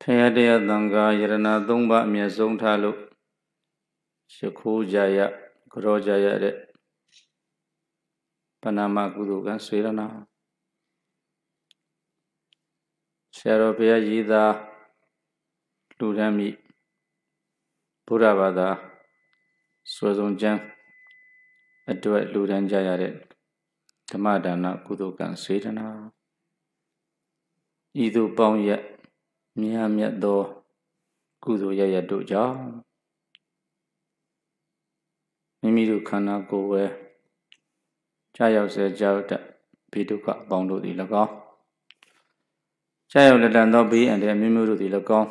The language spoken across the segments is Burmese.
ဖယတရားသံဃာယရဏသုံးပါးအမြတ်ဆုံးထားလို့ရှခိုးကြရကြောကြရတဲ့ ပဏာမကုသိုလ်ကံဆွေရနာဆရာတော်ဘုရားရည်သာလူရမ်းမိဘုရားဘာသာဆွေဆုံးကျမ်းအတွက်လူရမ်းကြရတဲ့ဓမ္မဒါနကုသိုလ်ကံဆွေရနာဤသို့ပေါင်းရက်မြတ်မြတ်သောကုသိုလ်ရရတို့ကြောင့်မိမိတို့ခန္ဓာကိုယ်ဝဲ ကြာရောက်စေကြောက်တဲ့ဘေဒုက္ခအပေါင်းတို့သည်၎င်းကြာရောက်လက်တန်သောဘေးအန္တရာယ်မျိုးမျိုးတို့သည်၎င်း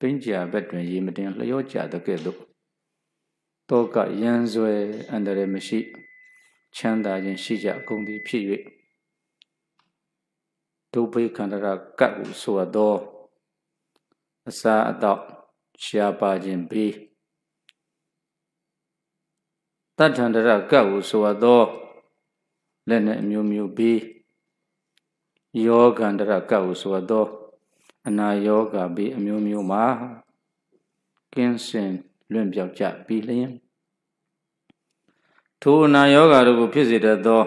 ပင်ကြာဘက်တွင်ရေမတင်လျော့ကြတဲ့ကဲ့သို့တောကရန်ဆွဲအန္တရာယ်မရှိ ချမ်းသာခြင်းရှိကြကုန်သည်ဖြစ်၍ဒုဗေခန္ဓရာကတ်ဟုဆိုသောအစာအတော့ရှားပါခြင်းဘေးတတ္ထန္တရကတ်ဟုဆိုသော လက်နဲ့အမျိုးမျိုးဘေးယောဂန္တရကတ်ဟုဆိုသောအနာယောဂဘေးအမျိုးမျိုးမှာကင်းစင်လွင့်ပြောက်ကြပြီးလျင်ထိုအနာယောဂါတို့ကိုဖြစ်စေတတ်သော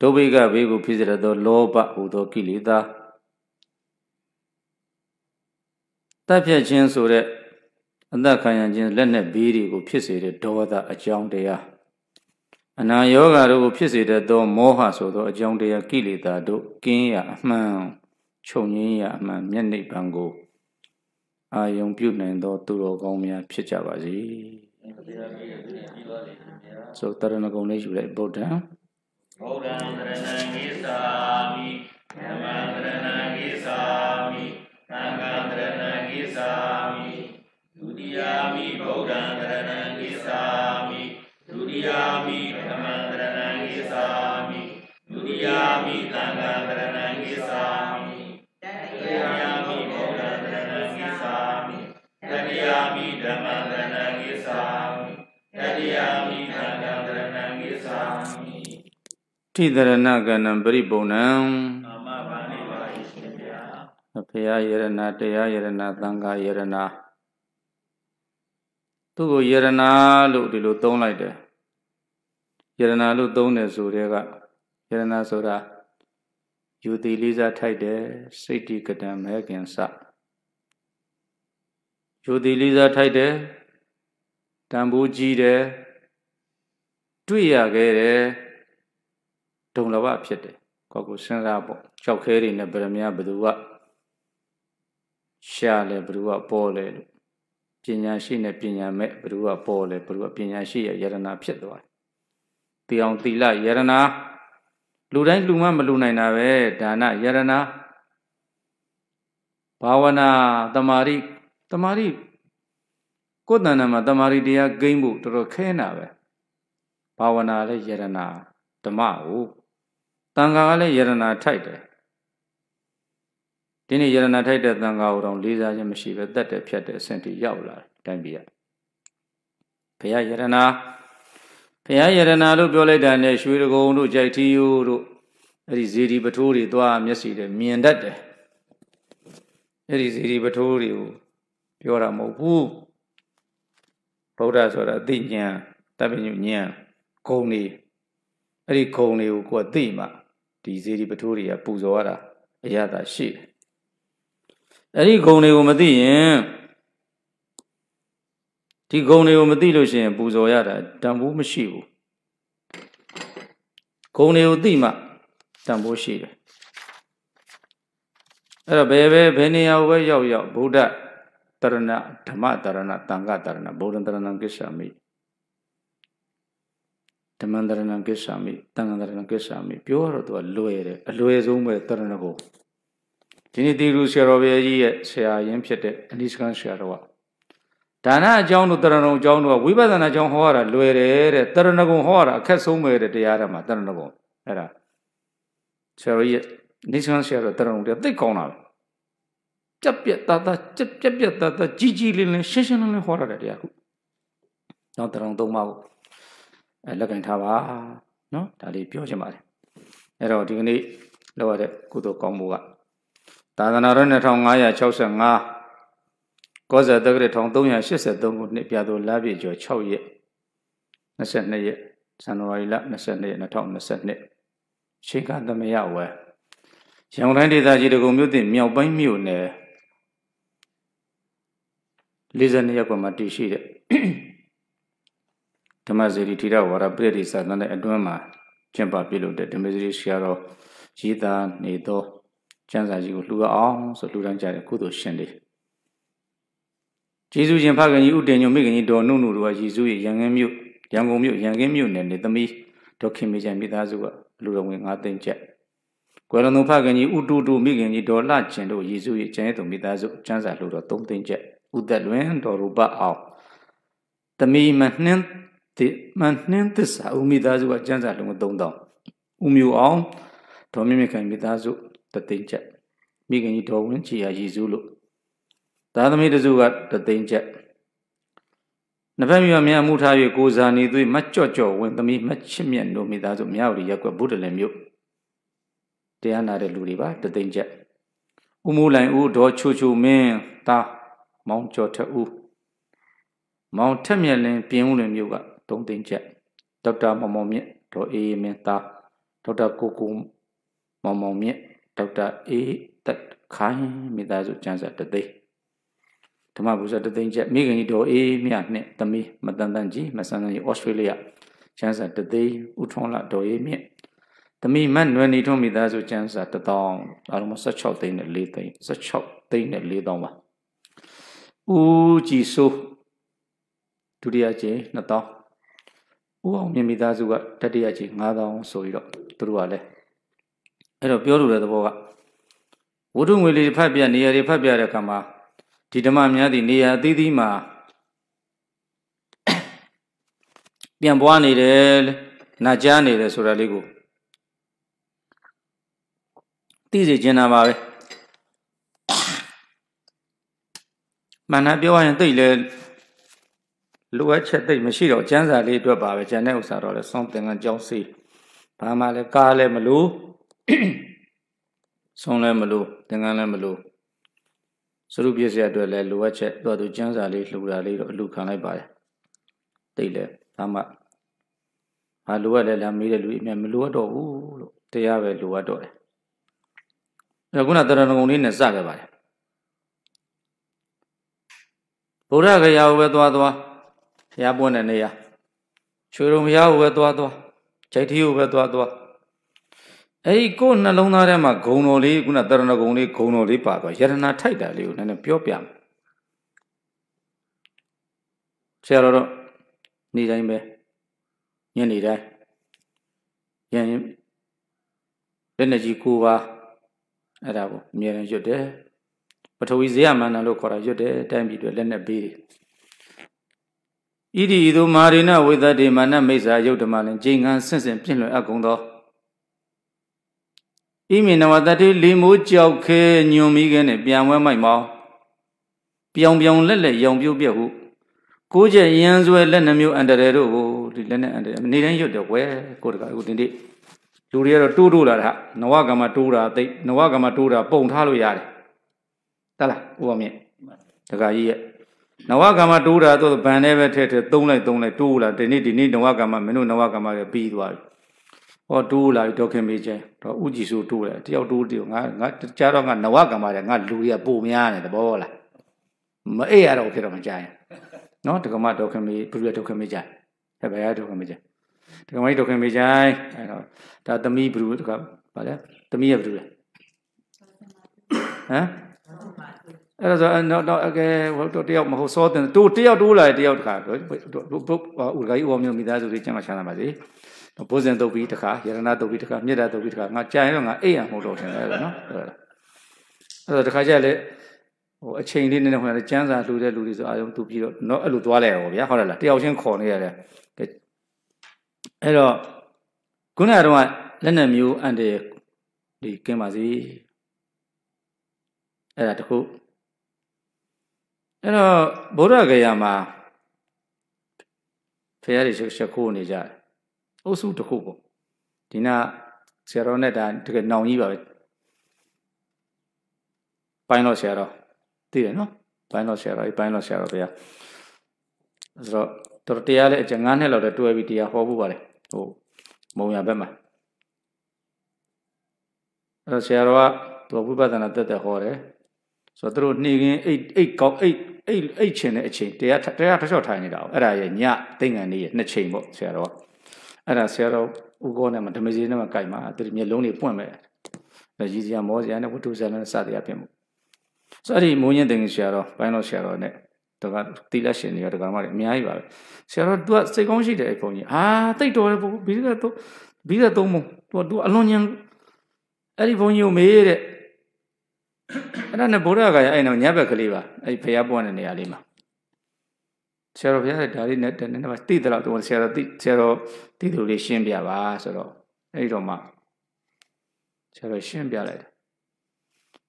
ဒုဗိကဘေးကိုဖြစ်စေတတ်သောလောဘဟူသောကိလေသာတပ်ဖြတ်ခြင်းဆိုတဲ့အသက်ခံရခြင်းလက်နဲ့ဘေးတွေကိုဖြစ်စေတဲ့ဒေါသအကြောင်းတရား အနာယောဂါတို့ကိုဖြစ်စေတတ်သောမောဟဆိုသောအကြောင်းတရားကိလေသာတို့ကင်းရအမှန်ချုပ်ငင်းရအမှန်မျက်နှိပ်ပံကိုအာယုံပြုနိုင်သော သူတော်ကောင်းများဖြစ်ကြပါစေ။ဆိုတရဏဂုံလေးယူလိုက်ဗုဒ္ဓံဗုဒ္ဓံတရဏံဂိသာမိဓမ္မံတရဏံဂိသာမိသံဃံတရဏံဂိသာမိဒုတိယမိဗုဒ္ဓံတရဏံဂိသာမိ ဒုတိယမိဓမ္မံတရဏံဂိသာမိဒုတိယမိသံဃံတရဏံဂိသာမိတတိယမိဗုဒ္ဓံတရဏံဂိသာမိတတိယမိဓမ္မံတရဏံဂိသာမိတတိယမိသံဃံတရဏံဂိသာမိထိတရဏကဏံပရိပုံဏံအမဘာနိပါရှင်ဗျာအဖေယယရဏတရားယရဏသံဃာယရဏသူ့ကိုယရဏလို့ဒီလိုသုံးလိုက်တယ် ယရဏလို့သုံးတယ်ဆိုတဲ့ကယရဏဆိုတာယူတိလေးစားထိုက်တယ်စိတ်တိကတံမဲခင်စယူတိလေးစားထိုက်တယ်တန်ဖိုးကြီးတယ်တွေ့ရခဲ့တယ်ဒုံလဘဖြစ်တယ်ကိုကိုစဉ်းစားပေါ့ကြောက်ခဲတွေနဲ့ဗရမယဘသူကရှာလဲဘသူကပေါ်လဲလို့ပညာရှိနဲ့ပညာမဲ့ဘသူကပေါ်လဲဘသူကပညာရှိရဲ့ယရနာဖြစ်သွားတယ်တီ အောင်တီလယရနာလူတိုင်းလူမှမလူနိုင်တာပဲဒါနယရနာဘာဝနာတမာရိတမာရိကိုယ်တဏ္ဍမှာတမာရိတရားဂိမ့်ဖို့တော်တော်ခဲနာပဲဘာဝနာလည်းယရနာဓမ္မကိုတန်ခါကလည်းယရနာထိုက်တယ်ဒီနေ့ယရနာထိုက်တဲ့တန်ခါကိုတော့လေးစားခြင်းမရှိပဲတက်တယ်ဖြတ်တယ်အဆင့်တိရောက်လာတိုင်းပြည်ကဘုရားယရနာဘု ရားယရနာလို့ပြောလိုက်တာနဲ့ရွှေတကုံတို့ကြိုက်ထီယိုးတို့အဲ့ဒီဇေဒီပထိုးတွေသွားမျက်စိတွေမြင်တတ်တယ်အဲ့ဒီဇေဒီပထိုးတွေကိုပြောတာမဟုတ်ဘူးဗုဒ္ဓဆိုတာသိဉာဏ်တပ္ပညုဉာဏ်ဂုံတွေအဲ့ဒီဂုံတွေကိုကိုယ်သိမှဒီဇေဒီပထိုးတွေကပူဇော်ရတာအရသာရှိတယ်အဲ့ဒီဂုံတွေကိုမသိရင် ဒီဂုံတွေကိုမသိလို့ရှိရင်ပူဇော်ရတာတန်ဖိုးမရှိဘူးဂုံတွေကိုသိမှတန်ဖိုးရှိတယ်အဲ့တော့ဘယ်ပဲဘယ်နေရာကိုပဲရောက်ရောက်ဗုဒ္ဓတရဏဓမ္မတရဏတန်ခတရဏဗုဒ္ဓတရဏကိစ္ဆာမိဓမ္မန္တရဏကိစ္ဆာမိတန်ခန္တရဏကိစ္ဆာမိပြောတော့သူကလွယ်တယ်အလွယ်ဆုံးပဲတရဏကိုဒီနေ့တီရူဆရာတော်ဘုရားကြီးရဲ့ဆရာရင်းဖြစ်တဲ့အနိစ္စကဆရာတော်က ဒါနအကြောင်းတို့တရဏုံအကြောင်းတို့ကဝိပဿနာအကြောင်းဟောရတာလွယ်တယ်တဲ့တရဏဂုံဟောရတာအခက်ဆုံးပဲတဲ့တရားဓမ္မတရဏဂုံအဲ့ဒါဆရာကြီးနေဆန်းဆရာတော်တရဏုံတဲ့သိကောင်းတာပဲကြက်ပြက်တာတာကြက်ပြက်ပြက်တာတာကြီးကြီးလေးလေးရှင်းရှင်းလင်းလင်းဟောရတဲ့တရားခုတော့တရဏုံသုံးပါးကိုအဲလက်ကင်ထားပါနော်ဒါလေးပြောချင်ပါတယ်အဲ့တော့ဒီကနေ့လောက်ရတဲ့ကုသိုလ်ကောင်းမှုကသာသနာတော်2565 ကောဇာတက္ကရာ1383ခုနှစ်ပြသောလပြည့်ကျော်6ရက်22ရက်ဇန်နဝါရီလ22ရက်2022ချိန်ကသမယဝဲရန်ကုန်တိုင်းဒေသကြီးတကုံမြို့တင်မြောက်ပိုင်းမြို့နယ်42ရပ်ကွက်မှာတည်ရှိတဲ့ဓမ္မစရီထိရဝါရပြည့်ရိစာတန်တဲ့အတွင်းမှာကျင့်ပပြုလုပ်တဲ့ဓမ္မစရီဆရာတော်ရည်သားနေသောကျမ်းစာကြီးကိုလှူအောင်ဆိုလှူဒန်းကြတဲ့ကုသိုလ်ရှင်တွေ ကျေးဇူးရှင်ဖခင်ကြီးဥတင်ညုံမိခင်ကြီးဒေါ်နုနုတို့ကယေရှုရဲ့ရန်ကင်းမြို့ရန်ကုန်မြို့ရန်ကင်းမြို့နယ်နေသမီးဒေါခင်မေချန်မိသားစုကလူတော်ဝင်၅သိန်းကျပ်ကွယ်လွန်သူဖခင်ကြီးဥတူတူမိခင်ကြီးဒေါ်လှကျင်တို့ယေရှုရဲ့ကျန်ရသူမိသားစုကျမ်းစာလူတော်၃သိန်းကျပ်ဥသက်လွင်တော်ရူပအောင်သမီးမနှင်းတိမနှင်းသစ္စာဥမိသားစုကကျမ်းစာလူငွေ၃တောင်းဥမျိုးအောင်ဒေါ်မြမြခိုင်မိသားစုတသိန်းကျပ်မိခင်ကြီးဒေါ်ဝင်းချီယာယေရှုလို့ သားသမီးတစုကတသိန်းချက်နှစ်ဖက်မြို့များမှုထား၍ကိုဇာနေသွေးမကြော့ကြော့ဝင်သမီးမချစ်မြတ်တို့မိသားစုမြောက်ရီရက်ကွက်ဘုဒ္ဓလင်မြို့တရားနာတဲ့လူတွေပါတသိန်းချက်ဥမိုးလိုင်ဦးဒေါ်ချိုချိုမင်းသားမောင်ကျော်ထဦးမောင်ထက်မြက်လင်းပြင်းဦးလင်မြို့က3သိန်းချက်ဒေါက်တာမောင်မောင်မြင့်ဒေါ်အေးမင်းသားဒေါက်တာကိုကိုမောင်မောင်မြင့်ဒေါက်တာအေးတက်ခိုင်းမိသားစုကျန်းစာတသိန်း ဓမ္မပူဇာတသိန်းချက်မိခင်ကြီးတော်အေးမြနဲ့သမီးမတန်တန်ကြီးမဆန်းဆန်းကြီးဩစတြေးလျကျန်းစာတသိန်းဥထုံးလာတော်အေးမြသမီးမတ်နွယ်နေထုံးမိသားစုကျန်းစာတထောင်အားလုံး16သိန်းနဲ့4သိန်း16သိန်းနဲ့4တောင်းပါဦးကြည်စိုးဒုတိယကျင်း2000ဦးအောင်မြင့်မိသားစုကတတိယကျင်း9000ဆိုပြီးတော့သူတို့ကလည်းအဲ့တော့ပြောလို့တဲ့သဘောကဝတ္ထုငွေလေးဖတ်ပြနေရာတွေဖတ်ပြတဲ့အခါမှာ ဒီဓမ္မများသည့်နေရာအသီးသီးမှာပြန်ပွားနေတယ်နာကြားနေတယ်ဆိုတာလေးကိုသိစေချင်တာပါပဲမနပြောရရင်သိလေလိုအပ်ချက်သိမရှိတော့ကျန်းစာလေးအတွက်ပါပဲကျန်တဲ့ဥစ္စာတော့လဲစောင်းသင်္ကန်းကြောင်းစီဘာမှလဲကားလဲမလို့ဆုံးလဲမလို့သင်္ကန်းလဲမလို့ စရုပ်ပြည့်စရာအတွက်လည်းလိုအပ်ချက်သူ့သူကျန်းစာလေးလှူတာလေးတော့အလူခံလိုက်ပါတယ်သိလေဒါမှဟာလိုအပ်တယ်လားမေးတဲ့လူအမြဲမလိုအပ်တော့ဘူးလို့တရားပဲလိုအပ်တော့တယ်အဲခုနတရဏဂုံလေးနဲ့စခဲ့ပါတယ်ဗုဒ္ဓဂယာကိုပဲသွားသွားဘုရားပွင့်တဲ့နေရာချွေရုံဘုရားကိုပဲသွားသွားဂျိုက်ထီကိုပဲသွားသွား အဲ့ဒီကိုယ်နှလုံးသားထဲမှာဂုံတော်လေးခုနတရဏဂုံလေးဂုံတော်လေးပါသွားယရနာထိုက်တာလေးကိုနည်းနည်းပြောပြမယ်ဆရာတော်နေတိုင်းပဲညနေတိုင်းရရင်လက်နဲ့ကြီးကိုပါအဲ့ဒါကိုအမြဲတမ်းရွတ်တယ်ပထဝီဇေယမန္တန်လို့ခေါ်တာရွတ်တယ်တိုင်းပြည်တွေလက်နဲ့ပေးတယ်ဣတိဤသို့မာရိနဝိသတ္တိမာနမိစ္ဆာယုတ်ဓမ္မလင်ဂျိငန်းဆင့်ဆင့်ပြင့်လွယ်အပ်ကုန်သော ဣမိနဝတတိလီမိုးကြောက်ခဲညွန်မိခဲနဲ့ပြန်ဝဲမိုက်မောင်းပြောင်ပြောင်လက်လက်ရောင်ပြုတ်ပြက်ဟုကိုးချက်ရန်ဆွဲလက်နှမျိုးအန်တရယ်တို့ကိုဒီလက်နဲ့အန်တရယ်နေတိုင်းရွတ်တယ်ဝဲကိုတကအခုတင်တိလူတွေကတော့တိုးတိုးလာတာနဝကမှာတိုးတာသိနဝကမှာတိုးတာပုံထားလို့ရတယ်တလားဥပမြင့်တကကြီးရဲ့နဝကမှာတိုးတာတော့ဗန်နဲ့ပဲထဲထဲသုံးလိုက်သုံးလိုက်တိုးလာဒီနေ့ဒီနေ့နဝကမှာမင်းတို့နဝကမှာပဲပြီးသွားပြီ ဟောတိုးလာပြီဒေါခင်မေးချင်တော့ဥကြည်ဆိုတိုးတယ်တယောက်တိုးတယောက်ငါငါကြားတော့ငါနဝကံပါတယ်ငါလူတွေကပိုများတယ်သဘောလားမအေးရတော့ဖြစ်တော့မကြရင်နော်ဒကမဒေါခင်မေးဘုရားဒေါခင်မေးကြဟဲ့ဘယ်ရဒေါခင်မေးကြဒကမကြီးဒေါခင်မေးကြအဲ့တော့ဒါသမီးဘုရားဒကဗာလဲသမီးရဘုရားဟမ်အဲ့ဒါဆိုတော့တော့အကဲဟိုတော့တယောက်မဟုတ်စောတင်တိုးတယောက်တိုးလာတယောက်တခါတို့ဥက္ကဋ္ဌဥပမျိုးမိသားစုတွေကျမ်းမှာချမ်းသာပါစေ ဘုဇင်တုတ်ပြီးတခါယရဏတုတ်ပြီးတခါမေတ္တာတုတ်ပြီးတခါငါကြာရင်တော့ငါအိပ်ရမဟုတ်တော့ရှင်လေနော်အဲ့တော့တခါကျလေဟိုအချိန်လေးနည်းနည်းဟိုလည်းကျန်းစာလှူတဲ့လူတွေဆိုအာယုံသူပြီးတော့တော့အဲ့လိုသွားလိုက်ရောဗျာဟုတ်တယ်လားတယောက်ချင်းခေါ်နေရတယ်အဲ့တော့ခုနကတော့လက်နက်မျိုးအန်တဲ့ဒီကင်းပါစီအဲ့ဒါတခုအဲ့တော့ဗုဒ္ဓဂယာမှာဖရာတွေရှက်ခိုးနေကြတယ် အုပ်စုတစ်ခုပေါ့ဒီနာဆရာတော်နဲ့ဒါတကယ်နောင်ကြီးပါပဲပိုင်းတော့ဆရာတော်သိတယ်နော်ပိုင်းတော့ဆရာတော်ဒီပိုင်းတော့ဆရာတော်ဗျာဆိုတော့တော်တရားလည်းအကျ9နှစ်လောက်တည်းတွဲပြီးတရားဟောဖို့ပါတယ်ဟိုမုံရဘက်မှာအဲဆရာတော်ကသူဝိပဿနာတက်တက်ဟောတယ်ဆိုတော့သူတို့နှီးကင်းအိတ်အိတ်ကောက်အိတ်အိတ်အိတ်ချင်တဲ့အချိန်တရားတရားတစ်လျှော့ထိုင်နေတာ哦အဲ့ဒါရဲ့ညသိင္ကန်လေးရဲ့နှစ်ချိန်ပေါ့ဆရာတော် အဲ့ဒါဆရာတော်ဥကောနဲ့မဓမ္မစီနဲ့မကြိုက်မှာသူမျက်လုံးတွေပွင့်မဲ့ရည်စရာမောစရာနဲ့ဝတ္ထုဇာနဲ့စသည်အပြင်ပေါ့ဆိုအဲ့ဒီမိုးညင်းတင်ဆရာတော်ဘိုင်းတော်ဆရာတော်နဲ့တကတိလက်ရှင်တွေတကမှလည်းအများကြီးပါပဲဆရာတော်သူကစိတ်ကောင်းရှိတယ်အဖုန်ကြီးအာတိတ်တော်တယ်ဘုဘီကတော့ဘီကသုံးမသူကသူအလွန်ညံအဲ့ဒီဘုန်းကြီးကိုမေးတဲ့အဲ့ဒါနဲ့ဗုဒ္ဓဂါရအဲ့နော်ညဘက်ကလေးပါအဲ့ဖရားပွင့်တဲ့နေရာလေးမှာ ဆရာတော်ဘုရားကဒါလေးနဲ့တနေ့မှာတိတယ်လို့သူဆရာတော်တိဆရာတော်တိသူလေးရှင်းပြပါဆိုတော့အဲ့ဒီတော့မှဆရာတော်ရှင်းပြလိုက်တယ်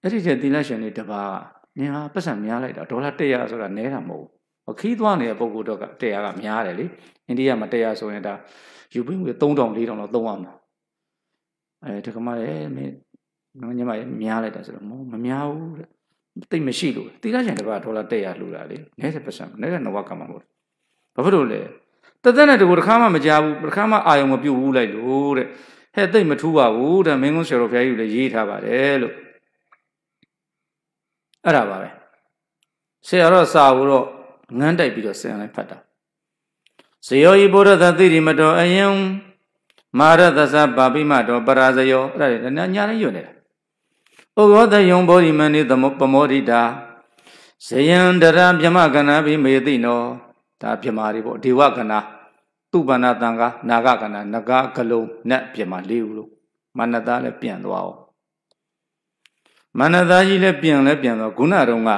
အဲ့ဒီကျသီလရှင်လေးတပါးနင်ဟာပတ်စံများလိုက်တာဒေါ်လာ100ဆိုတာနဲတာမဟုတ်ဘူးခီးသွားနေတဲ့ပုံကိုတော့က100ကများတယ်လေအိန္ဒိယမှာ100ဆိုရင်ဒါယူပြီး3000 4000လောက်သုံးအောင်အဲတက္ကမလည်းမင်းညီမများလိုက်တာဆိုတော့မများဘူးတဲ့ တိတ်မရှိလို့သီလရှင်တပါးဒေါ်လာ100လှူတာလေနဲတဲ့ပတ်စံနဲတဲ့နဝကမှာမဟုတ်ဘာဖြစ်လို့လဲတသက်နဲ့တကူတစ်ခါမှမကြဘူးတစ်ခါမှအာယုံမပြုတ်ဘူးလိုက်လို့တဲ့ဟဲ့တိတ်မထူးပါဘူးတဲ့မင်းကုန်းဆရာတော်ဘုရားကြီးလည်းရေးထားပါတယ်လို့အဲ့ဒါပါပဲဆရာတော်စာဘူးတော့ငန်းတိုက်ပြီးတော့ဆင်လိုက်ဖတ်တာဇယောဤဘုရသတိရိမတော်အယံမာရသသပါပိမတော်ပရာဇယောအဲ့ဒါလည်းညာလည်းယွနေတာ ဩဃောတယုံဘောဓိမဏိသမပမောဒိတာဇယံတရမြမကနာဘိမေတိနောဒါပြမာတွေပေါ့ဒေဝကနာသူပန္နတံကနာဂကနာနဂကလုံးနတ်ပြမာလေးဦးလို့မနတလည်းပြန်သွားအောင်မနတကြီးလည်းပြန်လည်းပြန်သွားဂုဏတော်က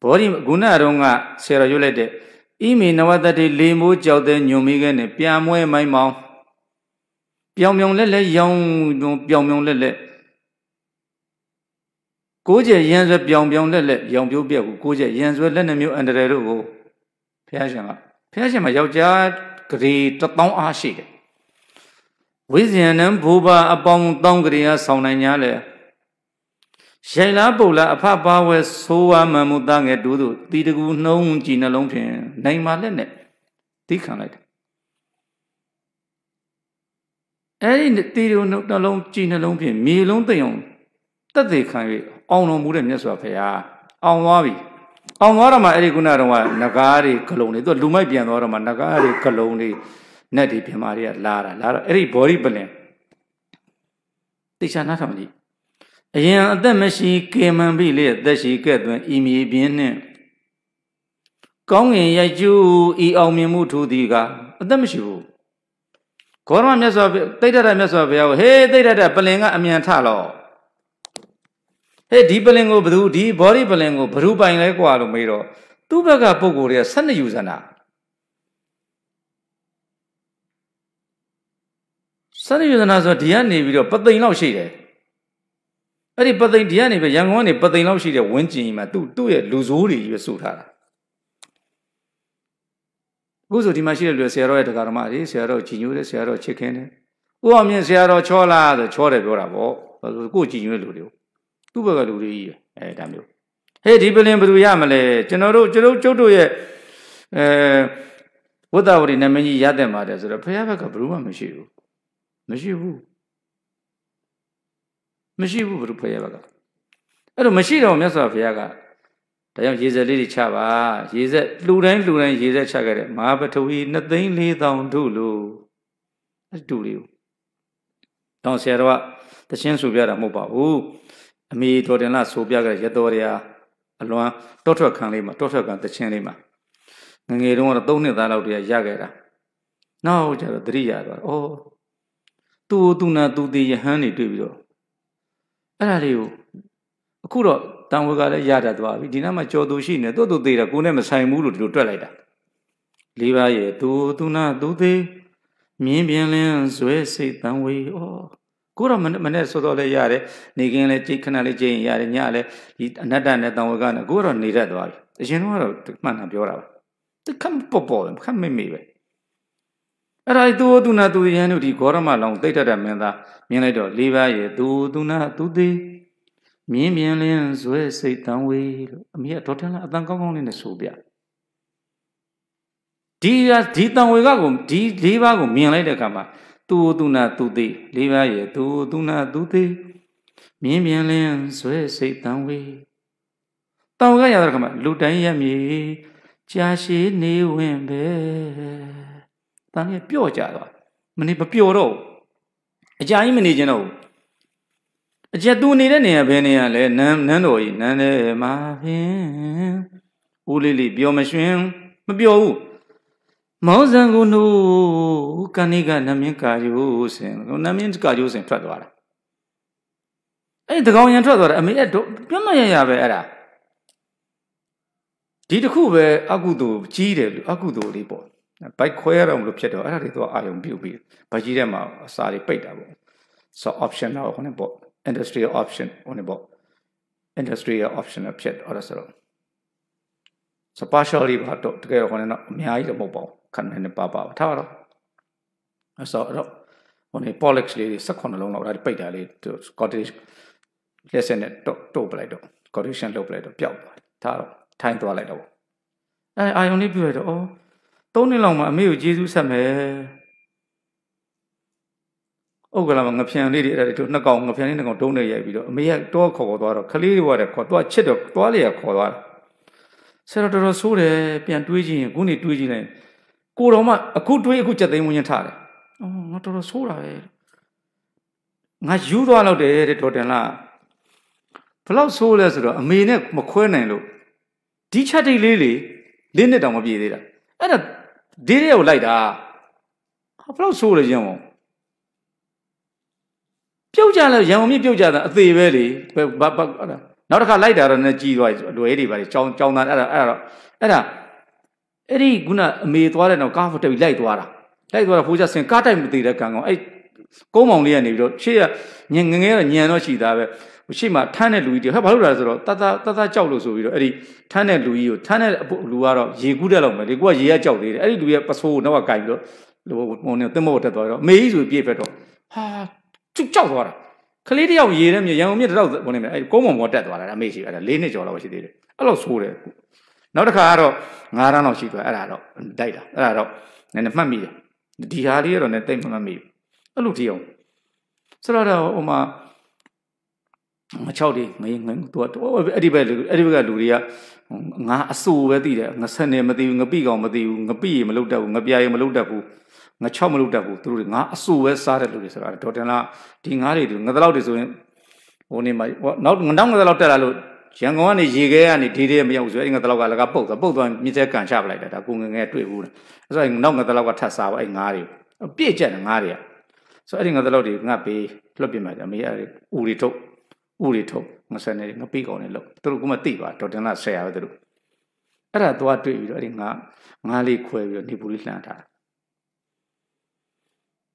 ဘောဓိဂုဏတော်ကဆရာရွတ်လိုက်တဲ့ဣမိနဝတ္တိလေမိုးကြောက်တဲ့ညုံမိခဲနဲ့ပြန်မွဲမိုင်းမောင်းပြောင်ပြောင်လက်လက်ရောင်ပြောင်ပြောင်လက်လက် ကိုးကျရန်ဆွဲပြောင်ပြောင်လက်လက်ရောင်ပြိုးပြက်ကိုကိုးကျရန်ဆွဲလက်နှမျိုးအန္တရာယ်တို့ကိုဘုရားရှင်ကဘုရားရှင်မှာယောက်ျားဂရေတပေါင်းအားရှိတယ်ဝိဇယံနံဘူပါအပေါင်းတောင်းဂရေအားဆောင်နိုင်냐လဲရိုင်လားပုတ်လားအဖပါဝဲဆိုးဝါမှန်မှုသားငယ်တူးသူတီတကူနှုံးကြည်နှလုံးဖြင့်နိုင်မာလက်နဲ့သိခံလိုက်တယ်အဲ့ဒီတီတကူနှလုံးကြည်နှလုံးဖြင့်မြေလုံးသိအောင် တက်သေးခံ၍အောင်တော်မူတဲ့မြတ်စွာဘုရားအောင်သွားပြီအောင်သွားတော့မှအဲ့ဒီခုနကတော့ငကားတွေကလုံတွေသူလူမိုက်ပြန်သွားတော့မှငကားတွေကလုံတွေနက်တွေပြမာတွေကလာတာလာတော့အဲ့ဒီ body plan တိချာနားထောင်ကြည့်အရင်အသက်မရှိကေမန်ပြီလေအသက်ရှိကဲ့သွင်းဤမြေပြင်းနှင့်ကောင်းငင်ရိုက်ကျူးဤအောင်မြင်မှုထူသည်ကအသက်မရှိဘူးကောရမမြတ်စွာဘုရားတိတ်တရမြတ်စွာဘုရားကိုဟေးတိတ်တရပလင်ကအမြန်ထလော ဟေးဒီပလင်ကိုဘသူဒီ body ပလင်ကိုဘ ᱹ ပိုင်လဲกว่าလို့မေးတော့သူ့ဘက်ကပုံကိုယ်တွေက12ယူဇနာ12ယူဇနာဆိုဒီကနေပြီးတော့ပသိမ်လောက်ရှိတယ်အဲ့ဒီပသိမ်ဒီကနေပဲရန်ကုန်ကနေပသိမ်လောက်ရှိတဲ့ဝင်းကျင်ကြီးမှာသူ့သူ့ရဲ့လူဆိုးတွေကြီးပဲစုထားတာအခုဆိုဒီမှာရှိတဲ့လူဆရာတော်ရဲ့တရားဓမ္မတွေဆရာတော်ကြည်ညိုတယ်ဆရာတော်ချစ်ခင်တယ်ဥအောင်မြင့်ဆရာတော်ချောလာဆိုချောတယ်ပြောတာပေါ့ကိုကြည်ညိုတဲ့လူတွေကို သူ့ဘက်ကလူတွေကြီးအဲဒါမျိုးဟေးဒီပလင်ဘယ်သူရမလဲကျွန်တော်တို့ကျွန်တော်ကျုပ်တို့ရဲ့အဲဝတ္တဝရီနမင်းကြီးရတဲ့မှာတယ်ဆိုတော့ဘုရားဘက်ကဘယ်သူမှမရှိဘူးမရှိဘူးမရှိဘူးဘုရားဘက်ကအဲ့တော့မရှိတော့မြတ်စွာဘုရားကဒါကြောင့်ရေစက်လေးတွေချပါရေစက်လှူတိုင်းလှူတိုင်းရေစက်ချခဲ့တဲ့မဟာပထဝီ2သိန်း4000တို့လို့အတူလေးကိုတောင်ဆရာတော်ကတချင်းဆိုပြတာမဟုတ်ပါဘူး အမေတော်တင်လာဆိုပြခဲ့ရတော်ရအလွန်တောထွက်ခံလေးမှာတောထွက်ခံတချင်းလေးမှာငငယ်တုန်းကတော့3နှစ်သားလောက်တည်းရခဲ့တာနောက်ကျတော့တတိယသွားဩသူ့သူနာသူတည်ယဟန်နေတွေ့ပြီးတော့အဲ့ဒါလေးကိုအအခုတော့တန်ဝေကလည်းရတတ်သွားပြီဒီနားမှာကြော်သူရှိနေသူ့သူသေးတာကိုနဲ့မဆိုင်ဘူးလို့ဒီလိုတွက်လိုက်တာလေးပါးရဲ့သူသူနာသူသေးမြင်းပြင်းလင်းဇွဲစိတ်တန်ဝေဩ ကိုတော့မနဲ့စောစောလေးရတယ်နေကင်းလေးကြိတ်ခဏလေးကြိတ်ရင်ရတယ်ညလည်းဒီအနတ္တနဲ့တန်ဝေကနဲ့ကိုတော့နေတတ်သွားပြီအရင်တော့မှန်တာပြောတာပါတခမ်းပေါ်ပေါ်ခမ်းမိမိပဲအဲ့ဒါသူသူနာသူရန်တို့ဒီဂေါရမလောင်သိတတ်တဲ့မင်းသားမြင်လိုက်တော့လေးပါးရဲ့သူသူနာသူသေးမြင်းမြင်လင်းဇွဲစိတ်တန်ဝေးလို့အမေကဒေါက်တာလာအတန်ကောင်းကောင်းလေးနဲ့ဆိုပြဒီဒီတန်ဝေကကိုဒီလေးပါးကိုမြင်လိုက်တဲ့အခါမှာ သူသူနာသူသေးလေးပါးရဲ့သူသူနာသူသေးမြင်းမြင်လင်းဇွဲစိတ်တန်ဝေးတန်ဝေကရတဲ့အခါမှာလူတိုင်းရမြေကြာရှည်နေဝင်ပဲတန်ရဲ့ပြော့ကြသွားမနေမပျော်တော့အကြာကြီးမနေကျင်တော့ဘူးအကျက်သူနေတဲ့နေရာဘယ်နေရာလဲနန်းနန်းတော်ကြီးနန်းထဲမှာဖြင့်ဦးလေးလေးပြောမရွှင်မပြောဘူး မောဇံကိုနိုးကဏိကနမင်းကာယိုးစင်နမင်းကာယိုးစင်ထွက်သွားတာအဲ့ဒီတကောင်ရံထွက်သွားတာအမေအဲ့တော့ပြမရရပဲအဲ့ဒါဒီတခုပဲအကုသိုလ်ကြီးတယ်လို့အကုသိုလ်လေးပေါ့ဘိုက်ခွဲရတော့မလို့ဖြစ်တော့အဲ့ဒါတွေတော့အာယုံပြုတ်ပြီးဗကြီးထဲမှာအစာတွေပိတ်တာပေါ့ so option တော့ခေါင်းပေါ့ industrial option ဟိုနေပေါ့ industrial option ဖြစ်အဲ့ဒါဆိုတော့ so partially ဘာတော့တကယ်ဟိုနေတော့အများကြီးတော့မဟုတ်ပါဘူး ခဏနေပါပါထားတော့အဲ့ဆိုတော့ဟိုနေ polix လေး16လုံးလောက်ဒါပိတ်တာလေး Scottish lesson နဲ့တော့တော့ပလိုက်တော့ correction လုပ်ပလိုက်တော့ပျောက်သွားထားတော့ထိုင်းသွားလိုက်တော့အဲအာယုံလေးပြရတော့အော်၃နှစ်လောက်မှအမေကိုကျေးဇူးဆက်မယ်ဥက္ကလာမှာငဖြန်လေးတွေအဲ့ဒါတွေနှစ်ကောင်ငဖြန်လေးနှစ်ကောင်တုံးနေရိုက်ပြီးတော့အမေကတော့ခေါ်ခေါ်သွားတော့ခလေးတွေဘာတဲ့ခေါ်သွားချစ်တော့သွားလေရခေါ်သွားတာဆရာတော်တော်ဆိုးတယ်ပြန်တွေးကြည့်ရင်ခုနေတွေးကြည့်လိုက် ကိုတော်မှအခုတွေးအခုကြက်သိမ်းဝင်ရင်ထားတယ်အော်ငါတော်တော်ဆိုးတာပဲငါယူသွားတော့တယ်တဲ့တော်တင်လားဘလောက်ဆိုးလဲဆိုတော့အမေနဲ့မခွဲနိုင်လို့ဒီချက်တိတ်လေးလေးလေးနှစ်တောင်မပြည့်သေးတာအဲ့ဒါဒီတဲ့ကိုလိုက်တာဟာဘလောက်ဆိုးလဲရံမောပြုတ်ကြလဲရံမောမြပြုတ်ကြတာအသေးပဲလေဘာဘာနောက်တစ်ခါလိုက်တာတော့လည်းကြီးသွားပြီအလွယ်တွေပါလေကြောင်းကြောင်းသားအဲ့ဒါအဲ့ဒါအဲ့ဒါ အဲ့ဒီခုနအမေသွားတဲ့တော့ကားဖတက်ပြီးလိုက်သွားတာလိုက်သွားတာဖိုးချစင်ကားတိုက်မသေးတဲ့ကံကောင်အဲ့ကုန်းမောင်လေးကနေပြီးတော့ရှေ့ကညငငယ်တော့ညံတော့ရှိတာပဲရှေ့မှာထမ်းတဲ့လူကြီးတွေဟဲ့ဘာလို့လဲဆိုတော့တတတတကြောက်လို့ဆိုပြီးတော့အဲ့ဒီထမ်းတဲ့လူကြီးကိုထမ်းတဲ့လူကတော့ရေကူးတက်လောက်မယ်လေကိုကရေကကြောက်သေးတယ်အဲ့ဒီလူရဲ့ပစိုးကိုနောက်ကကင်ပြီးတော့ဟိုနေတင်မောတက်သွားတော့မေကြီးဆိုပြေးဖက်တော့ဟာကျွတ်ကြောက်သွားတာကလေးတယောက်ရေထဲမြေရန်ကုန်မြစ်တယောက်ဘုံနေမယ်အဲ့ကုန်းမောင်ပေါ်တက်သွားတာအမေရှိအဲ့ဒါ၄နှစ်ကျော်လောက်ရှိသေးတယ်အဲ့လိုဆိုးတယ် နောက်တစ်ခါကတော့ငါးတန်းလောက်ရှိသွားအဲ့ဒါတော့တိုက်တာအဲ့ဒါတော့နည်းနည်းမှတ်မိတယ်ဒီဟာလေးကတော့လည်းတိတ်မမှတ်မိဘူးအဲ့လိုကြည့်အောင်ဆိုတော့ဟိုမှာငါ6ဒီငင်းငင်းသူကအဲ့ဒီဘက်အဲ့ဒီဘက်ကလူတွေကငါအဆူပဲသိတယ်ငါဆက်နေမသိဘူးငပိကောင်မသိဘူးငပိရေမလုတ်တတ်ဘူးငပြာရေမလုတ်တတ်ဘူးငါ6မလုတ်တတ်ဘူးသူတို့ငါအဆူပဲစားတဲ့လူတွေဆိုတာဒေါ်တင်လာဒီငါးတွေငါတလောက်တွေဆိုရင်ဟိုနေမှာနောက်နောက်ငါတလောက်တက်လာလို့ ရန်ကုန်ကနေရေခဲကနေဒီတွေမရောက်ဆိုအဲ့ငါတလောက်ကလည်းကပုတ်သွားပုတ်သွားမြစ်ကျက်ကန်ချပလိုက်တာဒါကိုငငယ်တွေ့ဘူးလားအဲ့ဆိုနောက်ငါတလောက်ကထပ်စားပါအဲ့ငါးတွေပြည့်ကျက်တယ်ငါးတွေကဆိုအဲ့ဒီငါတလောက်တွေငါပေးလွတ်ပြမှာကြမေးအဲ့ဥရီထုတ်ဥရီထုတ်ငဆယ်နေငပိကောင်နေလို့သူတို့ကမှသိပါဒေါ်တင်လာဆရာပဲသူတို့အဲ့ဒါသွားတွေ့ပြီးတော့အဲ့ဒီငါငါးလေးခွဲပြီးတော့နေပူလေးလှမ်းထား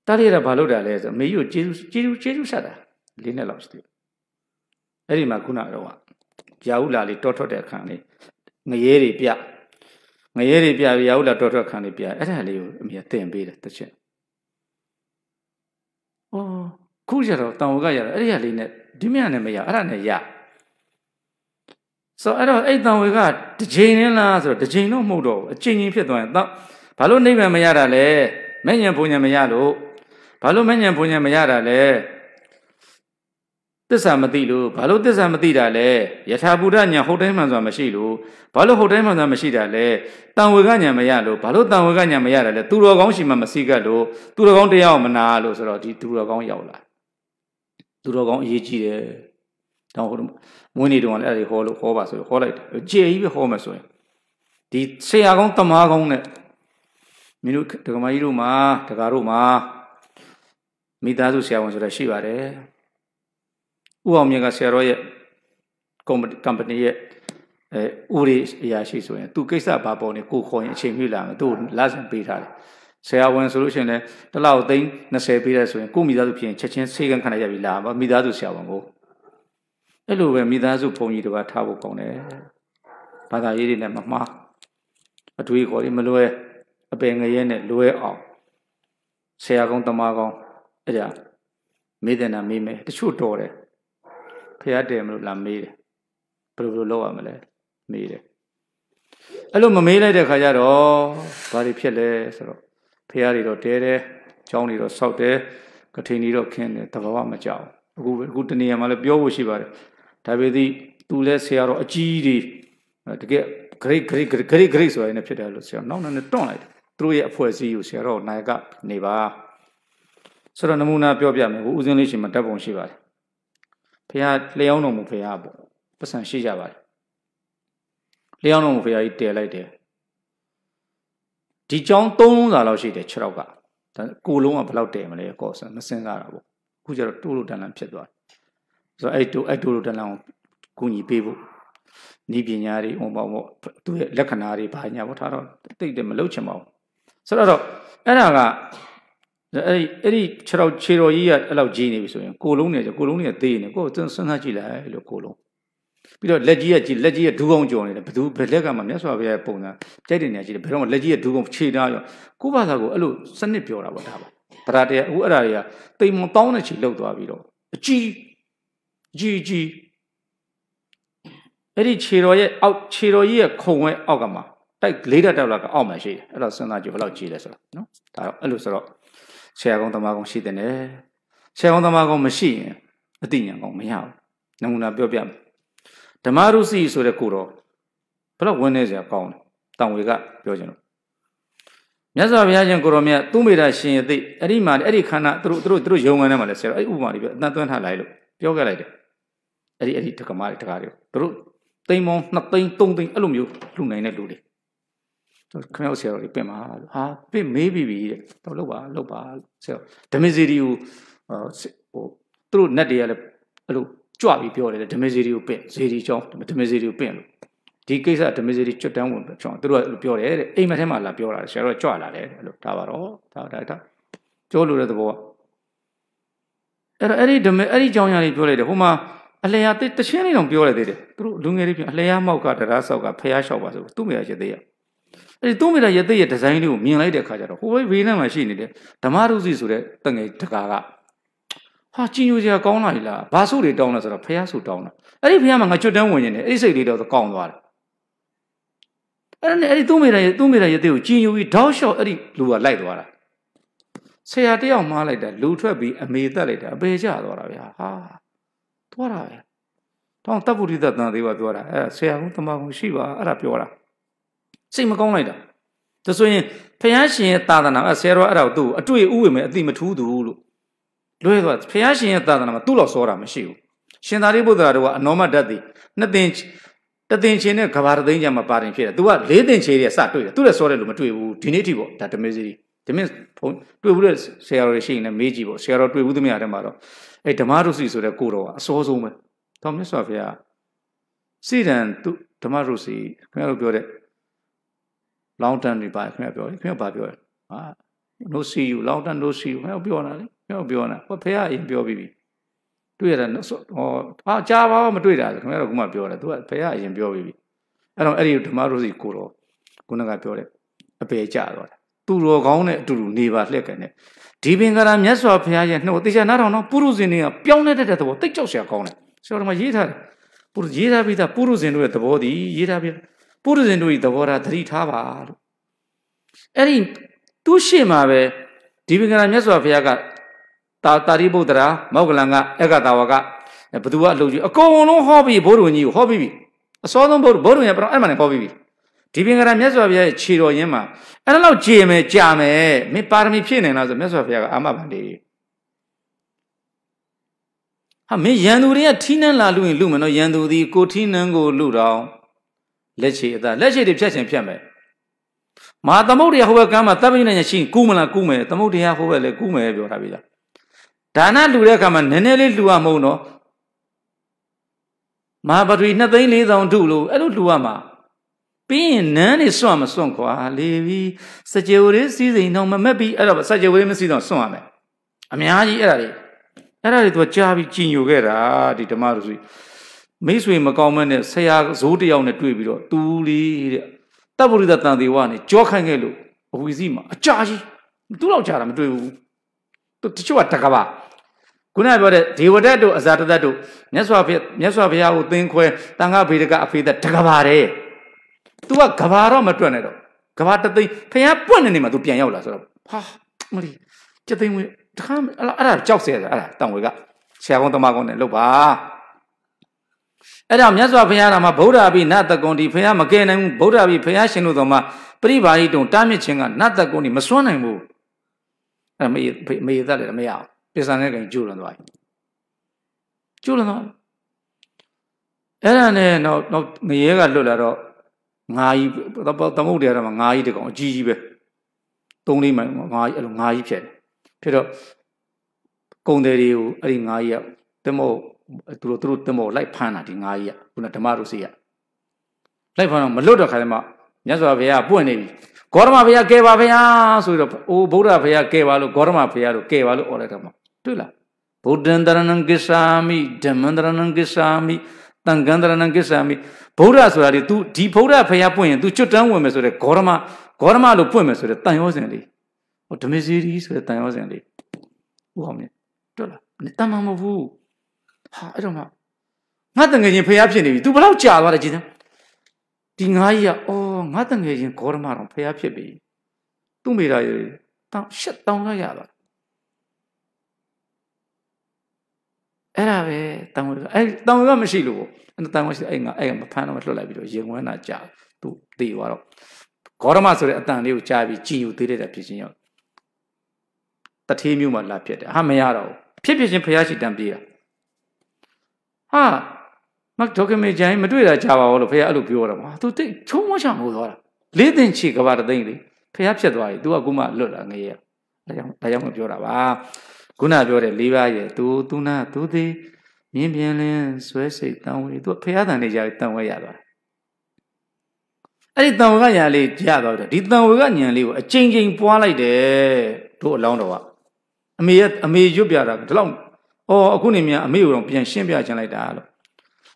တာတရရဘာလို့တာလဲဆိုမေကြီးကိုကျေးဇူးကျေးဇူးကျေးဇူးဆက်တာလေးနှစ်လောက်ရှိတယ်အဲ့ဒီမှာခုနတော့ ရာဟုလာလေးတောထွက်တဲ့အခါလေးငရဲတွေပြငရဲတွေပြရာဟုလာတောထွက်ခါလေးပြအဲ့ဒါလေးကိုအမေတင်ပေးတယ်တစ်ချက်။အော်ခုကျတော့တောင်ဝကရတာအဲ့ဒီဟာလေးနဲ့ဒီမြနဲ့မရအဲ့ဒါနဲ့ရဆိုအဲ့တော့အဲ့တံဝေကတစ်ချိန်နဲ့လားဆိုတော့တစ်ချိန်တော့မဟုတ်တော့အချိန်ချင်းဖြစ်သွားရင်တော့ဘာလို့နိဗ္ဗာန်မရတာလဲမဲ့ညံဘုံညံမရလို့ဘာလို့မဲ့ညံဘုံညံမရတာလဲ သစ္စာမသိလို့ဘာလို့သစ္စာမသိတာလဲယထာဘုဒ္ဓညာဟုတ်တိုင်းမှန်စွာမရှိလို့ဘာလို့ဟုတ်တိုင်းမှန်စွာမရှိတာလဲတန်ဝေကညာမရလို့ဘာလို့တန်ဝေကညာမရတာလဲသူတော်ကောင်းရှိမှမစိကတ်လို့သူတော်ကောင်းတရားမနာလို့ဆိုတော့ဒီသူတော်ကောင်းရောက်လာသူတော်ကောင်းအရေးကြီးတယ်တောင်းဟိုမွေးနေတုန်းကလည်းအဲ့ဒီဟောလို့ဟောပါဆိုဟောလိုက်တယ်ကြေကြီးပဲဟောမယ်ဆိုရင်ဒီဆရာကောင်းတမားကောင်းနဲ့မင်းတို့ဒကမကြီးတို့မှာဒကာတို့မှာမိသားစုဆရာဝန်ဆိုတာရှိပါတယ် ဥအောင်မြင့်ကဆရာတော်ရဲ့ကုမ္ပဏီရဲ့အဲဥရိအရာရှိဆိုရင်သူကိစ္စဘာပေါ်နေကိုခေါ်ရင်အချိန်မြှလာမယ်သူလဆင်ပေးထားတယ်ဆရာဝန်ဆိုလို့ရှိရင်လည်းတစ်လောက်သိန်း20ပေးတယ်ဆိုရင်ကိုမိသားစုဖြစ်ရင်ချက်ချင်းဆေးကန်းခဏရပြီလာပါမိသားစုဆရာဝန်ကိုအဲ့လိုပဲမိသားစုဘုံကြီးတွေကထားဖို့ကောင်းတယ်ဘာသာရေးတွေနဲ့မမှားအတွေးခေါ်တွေမလွဲအပင်ငရဲနဲ့လွဲအောင်ဆရာကောင်းတမကောင်းအဲ့ဒါမေးတယ်နာမေးမယ်တချို့တော်တယ် ဖះတယ်မလို့လာမေးတယ်ဘယ်လိုဘယ်လိုလုပ်ရမလဲမေးတယ်အဲ့လိုမမေးလိုက်တဲ့ခါကျတော့ဘာတွေဖြစ်လဲဆိုတော့ဖះတွေတော့တဲတယ်ကျောင်းတွေတော့ဆောက်တယ်ကထိန်တွေတော့ခင်းတယ်တဘာဝမကြောက်အခုအခုတနေရာမှာလည်းပြောဖို့ရှိပါတယ်ဒါပေသည်သူလဲဆရာတော်အကြီးတွေတကယ် great great great great great ဆိုရနေဖြစ်တယ်လို့ဆရာနောက်နဲ့တွန့်လိုက်တယ်သူတို့ရဲ့အဖွဲ့အစည်းကိုဆရာတော်နိုင်ကနေပါဆိုတော့နမူနာပြောပြမယ်ဦးစင်းလေးရှင်မှာဓာတ်ပုံရှိပါတယ် ဖះလျှောင်းတော်မူဖះပေါ့ပတ်စံရှိကြပါတယ်လျှောင်းတော်မူဖះကြီးတည်လိုက်တယ်ဒီကြောင်း၃လုံးစာလောက်ရှိတယ်6ရောက်ကဒါကိုလုံးကဘယ်လောက်တည်မလဲကောဆန်မစင်စားတာပေါ့အခုကျတော့တိုးလို့တန်လန်ဖြစ်သွားတယ်ဆိုတော့အဲ့တိုးအဲ့တိုးလို့တန်လန်ကိုကူညီပေးဖို့ဤပညာတွေဟောပေါ့ပေါ့သူရဲ့လက္ခဏာတွေဘာညာပေါ့ထားတော့တိတ်တယ်မလုပ်ချင်ပါဘူးဆိုတော့အဲ့ဒါက အဲ့ဒီအဲ့ဒီခြေတော်ခြေတော်ကြီးကအဲ့လောက်ကြီးနေပြီဆိုရင်ကိုလုံးနေကြကိုလုံးနေသေးနေကိုယ်စဉ်းစားကြည့်လိုက်လို့ကိုလုံးပြီးတော့လက်ကြီးကကြည့်လက်ကြီးကဒူးကောင်းကြော်နေတယ်ဘသူဘယ်လက်ကမှမြတ်စွာဘုရားရဲ့ပုံစံကြိုက်တယ်နေကြည့်တယ်ဘယ်တော့မှလက်ကြီးကဒူးကောင်းခြေထားရောကိုဘာသာကိုအဲ့လိုစနစ်ပြောတာပေါ့ဒါပါဗရာတရားအခုအဲ့ဒါတွေကတိမ်မတောင်းတဲ့ချီလောက်သွားပြီးတော့အကြီးကြီးကြီးအဲ့ဒီခြေတော်ရဲ့အောက်ခြေတော်ကြီးရဲ့ခုံဝဲအောက်ကမှာတိုက်လေးတက်တက်လာကအောက်မှာရှိတယ်အဲ့တော့စဉ်းစားကြည့်ဘယ်လောက်ကြီးလဲဆိုတော့နော်ဒါတော့အဲ့လိုဆိုတော့ ဆရာကောင်းတမကောင်းရှိတဲ့နဲ့ဆရာကောင်းတမကောင်းမရှိရင်အသိဉာဏ်ကောင်းမရဘူးနမူနာပြောပြမယ်ဓမ္မရုစီဆိုတဲ့ကိုတော့ဘယ်တော့ဝင်နေစရာကောင်းတယ်တောင်ဝေကပြောကြတယ်မြတ်စွာဘုရားရှင်ကိုရောမြတ်သူမိတာရှင်ရသိအဲ့ဒီမှာအဲ့ဒီခန္ဓာသူတို့သူတို့သူတို့ယုံငန်းထဲမှာလဲဆရာအဲ့ဥပမာတွေပြအတန်သွင်းထားလိုက်လို့ပြောခဲ့လိုက်တယ်အဲ့ဒီအဲ့ဒီတက္ကမတွေတက္ကတွေသူတို့သိန်းပေါင်း2သိန်း3သိန်းအဲ့လိုမျိုးလူနိုင်တဲ့လူတွေ ခင်ဗျားဆရာတော်တွေပြင်ပါလို့ဟာပြင်မေးပြီပြီတဲ့တော့လောက်ပါလောက်ပါဆရာဓမေစီဒီကိုဟိုသူတို့နတ်တွေကလည်းအဲ့လိုကြွပြီးပြောတယ်ဓမေစီဒီကိုပင့်ဇေဒီချောင်းဓမေစီဒီကိုပင့်လို့ဒီကိစ္စဓမေစီဒီကျွတ်တန်းဝင်ချောင်းသူတို့ကပြောတယ်တဲ့အိမ်မထဲမှာလာပြောတာဆရာတော်ကြွလာတယ်အဲ့လိုဒါပါတော့ဒါဒါဒါပြောလို့တဲ့သဘောကအဲ့တော့အဲ့ဒီဓမေအဲ့ဒီကြောင်းရည်ပြောလိုက်တယ်ဟိုမှာအလျာတချင်းလေးတော့ပြောလိုက်သေးတယ်သူတို့လူငယ်တွေပြန်အလျာမောက်ကတရားဆောက်ကဖះလျှောက်ပါဆိုသူ့မိရရသေးရ အဲ့ဒီသူ့မိရရသေးရဒီဇိုင်းလေးကိုမြင်လိုက်တဲ့အခါကျတော့ဟိုဘက်ဘေးနားမှာရှိနေတဲ့ဓမ္မရုစီဆိုတဲ့တငယ်တကာကဟာကြည်ညိုစရာကောင်းလာပြီလားဘာစုတွေတောင်းလဲဆိုတော့ဖះစုတောင်းတာအဲ့ဒီဖះမှာငါချွတ်တန်းဝင်နေတယ်အဲ့ဒီစိတ်လေးတော့ကောင်းသွားတယ်အဲ့ဒါနဲ့အဲ့ဒီသူ့မိရရသူ့မိရရသေးကိုကြည်ညိုပြီးတောက်လျှောက်အဲ့ဒီလူကလိုက်သွားတာဆရာတယောက်မှားလိုက်တာလူထွက်ပြီးအမေတက်လိုက်တာအပေကျသွားတာဗျာဟာသွားတာပဲတောင်းတပ်ပုရိသတန်သေးပါပြောတာအဲဆရာကုန်းတမကုန်းရှိပါအဲ့ဒါပြောတာ စိတ်မကောင်းလိုက်တာဒါဆိုရင်ဖះရှင်ရဲ့သာသနာအဲဆရာတော်အဲ့ဒါကိုသူ့အတွေ့ဥဝေမယ်အတိမထူးသူလို့လွဲသွားဖះရှင်ရဲ့သာသနာမှာသူ့လောက်စောတာမရှိဘူးရှင်သာရိပုတ္တရာတို့ကအနောမတတ်သည်နှစ်သင်တသင်ချင်းနဲ့ကဘာတသိန်းကြမှာပါတယ်ဖြစ်တယ်။ तू ကလေးသင်ချေတွေစတွေ့တယ်။ तू လည်းစောတယ်လို့မတွေ့ဘူးဒီနေ့ထိပေါ့ဒါဓမေစီဓမေဖုံတွေ့ဘူးတဲ့ဆရာတော်တွေရှိရင်လည်းမေးကြည့်ပေါ့ဆရာတော်တွေ့ဘူးသမျှတဲ့မှာတော့အဲဓမ္မရုစီဆိုတဲ့ကိုတော်ကအစောဆုံးပဲ။တော်မြတ်စွာဘုရားစိရန်သူဓမ္မရုစီခင်ဗျားတို့ပြောတဲ့ long term တွေပါခင်ဗျားပြောတယ်ခင်ဗျားဘာပြောလဲ။ဟာ no see you long term no see you ခင်ဗျားပြောတာလေခင်ဗျားပြောတာဘုရားအရင်ပြောပြီးပြီ။တွေ့ရတာဟောအာကြားပါမတွေ့တာခင်ဗျားတို့ကမှပြောတယ်သူကဘုရားအရင်ပြောပြီးပြီ။အဲ့တော့အဲ့ဒီဓမ္မရုစီကိုတော်ခုနကပြောတဲ့အပေကြသွားတာ။သူတော်ကောင်းနဲ့အတူတူနေပါလှက်ကန်နဲ့ဒီပင်ကရာမြတ်စွာဘုရားရဲ့နှုတ်တရားနားထောင်တော့ပုရုဇဉ်တွေကပြောင်းလဲတဲ့သဘောတိတ်ကြောက်စရာကောင်းတယ်ဆရာတော်ကရေးထားတယ်ပုရုရေးထားပြီးသားပုရုဇဉ်တို့ရဲ့သဘောဒီရေးထားပြီး ပုရုဇဉ်တို့ရဲ့သဘောထားသတိထားပါလို့အဲ့ဒီသူ့ရှေ့မှာပဲဒီပင်ကရာမြတ်စွာဘုရားကတာတာရိပုတ္တရာမောက္ကလန်ကအက္ကတာဝကဘသူကအလုပ်ကြီးအကုန်လုံးဟောပြီးဘိုးတော်ကြီးကိုဟောပြီးပြီအစောဆုံးဘိုးတော်ဘိုးတော်ကြီးကတော့အဲ့မှလည်းဟောပြီးပြီဒီပင်ကရာမြတ်စွာဘုရားရဲ့ခြေတော်ရင်းမှာအဲ့ဒါလောက်ကြေမယ်ကြာမယ်မင်းပါရမီဖြည့်နေလားဆိုမြတ်စွာဘုရားကအာမဘန္တေဟာမင်းရန်သူတွေကထီးနှန်းလာလူရင်လူမယ်နော်ရန်သူဒီကိုထီးနှန်းကိုလူတော့ လက်ချေအသာလက်ချေတွေဖြတ်ချင်ဖြတ်မယ်မဟာသမုဒ္ဒရာဟိုဘက်ကမ်းမှာတပ်ပိနဲ့ရှိကူးမလားကူးမယ်သမုဒ္ဒရာဟိုဘက်လည်းကူးမယ်ပြောထားပြီလားဒါနလူတဲ့အခါမှာနည်းနည်းလေးလူရမဟုတ်နော်မဟာပထဝီ2သိန်း4000ထုလို့အဲ့လိုလှူရမှာပြီးရင်နန်းနေစွန့်မစွန့်ခွာလေပြီစကြဝဠာစီးစိမ်တော့မမက်ပြီးအဲ့တော့စကြဝဠာမစီးတော့စွန့်ရမယ်အများကြီးအဲ့ဒါတွေအဲ့ဒါတွေသူကြားပြီးကြည်ညိုခဲ့တာဒီဓမ္မရစု မိတ်ဆွေမကောင်းမနဲ့ဆရာဇိုးတယောက်နဲ့တွေ့ပြီးတော့တူလေးတဲ့တပ်ပုရိသတန်သေးဝနဲ့ကြောခိုင်းခဲ့လို့အဝီစီမှာအကြာကြီးသူ့လောက်ကြာတာမတွေ့ဘူးသူတချို့ကတကပါခုနပြောတဲ့ဒေဝဒတ်တို့အဇာတဒတ်တို့မြတ်စွာဘုရားမြတ်စွာဘုရားကိုသင်ခွဲတန်ခါဗေဒကအဖေသက်တကပါတဲ့ तू ကကဘာတော့မတွက်နဲ့တော့ကဘာတသိန်းဖះပွင့်နေနေမှာ तू ပြန်ရောက်လာဆိုတော့ဟာမလီကျသိန်းဝင်တခါအဲ့ဒါကြောက်เสียအဲ့ဒါတန်ဝေကဆရာကောင်းတမကောင်းနဲ့လုပ်ပါ အဲ့ဒါမြတ်စွာဘုရားကမှာဗုဒ္ဓအဘိနတ်တကွန်ဒီဘုရားမကယ်နိုင်ဘူးဗုဒ္ဓအဘိဘုရားရှင်တို့တော်မှာပရိပါဟိတုံတားမြစ်ခြင်းကနတ်တကွန်ဒီမစွန့်နိုင်ဘူးအဲ့မေမေသက်လည်းမရအောင်ပစ္စံနဲ့ကင်ကျိုးလွန်သွားပြီကျိုးလွန်သွားအဲ့ဒါနဲ့တော့တော့ငရဲကလွတ်လာတော့ငါကြီးသမုတ်တရားတော့ငါကြီးတကောင်အကြီးကြီးပဲသုံးလေးမိုင်ငါကြီးအဲ့လိုငါကြီးဖြစ်တယ်ဖြစ်တော့ကုံတယ်တွေကိုအဲ့ဒီငါကြီးကတမော သူတို့သူတို့တမောလိုက်ဖမ်းတာဒီငါကြီးကခုနဓမ္မရုစီကလိုက်ဖမ်းတော့မလွတ်တော့ခါတည်းမှာမြတ်စွာဘုရားပွင့်နေပြီဂေါရမဘုရားကဲပါဘုရားဆိုတော့အိုးဗုဒ္ဓဘုရားကဲပါလို့ဂေါရမဘုရားတို့ကဲပါလို့អော်လိုက်တော့မှာတွေ့လားဗုဒ္ဓံတရဏံကိစ္ဆာမိဓမ္မံတရဏံကိစ္ဆာမိတန်ခန္တရဏံကိစ္ဆာမိဗုဒ္ဓဆိုတာဒီ तू ဒီဗုဒ္ဓဖရာပွင့်ရင် तू ကျွတ်တန်းဝင်မယ်ဆိုတဲ့ဂေါရမဂေါရမလို့ပွင့်မယ်ဆိုတဲ့တန်ရောစင်လေးဟိုဓမေစီရီဆိုတဲ့တန်ရောစင်လေးဥအောင်မြင်တွေ့လားတန်မှမဟုတ်ဘူး ဟာအဲ့တော့မှငါတငယ်ချင်းဖရာဖြစ်နေပြီ तू ဘယ်လောက်ကြာသွားတယ်ကြည်စမ်းဒီငါကြီးကအော်ငါတငယ်ချင်းဂေါရမတော့ဖရာဖြစ်ပြီသူ့မိသားရေတောင်းရှက်တောင်းလိုက်ရသွားအဲ့ဒါပဲတန်ဝေကအဲ့တန်ဝေကမရှိလို့အဲ့တန်ဝေရှိအဲ့ငါအဲ့မဖမ်းတော့လွတ်လိုက်ပြီးတော့ရင်ဝမ်းတာကြာသူတည်သွားတော့ဂေါရမဆိုတဲ့အတန်လေးကိုကြားပြီးကြည်ယူသေးတဲ့ဖြစ်ချင်းရောက်တထေးမျိုးမှလာဖြစ်တယ်ဟာမရတော့ဖြစ်ဖြစ်ချင်းဖျားရှိတန်ပြေးတာ ဟာမဒေါကမေဂျိုင်းမတွေ့တာကြာပါဘူးလို့ဖះအဲ့လိုပြောတာပါသူတိတ်ချုံမချောင်လို့သွားတာလေးသိင်ချီကဘာတသိမ့်လေဖះဖြစ်သွားပြီ तू ကခုမှလွတ်လာငရေဒါကြောင့်ဒါကြောင့်မပြောတာပါခုနပြောတဲ့၄ပါးရဲ့သူသူနာသူသည်မြင်းပြန်လင်းဆွဲစိတ်တန်ဝေသူဖះတန်နေကြတန်ဝေရသွားအဲ့ဒီတန်ဝေကညာလေးရသွားတယ်ဒီတန်ဝေကညာလေးကိုအချိန်ချင်းပွားလိုက်တယ်တို့အလောင်းတော်ကအမေရဲ့အမေရွတ်ပြတာဒီလောက် အော်အခုနေမြန်အမေကိုတော့ပြန်ရှင်းပြချင်လိုက်တာလို့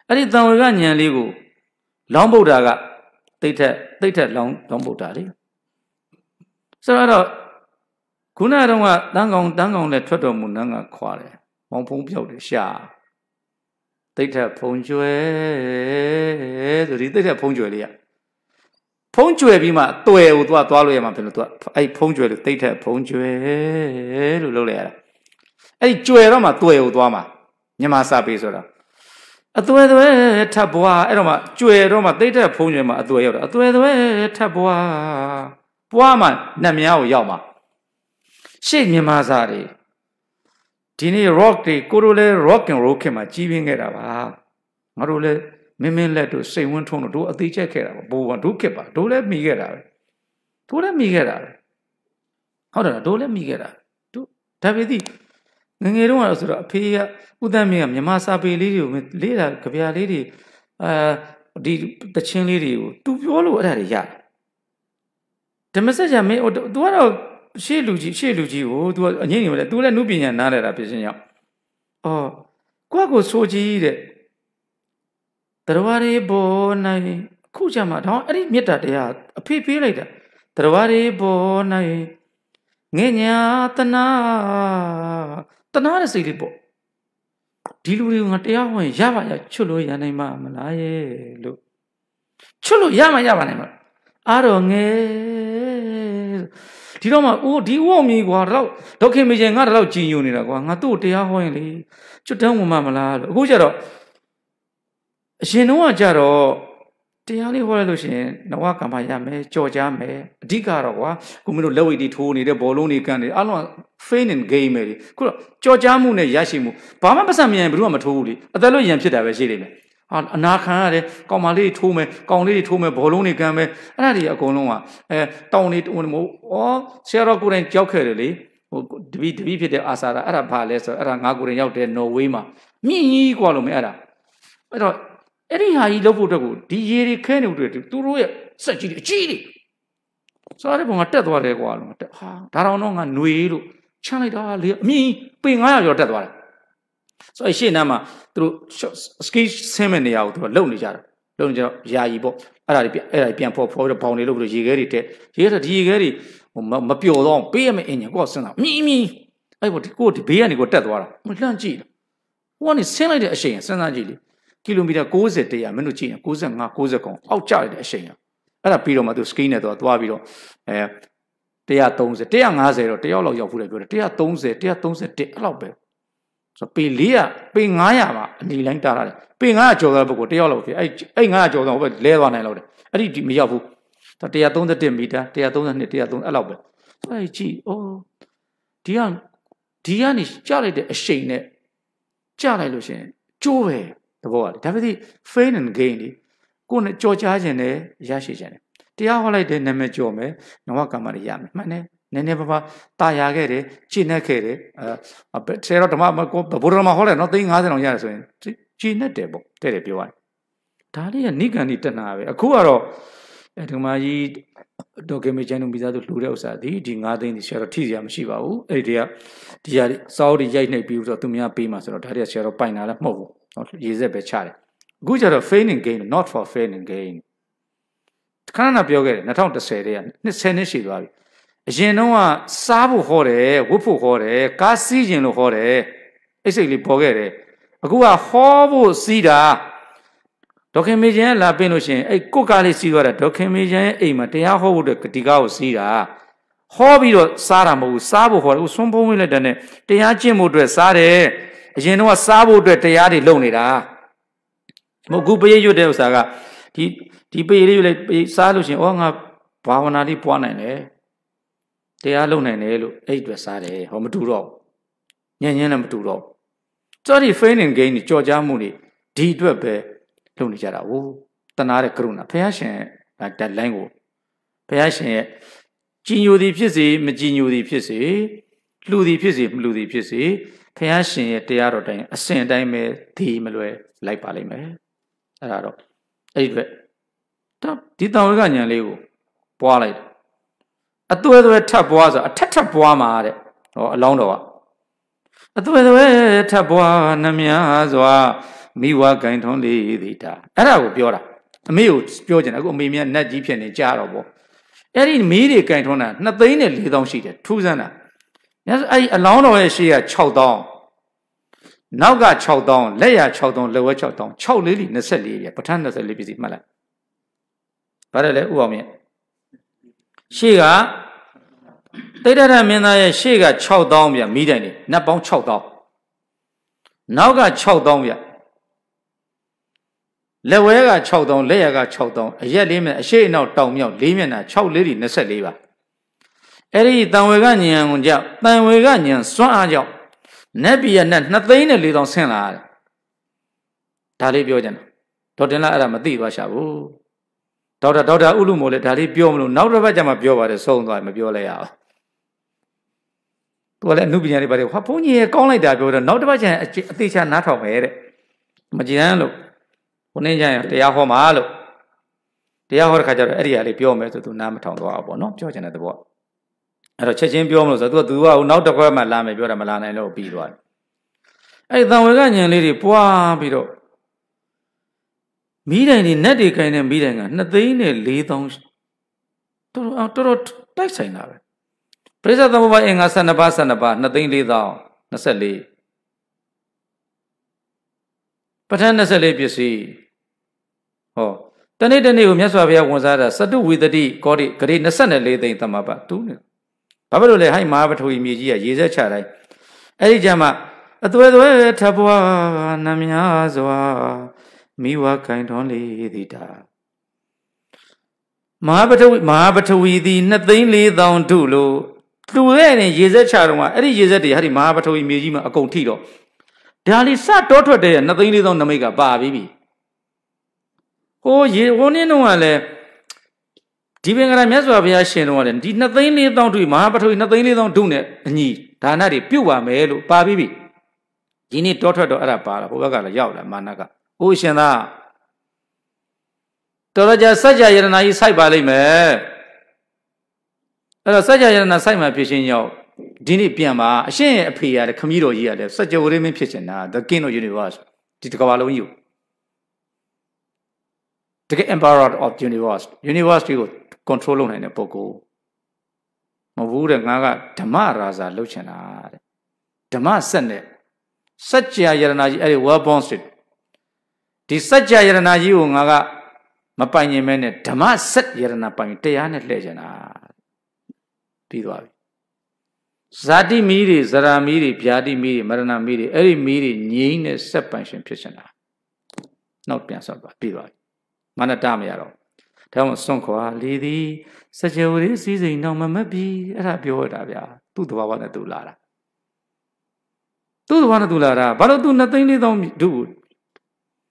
အဲ့ဒီတန်ဝေကညာလေးကိုလောင်းဗုဒ္ဓကတိတ်ထက်တိတ်ထက်လောင်းလောင်းဗုဒ္ဓလေဆိုတော့ခုနကတော့ကတန်းကောင်တန်းကောင်လည်းထွက်တော်မူနန်းကခွာတယ်မောင်ဖုံးပြောက်တယ်ရှာတိတ်ထက်ဖုံကျွဲဆိုဒီတိတ်ထက်ဖုံကျွဲလေးကဖုံးကျွဲပြီးမှတွယ်ကိုသွားသွားလို့ရမှာဖြစ်လို့သူကအဲ့ဖုံးကျွဲလို့တိတ်ထက်ဖုံးကျွဲလို့လုပ်လိုက်ရတာ အဲ့ဒီကျွဲတော့မှတွယ်ကိုသွားမှာမြန်မာစာပေဆိုတာအသွဲသွဲထပ်ပွားအဲ့တော့မှကျွဲတော့မှတိတ်ထက်ဖုံးကျွဲမှာအသွဲရောက်တာအသွဲသွဲထပ်ပွားပွားမှနှက်များကိုရောက်မှာရှေ့မြန်မာစာတွေဒီနေ့ rock တွေကိုတို့လဲ rock and roll ခင်မှာကြီးပြင်းခဲ့တာပါငါတို့လဲမင်းမင်းလက်တို့စိတ်ဝန်းထုံးတို့တို့အသေးချက်ခဲ့တာပါဘိုးကတို့ခစ်ပါတို့လဲမိခဲ့တာပဲတို့လဲမိခဲ့တာပဲဟုတ်တယ်တို့လဲမိခဲ့တာတို့ဒါပေသည် ငငယ်တုန်းကတော့ဆိုတော့အဖေကဥဒ္ဒမင်းကမြမစာပေလေးတွေကိုလေးတာကြပြလေးတွေအာဒီတချင်းလေးတွေကိုသူပြောလို့အဲ့ဒါတွေရတယ်ဓမ္မစကြာမင်း तू ကတော့ရှေ့လူကြီးရှေ့လူကြီးကို तू အငိမ့်နေမလဲ तू လည်းနုပညာနားလဲတာဖြစ်ရှင်ရောက်အော်ကိုယ့်ကိုဆိုကြည့်တဲ့တရားရီဘောနိုင်အခုကြမှာတော့အဲ့ဒီမေတ္တာတရားအဖေပေးလိုက်တာတရားရီဘောနိုင်ငဲ့ညာတနာ တနာတဲ့စိတ်လေးပေါ့ဒီလူတွေကငါတရားဝင်ရပါရချွတ်လို့ရနိုင်မှာမလားရဲ့လို့ချွတ်လို့ရမှာရပါနိုင်မှာအားတော့ငယ်ဒီတော့မှအိုးဒီဥအောင်မြည်ကွာတော့ဒေါခင်မေကျင်ငါတော့ကြည်ညိုနေတာကွာငါသူ့တရားဟောရင်လေကျွတ်တန်းဝင်မှာမလားလို့အခုကျတော့အရှင်တော့ကကြတော့ တရားလေးဟောရလို့ရှိရင်နဝကမ္မရမယ်ကြော်ကြမယ်အဓိကတော့ကွာခုမင်းတို့လက်ဝိတ်တွေထိုးနေတဲ့ဘောလုံးတွေကန်နေအားလုံး fain and game ပဲလေခုတော့ကြော်ကြမှုနဲ့ရရှိမှုဘာမှပတ်စံမြန်ဘယ်သူမှမထိုးဘူးလေအသက်လို့ရံဖြစ်တာပဲရှိနေတယ်ဟာအနာခံရတယ်ကောင်မလေးထိုးမယ်ကောင်လေးတွေထိုးမယ်ဘောလုံးတွေကန်မယ်အဲ့ဒါတွေအကုန်လုံးကအဲတောင်းနေဟိုဩဆရာတော်ကိုယ်တိုင်ကြောက်ခဲ့တယ်လေဟိုတပီတပီဖြစ်တဲ့အာစာရာအဲ့ဒါဘာလဲဆိုအဲ့ဒါငါကိုယ်တိုင်ရောက်တဲ့နော်ဝေးမှာမြင့်ကြီးกว่าလို့မအဲ့ဒါအဲ့တော့ အဲ့ဒီဟာကြီးလုပ်ဖို့အတွက်ကိုဒီရေတွေခဲနေဖို့အတွက်သူတို့ရဲ့စက်ကြီးတွေအကြီးတွေစားတဲ့ပုံကတက်သွားတယ်ကွာလို့တက်ဟာဒါတော့တော့ငါຫນွေလို့ချမ်းလိုက်တာလေအမြင်ပေ900ကျော်တက်သွားတယ်ဆိုအရှိနာမှာသူတို့စကီဆင်းမဲ့နေရာကိုသူကလုံနေကြတာလုံနေကြတော့ယာယီပေါ့အဲ့ဒါတွေပြန်အဲ့ဒါတွေပြန်ဖော်ဖော်ပြီးတော့ဘောင်တွေလုပ်ပြီးတော့ရေခဲတွေတက်ရေခဲဒီရေခဲတွေဟိုမပျော်တော့ပေးရမယ့်အင်ဂျင်ကိုကစဉ်းစားမြင်းမြင်းအဲ့ဘောကိုဒီဘေးကနေကိုတက်သွားတာမလှမ်းကြည့်ဟိုကနေဆင်းလိုက်တဲ့အရှိန်စဉ်းစားကြည့်လေ ကီလိုမီတာ60 100မင်းတို့ကြည့်ရင်65 60ကောင်အောက်ကျလိုက်တဲ့အရှိန်အဲ့ဒါပြီးတော့မှသူစကီးနဲ့တော့သွားပြီးတော့အဲ130 150တော့တယောက်လောက်ရောက်ဖူးတယ်ပြောတယ်130 131အဲ့လောက်ပဲဆိုပေ400ပေ900မှာအနီလိုင်းတားရတယ်ပေ900ကျော်တဲ့ပုဂ္ဂိုလ်တယောက်လောက်ဖြစ်အဲ့အဲ့900ကျော်တော့ဘယ်လဲသွားနိုင်လို့တယ်အဲ့ဒီမရောက်ဘူး131မီတာ132 130အဲ့လောက်ပဲဆိုအဲ့ကြည့်အိုးဒီကဒီကနေကြလိုက်တဲ့အရှိန်နဲ့ကြလိုက်လို့ရှင်ကျိုးပဲ သဘောကလေဒါပေမဲ့ fain and gain လေကိုယ်နဲ့ကြော်ကြားခြင်းနဲ့ရရှိခြင်းနဲ့တရားဟောလိုက်တဲ့နာမည်ကြော်မယ်နဝကမ္မတွေရမယ်မှန်တယ်နည်းနည်းပါးပါးတာယာခဲ့တယ်ကျင့်နေခဲ့တယ်အဲဆရာတော်ဓမ္မဘုရားမဟောလိုက်နော်350တောင်ရတယ်ဆိုရင်ကျင့်နေတယ်ပေါ့တဲ့တယ်ပြောရတယ်ဒါလေးကနိဂန္ဒီတဏှာပဲအခုကတော့အဲဒီမှာကြီးဒေါကေမေချန်နုမိသားစုလှူတဲ့ဥစ္စာဒီဒီ9သိန်းဒီဆရာတော်ထိစရာမရှိပါဘူးအဲ့ဒီတည်းကဒီဟာစောက်တွေရိုက်နှိပ်ပြီးတော့သူများပေးမှာဆိုတော့ဒါတည်းကဆရာတော်ပိုင်တာလည်းမဟုတ်ဘူး နော်ရေစက်ပဲချတယ်အခုကျတော့ fain and gain not for fain and gain ခဏနာပြောခဲ့တယ်2010တည်းက20နှစ်ရှိသွားပြီအရင်တော့ကစားဖို့ဟောတယ်ဝတ်ဖို့ဟောတယ်ကားစီးခြင်းလို့ဟောတယ်အဲ့စိတ်လေးပေါ်ခဲ့တယ်အခုကဟောဖို့စီးတာဒေါခင်မေကျန်လာပင်းလို့ရှိရင်အဲ့ကိုကားလေးစီးသွားတာဒေါခင်မေကျန်ရဲ့အိမ်မှာတရားဟောဖို့အတွက်ဒီကားကိုစီးတာဟောပြီးတော့စားတာမဟုတ်ဘူးစားဖို့ဟောတယ်ဦးဆွန်းဖုံးဝင်လိုက်တဲ့နဲ့တရားကျင့်ဖို့အတွက်စားတယ် အရင်တော့စားဖို့အတွက်တရားတွေလုပ်နေတာမဟုတ်ဘူးပရိရွတ်တဲ့ဥစ္စာကဒီဒီပေလေးလေးစားလို့ရှင်ဩငါဘာဝနာလေးပွားနိုင်တယ်တရားလုံနိုင်တယ်လို့အဲ့အတွက်စားတယ်ဟောမတူတော့ညံ့ညံ့လည်းမတူတော့စောဒီ fain and gain ကြော်ကြားမှုတွေဒီအတွက်ပဲလုံနေကြတာဟိုတနာတဲ့ကရုဏာဘုရားရှင်ဓာတ်လိုင်းကိုဘုရားရှင်ရဲ့ကြည်ညိုသည်ဖြစ်စေမကြည်ညိုသည်ဖြစ်စေလှူသည်ဖြစ်စေမလှူသည်ဖြစ်စေ ဘုရားရှင်ရဲ့တရားတော်တိုင်းအစဉ်တိုင်းပဲဒီမလွယ်လိုက်ပါလိမ့်မယ်အဲ့ဒါတော့အဲ့ဒီအတွက်ဒီတောင်ဝိကညာလေးကိုပွားလိုက်အသွဲသွဲထပ်ပွားဆိုအထက်ထပ်ပွားမှာတဲ့ဟောအလောင်းတော်ကအသွဲသွဲထပ်ပွားနှမြစွာမိဝဂိုင်ထွန်းလေးသည်တာအဲ့ဒါကိုပြောတာအမေကိုပြောချင်တယ်အခုအမေမြတ်နတ်ကြီးဖြစ်နေကြတော့ဗောအဲ့ဒီမီးတွေဂိုင်ထွန်းတာ2သိန်းနဲ့4တောင်းရှိတယ်ထူးဆန်းတာ အဲ့ဒီအလောင်းတော်ရဲ့ရှေ့က6တောင်းနောက်က6တောင်းလက်ရ6တောင်းလက်ဝဲ6တောင်း6လေးလီ24ပြပဋ္ဌာန်း24ပြည့်စီမှတ်လိုက်ဗါတယ်လေဥအောင်မြင့်ရှေ့ကတိဋ္ဌရမင်းသားရဲ့ရှေ့က6000ဗျမိတိုင်နေနတ်ပေါင်း6000နောက်က6000ဗျလက်ဝဲက6000လက်ရက6000အရက်လေးမျက်အရှိအနောက်တောင်မြောက်၄မျက်နှာ6လေး24ပါ အဲ့ဒီတန်ဝေကညံကိုကြောင့်တန်ဝေကညံစွန့်အားကြောင့်နတ်ပြည်ရနဲ့2သိန်းနဲ့4000ဆင်းလာတယ်ဒါလေးပြောကြတယ်ဒေါက်တင်လာအဲ့ဒါမသိသွားရှာဘူးဒေါက်တာဒေါက်တာဥလူမို့လဲဒါလေးပြောမလို့နောက်တစ်ပတ်ကျမှပြောပါတယ်ဆုံးသွားမပြောလဲရအောင်သူကလည်းအမှုပညာတွေပါတယ်ဟာဘုန်းကြီးရကောင်းလိုက်တာပြောတော့နောက်တစ်ပတ်ကျရင်အသေးချာနားထောင်မယ်တဲ့မကြည်တမ်းလို့ဘုန်းကြီးကျရင်တရားဟောမှာလို့တရားဟောတဲ့ခါကျတော့အဲ့ဒီဟာလေးပြောမယ်ဆိုသူနားမထောင်တော့ဘူးပေါ့နော်ပြောချင်တဲ့သဘော အဲ့တော့ချက်ချင်းပြောမလို့ဆိုတော့သူကသူကနောက်တစ်ခွက်မှလာမယ်ပြောတာမလာနိုင်လို့ပြီးသွားတယ်အဲ့ဒီသံဝေကညံလေးတွေပွားပြီးတော့မိတိုင်တွေနတ်တွေခိုင်းတဲ့မိတိုင်က2သိန်းနဲ့4000တော်တော်တော်တော်တိုက်ဆိုင်တာပဲပရိစ္ဆေသမုပ္ပါအင်္ဂါ12ပါး12ပါး2သိန်း4000 24ပဋ္ဌာန်း24ပစ္စည်းဟောတနေ့တနေ့ကိုမြတ်စွာဘုရားဝန်စားတာစတုဝိတတိကောတိဂရေ24သိန်းသမဘာတူးနေ ဘာဖြစ်လို့လဲဟိုင်းမဟာပထဝီမြေကြီးကရေစက်ချတိုင်းအဲ့ဒီကြမှာအသွဲသွဲထပ်ပွားနှမြစွာမိဝခိုင်ထွန်းလေသည်တာမဟာပထဝီမဟာပထဝီသည်2သိန်း4000ထုလို့လူရဲ့နေရေစက်ချတော့ကအဲ့ဒီရေစက်တွေဟာဒီမဟာပထဝီမြေကြီးမှာအကုန်ထိတော့ဒါလီစတောထွက်တဲ့2သိန်း4000နမိတ်ကပါပြီးပြီဟိုရေဟိုနည်းတော့ကလည်း ဒီပင်ကရမြတ်စွာဘုရားရှင်တော်ကလည်းဒီ2သိန်း4တောင်းတွေ့မဟာပထဝီ2သိန်း4တောင်းဒုနဲ့အညီဒါနတွေပြုတ်ပါမယ်လို့ပါပြီးပြီဒီနေ့တောထွက်တော့အဲ့ဒါပါတာဘုရားကလည်းရောက်လာမာနကအိုးရှင်သားတော်တော်ကြာစัจ jaya ယရဏကြီးစိုက်ပါလိမ့်မယ်အဲ့တော့စัจ jaya ယရဏစိုက်မှဖြစ်ချင်းရောက်ဒီနေ့ပြန်ပါအရှင်ရဲ့အဖေရတယ်ခမည်းတော်ကြီးရတယ်စัจ jaya ဝိမင်းဖြစ်ချင်တာ the king of universe ဒီတစ်ကမ္ဘာလုံးကြီးကိုတကယ် emperor of universe university ကို control လုပ်နိုင်တဲ့ပုဂ္ဂိုလ်မဟုတ်ဘူးတဲ့ငါကဓမ္မရာဇာလှုပ်ချင်တာတဲ့ဓမ္မဆက်နဲ့စัจ जा ယရနာကြီးအဲ့ဒီ well born state ဒီစัจ जा ယရနာကြီးကိုငါကမပိုင်ရင်မဲနဲ့ဓမ္မဆက်ယရနာပိုင်တရားနဲ့လှည့်ချင်တာပြီးသွားပြီဇာတိမီးတွေဇရာမီးတွေဗျာတိမီးတွေမရဏမီးတွေအဲ့ဒီမီးတွေငြိမ်းတဲ့ဆက်ပိုင်ရှင်ဖြစ်ချင်တာနောက်ပြန်ဆောက်ပါပြီးသွားပြီမနတမရတော့ ဒါမှစွန့်ခွာလေသည်စကြဝဠာစည်းစိမ်တော့မမက်ပြီအဲ့ဒါပြောတာဗျာသူ့တဘာဝနဲ့သူလာတာသူ့တဘာဝနဲ့သူလာတာဘာလို့သူနှစ်သိန်းလေးသောဒု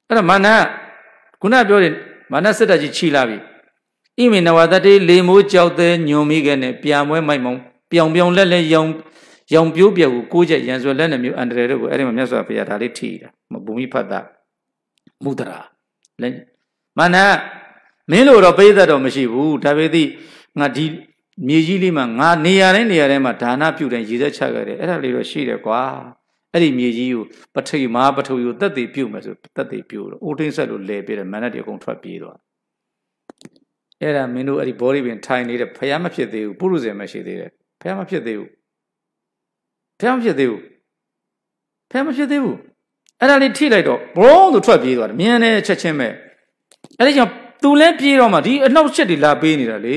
အဲ့ဒါမာနခုနပြောတယ်မာနစစ်တပ်ကြီးခြိလာပြီဣမိနဝတတေလေမိုးကြောက်တဲ့ညုံမိခဲ့နဲ့ပြံမွဲမိုက်မောင်ပြောင်ပြောင်လက်လက်ရောင်ရောင်ပြိုးပြက်ကိုကိုးချက်ရန်ဆွဲလက်နဲ့မျိုးအန္တရာယ်တို့ကိုအဲ့ဒီမှာမြတ်စွာဘုရားဒါလေးထိတာမဘူမိဖတ်တာမုဒရာလဲမာန မင်းလို့တော့ပိသက်တော့မရှိဘူးဒါပေသည်ငါဒီမြေကြီးလေးမှာငါနေရာတိုင်းနေရာတိုင်းမှာဒါနပြုတယ်ရည်သက်ချခဲ့တယ်အဲ့ဒါလေးတော့ရှိတယ်ကွာအဲ့ဒီမြေကြီးကိုပထိမာပထုကိုတက်တည်ပြုတ်မယ်ဆိုတက်တည်ပြုတ်တော့အိုးထင်းဆက်လို့လဲပြတယ်မန်နတ်တွေအကုန်ထွက်ပြေးသွားအဲ့ဒါမင်းတို့အဲ့ဒီဘောရီပင်ထိုင်နေတဲ့ဖယားမဖြစ်သေးဘူးပုရုဇဉ်မရှိသေးတယ်ဖယားမဖြစ်သေးဘူးဖယားမဖြစ်သေးဘူးဖယားမဖြစ်သေးဘူးအဲ့ဒါလေးထိလိုက်တော့ဘုံသူထွက်ပြေးသွားတယ်မြန်နေချက်ချင်းပဲအဲ့ဒီကြောင့် သူလဲပြေးတော့မှဒီအနောက်ချက်တွေလာပေးနေတာလေ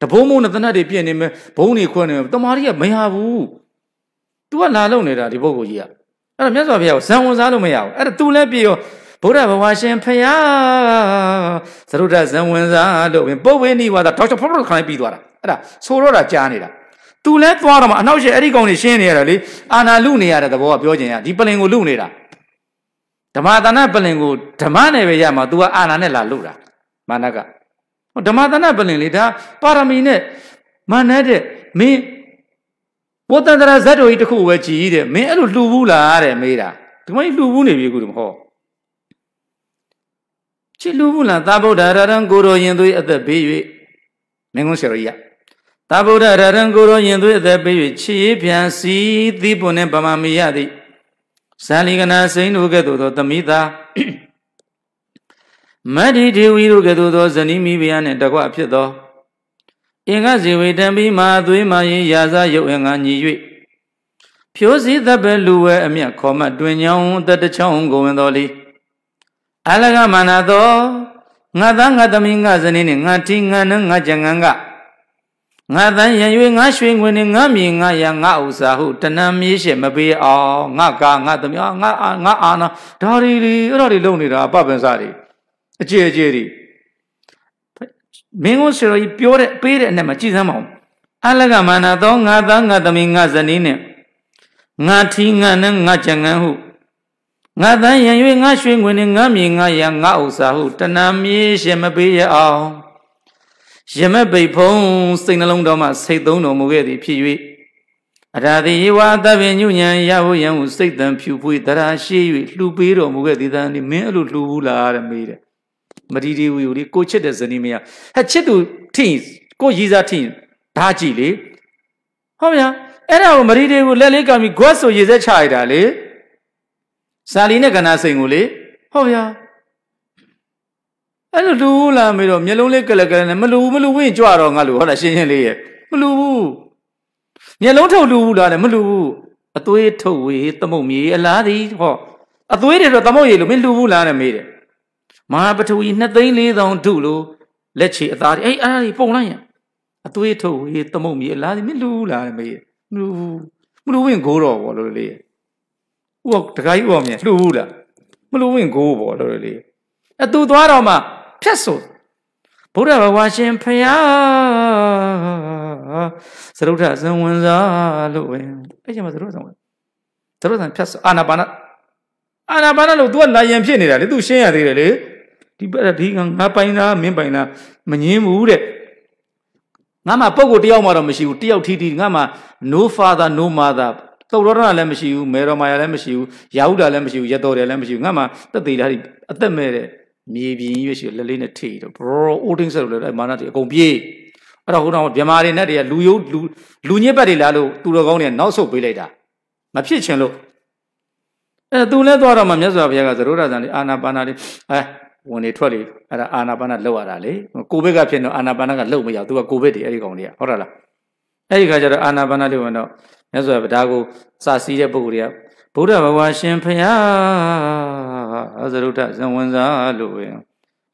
တဘုံမုံနဲ့တနတ်တွေပြည့်နေမယ်ဘုံတွေခွန်းနေမယ်တမာရီကမရဘူး तू ကလာလုံနေတာဒီပုဂ္ဂိုလ်ကြီးကအဲ့တော့မြတ်စွာဘုရားကိုဇံဝင်စားလို့မရဘူးအဲ့ဒါ तू လဲပြေရောဗုဒ္ဓဘဝရှင်ဖယားသရုဒ္ဓဇံဝင်စားလို့ဝင်ပုပ်ဝင်းနိဝါဒတောက်ချဖောက်ဖောက်ခိုင်းပြီးသွားတာအဲ့ဒါဆိုတော့တာကြားနေတာ तू လဲသွားတော့မှအနောက်ရှေ့အဲ့ဒီကောင်တွေရှင်းနေရတယ်လေအာနာလူနေရတဲ့သဘောကပြောချင်ရဒီပလင်ကိုလူနေတာဓမ္မတဏပလင်ကိုဓမ္မနဲ့ပဲရမှာ तू ကအာနာနဲ့လာလူတာ မာနကဓမ္မတဏပလင်လေဒါပါရမီနဲ့မာနတဲ့မင်းဘောတန္တရာဇတ်တော်ကြီးတခုပဲကြည်တဲ့မင်းအဲ့လိုလှူဘူးလားတဲ့မေးတာဒီမကြီးလှူဘူးနေပြီကူတမဟုတ်ချစ်လှူဘူးလားသာဗုဒ္ဓရရံကိုရောရင်သွေးအသက်ပေး၍မင်းကုန်းဆရာကြီးကသာဗုဒ္ဓရရံကိုရောရင်သွေးအသက်ပေး၍ချစ်ရေးပြန်စီသီးပွန်နဲ့ဗမာမီရသည်ဇာလီကနာစိန်တို့ကဲ့သို့သောသမိသား မတ္တိဒေဝီတို့ကဲ့သို့သောဇနီးမိဖုရားနှင့်တကွဖြစ်သောအင်္ဂဇေဝေတံပိမာသွေးမာရင်ရာဇရုပ်အင်္ဂညီ၍ဖြိုးစည်းသက်ပဲလူဝဲအမျက်ခေါ်မှတွင်ညောင်းတတချောင်းကိုဝင်တော်လီအလကမနာသောငါသားငါသမီးငါဇနီးနှင့်ငါတီငါနှငါကြံငန်းကငါတန်ရံ၍ငါရွှေငွေနှင့်ငါမြေငါရငါဥစ္စာဟုတဏံမြေရှိမပေးအောင်ငါကာငါသမီးငါငါအာနာဒါရီအဲ့ဒါတွေလုံနေတာပပင်စားတွေ အကျေအကျေတွေမင်းကိုဆရာကြီးပြောတဲ့ပေးတဲ့အနဲ့မှာကြည်စမ်းမအောင်အလကမာနာသောငါသားငါသမီးငါဇနီးနဲ့ငါထီငါနဲ့ငါကြံငန်းဟုငါတန်းရံ၍ငါရွှေငွေနဲ့ငါမြေငါရငါဥစ္စာဟုတဏမြေရှင်မပေးရအောင်ရမက်ပိတ်ဖုံးစိတ်နှလုံးတော်မှစိတ်သုံးတော်မူခဲ့သည်ဖြစ်၍အရာတိဝါသဗ္ဗညုညံရဟုယံဟုစိတ်တံဖြူဖွေးတရာရှိ၍လှူပေးတော်မူခဲ့သည်သာမင်းအဲ့လိုလှူဘူးလားတဲ့မေးတယ် မဒီဒီဝီဝီကိုချစ်တဲ့ဇနီးမယားဟဲ့ချစ်သူထိကိုရည်စားထိဓာကြည့်လေဟုတ်ဗျာအဲ့ဒါကိုမဒီဒီကိုလက်လေးကမ်းပြီးဂွတ်ဆိုရည်စက်ချရတာလေဇာလီနဲ့ကနာစိန်ကိုလေဟုတ်ဗျာအဲ့လိုလူလာမေးတော့မျက်လုံးလေးကလကလနဲ့မလူမလူဝင်းကြွတော့ငါလူဟုတ်လားရှင်းရှင်းလေးရဲ့မလူဘူးမျက်လုံးထုတ်လူဘူးလားတဲ့မလူဘူးအသွေးထုတ်ဝေးသမုတ်မြေအလားဒီဟောအသွေးတွေတော့သမုတ်ရည်လို့မင်းလူဘူးလားတဲ့မေးတယ် မဟာပထဝီ2သိန်း4000ဒုလို့လက်ချေအသားတွေအဲ့အဲ့ဒါတွေပုံလိုက်ရအသွေးထုတ်ဝေးသမုတ်မြေအလားဒီမင်းလူဘူးလားတဲ့မေးတယ်မလူဘူးမလူဝင်းကိုတော့ဘောလို့လေဥတခါကြီးဥအောင်မြင်လှူဘူးလားမလှူဝင်ကိုပေါ့လို့လေအတူသွားတော့မှဖြတ်ဆိုဗုဒ္ဓဘဝရှင်ဖယားသရုဒ္ဓဇံဝင်စားလို့ဝင်အဲ့ကျမှသရုဒ္ဓဇံဝင်သရုဒ္ဓဇံဖြတ်ဆိုအာနာပါနအာနာပါနလို့ तू ကလာရင်ဖြစ်နေတာလေ तू ရှင်းရသေးတယ်လေ ဒီဘက်ဒီငါပိုင်သားမင်းပိုင်သားမငင်းဘူးတဲ့ငါမှပုံကိုတယောက်မှတော့မရှိဘူးတယောက်ထီးထီးငါမှ no father no mother သုတ်တော်ရလည်းမရှိဘူးမေတော်မာယာလည်းမရှိဘူးယာဟုတာလည်းမရှိဘူးရတော်တယ်လည်းမရှိဘူးငါမှတက်သေးတာအသက်မဲ့တဲ့မြေပြင်ကြီးပဲရှိလက်လေးနဲ့ထိတော့ဘရောအိုးတင်းဆက်လို့လည်းမာနတွေအကုန်ပြေးအဲ့တော့ဟိုတော့ဗမာတွေနဲ့တည်းကလူယုလူလူညစ်ပတ်တွေလာလို့သူတော်ကောင်းတွေနောက်ဆုတ်ပေးလိုက်တာမဖြစ်ချင်လို့အဲ့သူလည်းသွားတော့မှမြတ်စွာဘုရားကသရုဒ္ဓဇန်လေးအာနာပါနာလေးအဲ ဝင်နေထွက်လေအဲ့ဒါအာနာပါနာလောက်ရတာလေကိုဗစ်ကဖြစ်တော့အာနာပါနာကလောက်မရသူကကိုဗစ်တွေအဲ့ဒီကောင်တွေကဟုတ်တယ်လားအဲ့ဒီခါကျတော့အာနာပါနာလေးဝင်တော့မြတ်စွာဘုရားကိုစာစည်းတဲ့ပုဂ္ဂိုလ်တွေကဗုဒ္ဓဘဝရှင်ဖျားသရုဒ္ဓဇံဝန်စားလို့ပဲ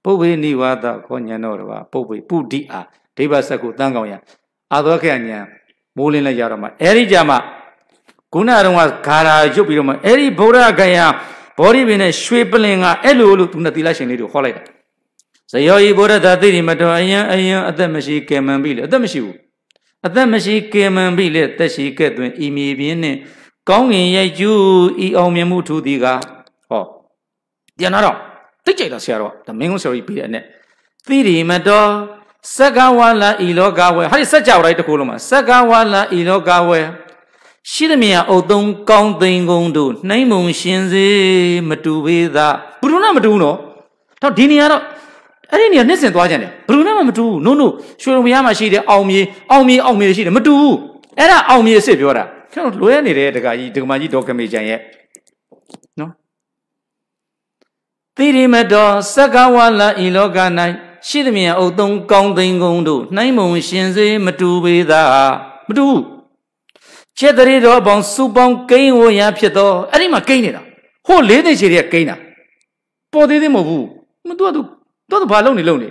ပုပ္ပေနိဝါဒခေါ်ညံတော့တော့ပုပ္ပေပုဒိအာဒိဗ္ဗစက်ကိုတန်းကောင်ရအာသောခေညာမိုးလင်းလိုက်ရတော့မှအဲ့ဒီကြမှာခုနတုန်းကဂါရာရုပ်ပြီးတော့မှအဲ့ဒီဗုဒ္ဓဂယ ဘောဓိပင်နဲ့ရွှေပလင်ကအဲ့လိုလို့သူနဲ့သီလရှင်လေးတို့ဟောလိုက်တာဇယောဤဗုဒ္ဓသာသိတိမတော်အယံအယံအသက်မရှိကဲမန်ပြီလေအသက်မရှိဘူးအသက်မရှိကဲမန်ပြီလေသက်ရှိကဲ့သွင်းဤမြေပြင်းနဲ့ကောင်းငင်ရိုက်ကျူးဤအောင်မြင်မှုထူသည်ကဟောပြန်တော့တိတ်ကြိုက်တော့ဆရာတော်ဒါမင်းကုန်းဆရာကြီးပြီးတဲ့နဲ့သီရိမတော်စက္ကဝါလာဤလောကဝဲဟာဒီစัจ java တိုင်းတစ်ခုလုံးမှာစက္ကဝါလာဤလောကဝဲ ရှိသမျှအုတ်သုံးကောင်းသိန်ကုန်တို့နှိမ့်မုံရှင်စေမတူသေးသာဘုရုနာမတူဘူးနော်တော့ဒီနေရာတော့အဲ့ဒီနေရာနှစ်စင်သွားကြတယ်ဘယ်လိုနဲ့မှမတူဘူးနို့နို့ရွှေလုံဘုရားမှာရှိတဲ့အောင်မြေအောင်မြေအောင်မြေရှိတယ်မတူဘူးအဲ့ဒါအောင်မြေအစ်စ်ပြောတာကျွန်တော်လွဲနေတဲ့တက္ကကြီးဒကမကြီးဒေါကမေကျန်ရဲ့နော်သီရိမတော်စက္ကဝါလာဤလောက၌ရှိသမျှအုတ်သုံးကောင်းသိန်းကုန်တို့နှိုင်းမုံရှင်စေမတူပေသာမတူချ က်တရီတော်ပေါင်းစုပေါင်းကိန်းဝရဖြစ်တော့အဲ့ဒီမှာကိန်းနေတာဟိုလေးသိချေတွေကကိန်းတာပေါ်သေးသေးမဟုတ်ဘူးမတူတူတော့ဘာလုပ်နေလုပ်နေ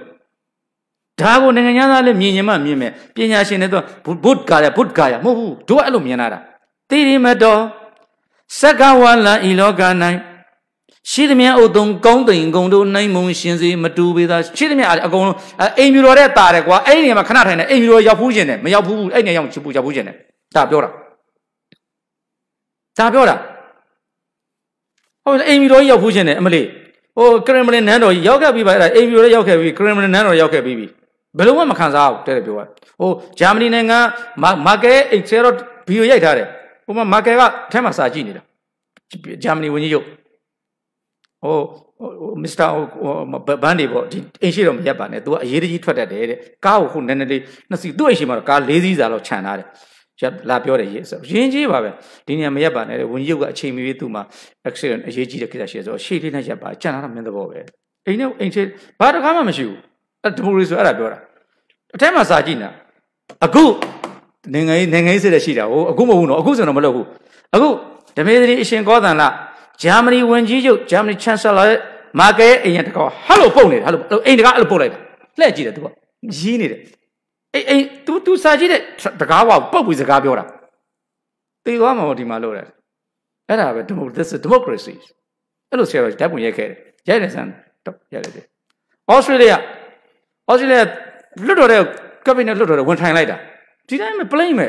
ဒါကိုနိုင်ငံသားလည်းမြင်ရင်မှမြင်မယ်ပညာရှင်တွေတော့ဘုဒ္ဓကာယဘုဒ္ဓကာယမဟုတ်ဘူးတို့အဲ့လိုမြင်လာတာတိရိမတော်စက္ကဝါလဤလောက၌ရှိသမျှဥတုံကောင်းတိန်ကုံတို့နိုင်မုံရှင်စေမတူပေသာရှိသမျှအကုန်လုံးအိမ်မြူတော်တဲ့တာတယ်ကွာအဲ့ဒီနေရာမှာခဏထိုင်နေအိမ်မြူတော်ရောက်ဖူးခြင်းနဲ့မရောက်ဘူးအဲ့နေရာရောက်ချပူရောက်ဖူးခြင်းနဲ့ဒါပြောတာ ဒါပြောတာဟုတ်အိမ်မြူတော်ရောက်ဖူးခြင်းနဲ့အမလေးဟိုကရမလင်နန်းတော်ကြီးရောက်ခဲ့ပြီးပါအဲ့ဒါအိမ်မြူတော်ရောက်ခဲ့ပြီးကရမလင်နန်းတော်ရောက်ခဲ့ပြီးပြီဘယ်လုံးမှမခံစားဘူးတဲ့ပြောတာဟိုဂျာမနီနိုင်ငံမာကဲအိတ်ဆဲတော့ဗီဒီယိုရိုက်ထားတယ်ဟိုမှာမာကယ်ကအထက်မှာစာကြည့်နေတာဂျာမနီဝန်ကြီးချုပ်ဟိုမစ္စတာဘန်ဒီပေါ့ဒီအင်ရှိတော့မရက်ပါနဲ့ तू ကအရေးတကြီးထွက်တတ်တယ်တဲ့ကားကိုခုနည်းနည်းလေးနှစ်စီသူ့အိမ်ရှိမှာတော့ကား၄စီးစာလောက်ခြံထားတယ်ချက် လာပြောတယ်ရေးဆိုရင်းကြီးပါပဲဒီနေရာမရက်ပါနဲ့ဝန်ကြီးချုပ်ကအချိန်မီသူ့မှာ accident အရေးကြီးတဲ့ကိစ္စရှိဆိုတော့ရှေ့လေးနဲ့ရက်ပါကြံလာတာမင်းသဘောပဲအိမ်နဲ့အိမ်ချေဘာတကားမှမရှိဘူးအဲ့ဒီမိုကရေစီအဲ့ဒါပြောတာအထက်မှာစာကြည့်နေတာအခုနိုင်ငံရေးနိုင်ငံရေးစစ်တဲ့ရှိတာဟိုအခုမဟုတ်ဘူးနော်အခုဆိုတော့မလုပ်ဘူးအခုဓမေသရီအရှင်ကောသန်လဂျာမနီဝန်ကြီးချုပ်ဂျာမနီချန်ဆယ်လာရဲ့မာကဲအိမ်ရတကောဟယ်လိုပုတ်နေတယ်ဟယ်လိုအိမ်တကားအဲ့လိုပုတ်လိုက်တာလှည့်ကြည့်တယ်သူကရီးနေတယ် အိမ်အိမ် तू तू စာကြည့်တဲ့တကားဝပုတ်ပြီးစကားပြောတာတေသွားမှာဒီမှာလို့တယ်အဲ့ဒါပဲ democracy democracy အဲ့လိုဆရာတော်ဓာတ်ပုံရိုက်ခဲ့တယ်ရိုက်တယ်ဆန်းရိုက်လိုက်တယ်ဩစတြေးလျဩစတြေးလျလွတ်တော်တဲ့ကပ်ဘိနက်လွတ်တော်တဲ့ဝင်ထိုင်လိုက်တာဒီတိုင်းပဲ plain ပဲ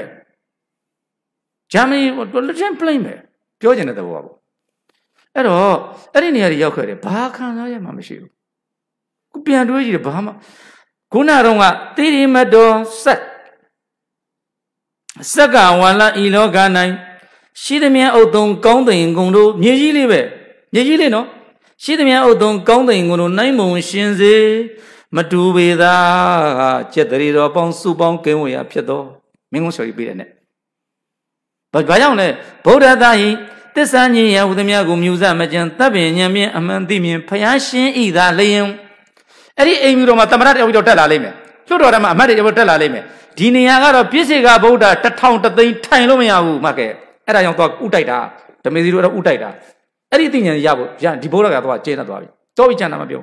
ဂျာမနီလက်ချင်း plain ပဲပြောကျင်တဲ့သဘောပါပေါ့အဲ့တော့အဲ့ဒီနေရာတွေရောက်ခဲ့တယ်ဘာခံစားရမှမရှိဘူးခုပြန်တွေးကြည့်တယ်ဘာမှ ခုနတော့ကတိရိမတော်ဆက်စက္ကဝါလဤလောက၌ရှိသမျှဥသုံကောင်းသိင်ဂုံတို့မြေကြီးလေးပဲမြေကြီးလေးနော်ရှိသမျှဥသုံကောင်းသိင်ဂုံတို့နိုင်မုံရှင်စေမတူပေသာကျက်တရီတော်ပေါင်းစုပေါင်းကင်းဝေရဖြစ်တော်မင်းကုန်းဆော်ကြီးပြတဲ့နဲ့ဘာဘာကြောင့်လဲဗုဒ္ဓသာဟိတစ္ဆာညင်ယဟုသမျှကိုမြူဇမကြံတပ်ပင်ညံမြင်အမှန်သိမြင်ဖယားရှင်ဤသာလျင် အဲ့ဒီအိမ်မျိုးတော်မှာတမရတယောက်တော့တက်လာလိမ့်မယ်လွတ်တော်ထဲမှာအမတ်တွေတယောက်တက်လာလိမ့်မယ်ဒီနေရာကတော့ပြည့်စေကဗုဒ္ဓတထောင်တသိန်းထိုင်လို့မရဘူးမှတ်ခဲ့အဲ့ဒါကြောင့်တော့ဥတိုက်တာဓမေစီတို့တော့ဥတိုက်တာအဲ့ဒီသိဉာဏ်ရဖို့ရဒီဗုဒ္ဓကတော့ကျဲတတ်သွားပြီတော့ပြီးကျန်တာမပြော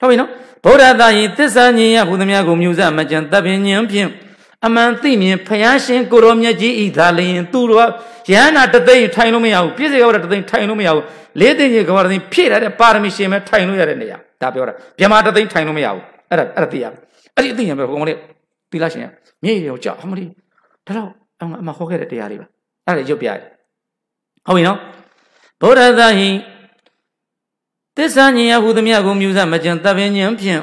ဟုတ်ပြီနော်ဗုဒ္ဓသာယင်သစ္စာဉာဏ်ရဘုသမျှကိုမြူဇမကြံတပ်ပင်ဉာဏ်ဖြင့် အမှန်သိမြင်ဖယားရှင်ကိုရောမြတ်ကြီးဤသာလျင်သူတော်ရဟန္တာတသိန်းထိုင်လို့မရဘူးပြည့်စေရောတသိန်းထိုင်လို့မရဘူးလေးသိန်းကြီးကဘာသိန်းဖြည့်ရတဲ့ပါရမီရှင်ပဲထိုင်လို့ရတဲ့နေရာဒါပြောတာမြမတသိန်းထိုင်လို့မရဘူးအဲ့ဒါအဲ့ဒါသိရအဲ့ဒီအသိဉာဏ်ပဲဘုံလေးသီလရှင်မြေရောကြောက်ဟမလီဒါတော့အမဟောခဲ့တဲ့တရားတွေပါအဲ့ဒါရုပ်ပြရတယ်ဟုတ်ပြီနော်ဗုဒ္ဓသာဟိသစ္စာဉာဏ်ဟူသည်မြတ်ကိုမြူဇမကြံတပ်ပင်ဉာဏ်ဖြင့်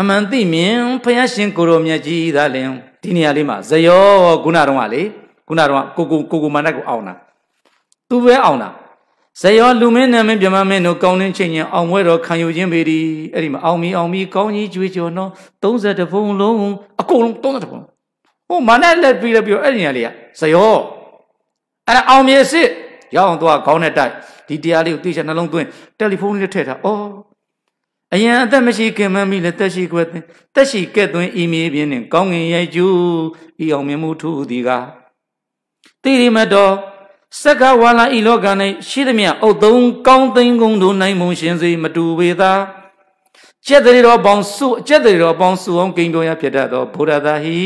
အမှန်သိမြင်ဖယားရှင်ကိုရောမြတ်ကြီးသာလင် ဒီနေရာလေးမှာဇယောခုနတော့ကလေခုနတော့ကိုကိုကိုကိုမန္တကိုအောင်တာသူပဲအောင်တာဇယောလူမင်းနာမင်းမြမမင်းတို့ကောင်းနှင်းချင်းချင်းအောင်ဝဲတော်ခံယူခြင်းပေသည်အဲ့ဒီမှာအောင်မီအောင်မီကောင်းကြီးကြွေးကြော်နော်30ဘုံလုံးအကုန်လုံး30ဘုံဟိုမာနလက်ပြီးလည်းပြောအဲ့ဒီနေရာလေးကဇယောအဲ့ဒါအောင်မြေစစ်ရောက်အောင်သွားခေါင်းနဲ့တိုက်ဒီတရားလေးကိုသိချင်နှလုံးသွင်းတယ်လီဖုန်းလေးထည့်ထားအော် အရင်အသက်မရှိခင်မမိလည်းတက်ရှိခွဲသွင်းတက်ရှိကဲ့သွင်းအီမေးပြင်းနဲ့ကောင်းငင်ရိုက်ကျူးဤအောင်မြင်မှုထူဒီကတိရိမတော်စက္ကဝါလာဤလောက၌ရှိသမျှအုတ်သုံးကောင်းသိန်းကုန်တို့နိုင်မုံရှင်စေမတူပေသာကျက်တရီတော်ပေါင်းစုကျက်တရီတော်ပေါင်းစုအောင်ကိန်းတော်ရဖြစ်တတ်သောဘုရားသာဟိ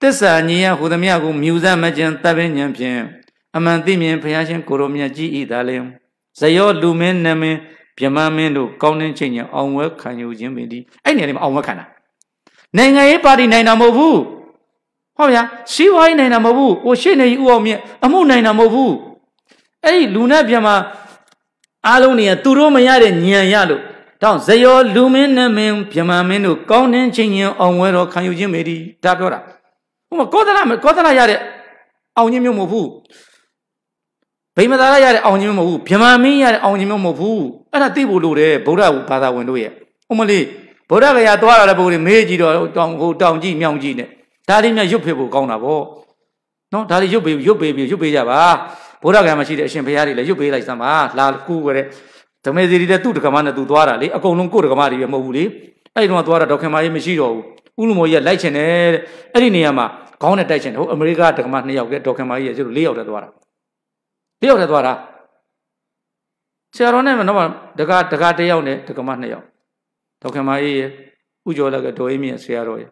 တစ္ဆာညီယဟူသမျှကိုမြူဇမကျင်တပ်ပင်ဉဏ်ဖြင့်အမှန်သိမြင်ဘုရားရှင်ကိုရောမြတ်ကြီးဤသာလင်ဇယောလူမင်းနမင်း မြမမင်းတို့ကောင်းနှင်းချိန်ညအောင်ဝဲခံယူခြင်းပင်ဒီအဲ့နေရာမှာအောင်ဝဲခံတာနိုင်ငံရေးပါတီနိုင်တာမဟုတ်ဘူးဟုတ်ဗျာစီးပွားရေးနိုင်တာမဟုတ်ဘူးဟိုရှေ့နေကြီးဥအောင်မြင့်အမှုနိုင်တာမဟုတ်ဘူးအဲ့ဒီလူနဲ့ပြန်မှာအားလုံးတွေကသူတို့မရတဲ့ညံရလို့တောင်းဇယောလူမင်းနဲ့မင်းမြမမင်းတို့ကောင်းနှင်းချင်းချင်းအောင်ဝဲတော့ခံယူခြင်းမေဒီဒါပြောတာဟိုမှာကောသလကောသလရတဲ့အောင်ခြင်းမျိုးမဟုတ်ဘူးဗိမသာရရတဲ့အောင်ခြင်းမျိုးမဟုတ်ဘူးမြမမင်းရတဲ့အောင်ခြင်းမျိုးမဟုတ်ဘူး အဲ့ဒါသိဖို့လိုတယ်ဗုဒ္ဓဘာသာဝင်တို့ရဲ့ဥမလေးဗုဒ္ဓဂယာသွားလာတဲ့ပုဂ္ဂိုလ်မေးကြည့်တော့တောင်ဟိုတောင်ကြည့်မြောင်ကြည့်နဲ့ဒါလေးများရွတ်ဖေဖို့ကောင်းတာဗောနော်ဒါလေးရွတ်ပေးရွတ်ပေးပြီးရွတ်ပေးကြပါဘုရားကံမှာရှိတဲ့အရှင်ဘုရားတွေလည်းရွတ်ပေးလိုက်စမ်းပါလာကူကြတဲ့ဓမေစီတွေလည်းသူ့တက္ကမနဲ့သူသွားတာလေအကုန်လုံးကိုယ့်တက္ကမတွေပဲမဟုတ်ဘူးလေအဲ့ဒီတော့သွားတာဒေါခင်မကြီးမရှိတော့ဘူးဥလူမောကြီးကလိုက်ချင်တယ်တဲ့အဲ့ဒီနေရာမှာခေါင်းနဲ့တိုက်ချင်တယ်ဟိုအမေရိကတက္ကမ2ယောက်ကဒေါခင်မကြီးရဲ့ကျတို့4ယောက်တည်းသွားတာ4ယောက်တည်းသွားတာ ဆရာတော်နဲ့မတော့တက္ကတက္က1ယောက်နဲ့တက္ကမ2ယောက်ဒေါခင်မကြီးရဲ့ဥကျော်လက်ကဒေါ်အေးမြင့်ဆရာတော်ရဲ့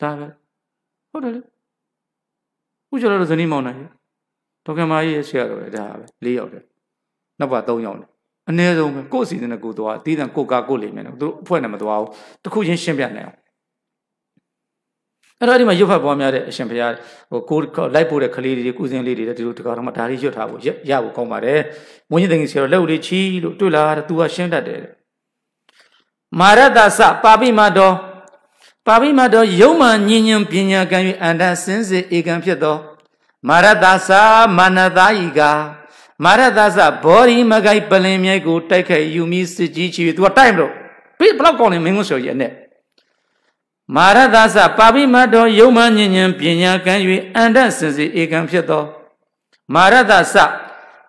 ဒါပဲဟုတ်တယ်လေဥကျော်လက်ဇနီးမောင်နိုင်ဒေါက်ကမာကြီးရဲ့ဆရာတော်ပဲဒါပဲ၄ယောက်တယ်နောက်ပါ၃ယောက်တယ်အနည်းဆုံးပဲကိုယ့်အစီအစဉ်နဲ့ကိုယ်သွားအသေးတန်ကိုကာကိုလိမ့်မယ်နော်သူအဖွဲ့နဲ့မသွားဘူးတခုချင်းရှင်းပြနိုင်အောင် အဲ့တော့ဒီမှာရွတ်ဖတ်ပွားများတဲ့အရှင်ဘုရားဟိုကိုလိုက်ပို့တဲ့ကလေးတွေကုစင်းလေးတွေဒီလိုတကာတော့မှဒါလေးရွတ်ထားဖို့ရဖို့ကောင်းပါတယ်ဝင်းကြီးတင်ကြီးဆရာတော်လက်ဦးလေးချီလို့တွေ့လာတယ်သူကရှင်းတတ်တယ်မာရတ္တသပါပိမတော်ပါပိမတော်ယုံမှညင်ညင်ပညာကံ၍အန္တစင်းစစ်ဧကံဖြစ်သောမာရတ္တသာမာနသာဤကမာရတ္တသဘောရီမကိုက်ပလင်မြိုက်ကိုတိုက်ခိုက်ယူမိစစ်ကြီးချီသူကတိုက်မလို့ဘယ်ဘလောက်ကောင်းနေမင်းကိုဆိုရနဲ့ မာရတ္တသပါပိမတော်ယုံမှညင်ညင်ပညာကံ၍အန္တစင်စစ်ဧကံဖြစ်သောမာရတ္တသ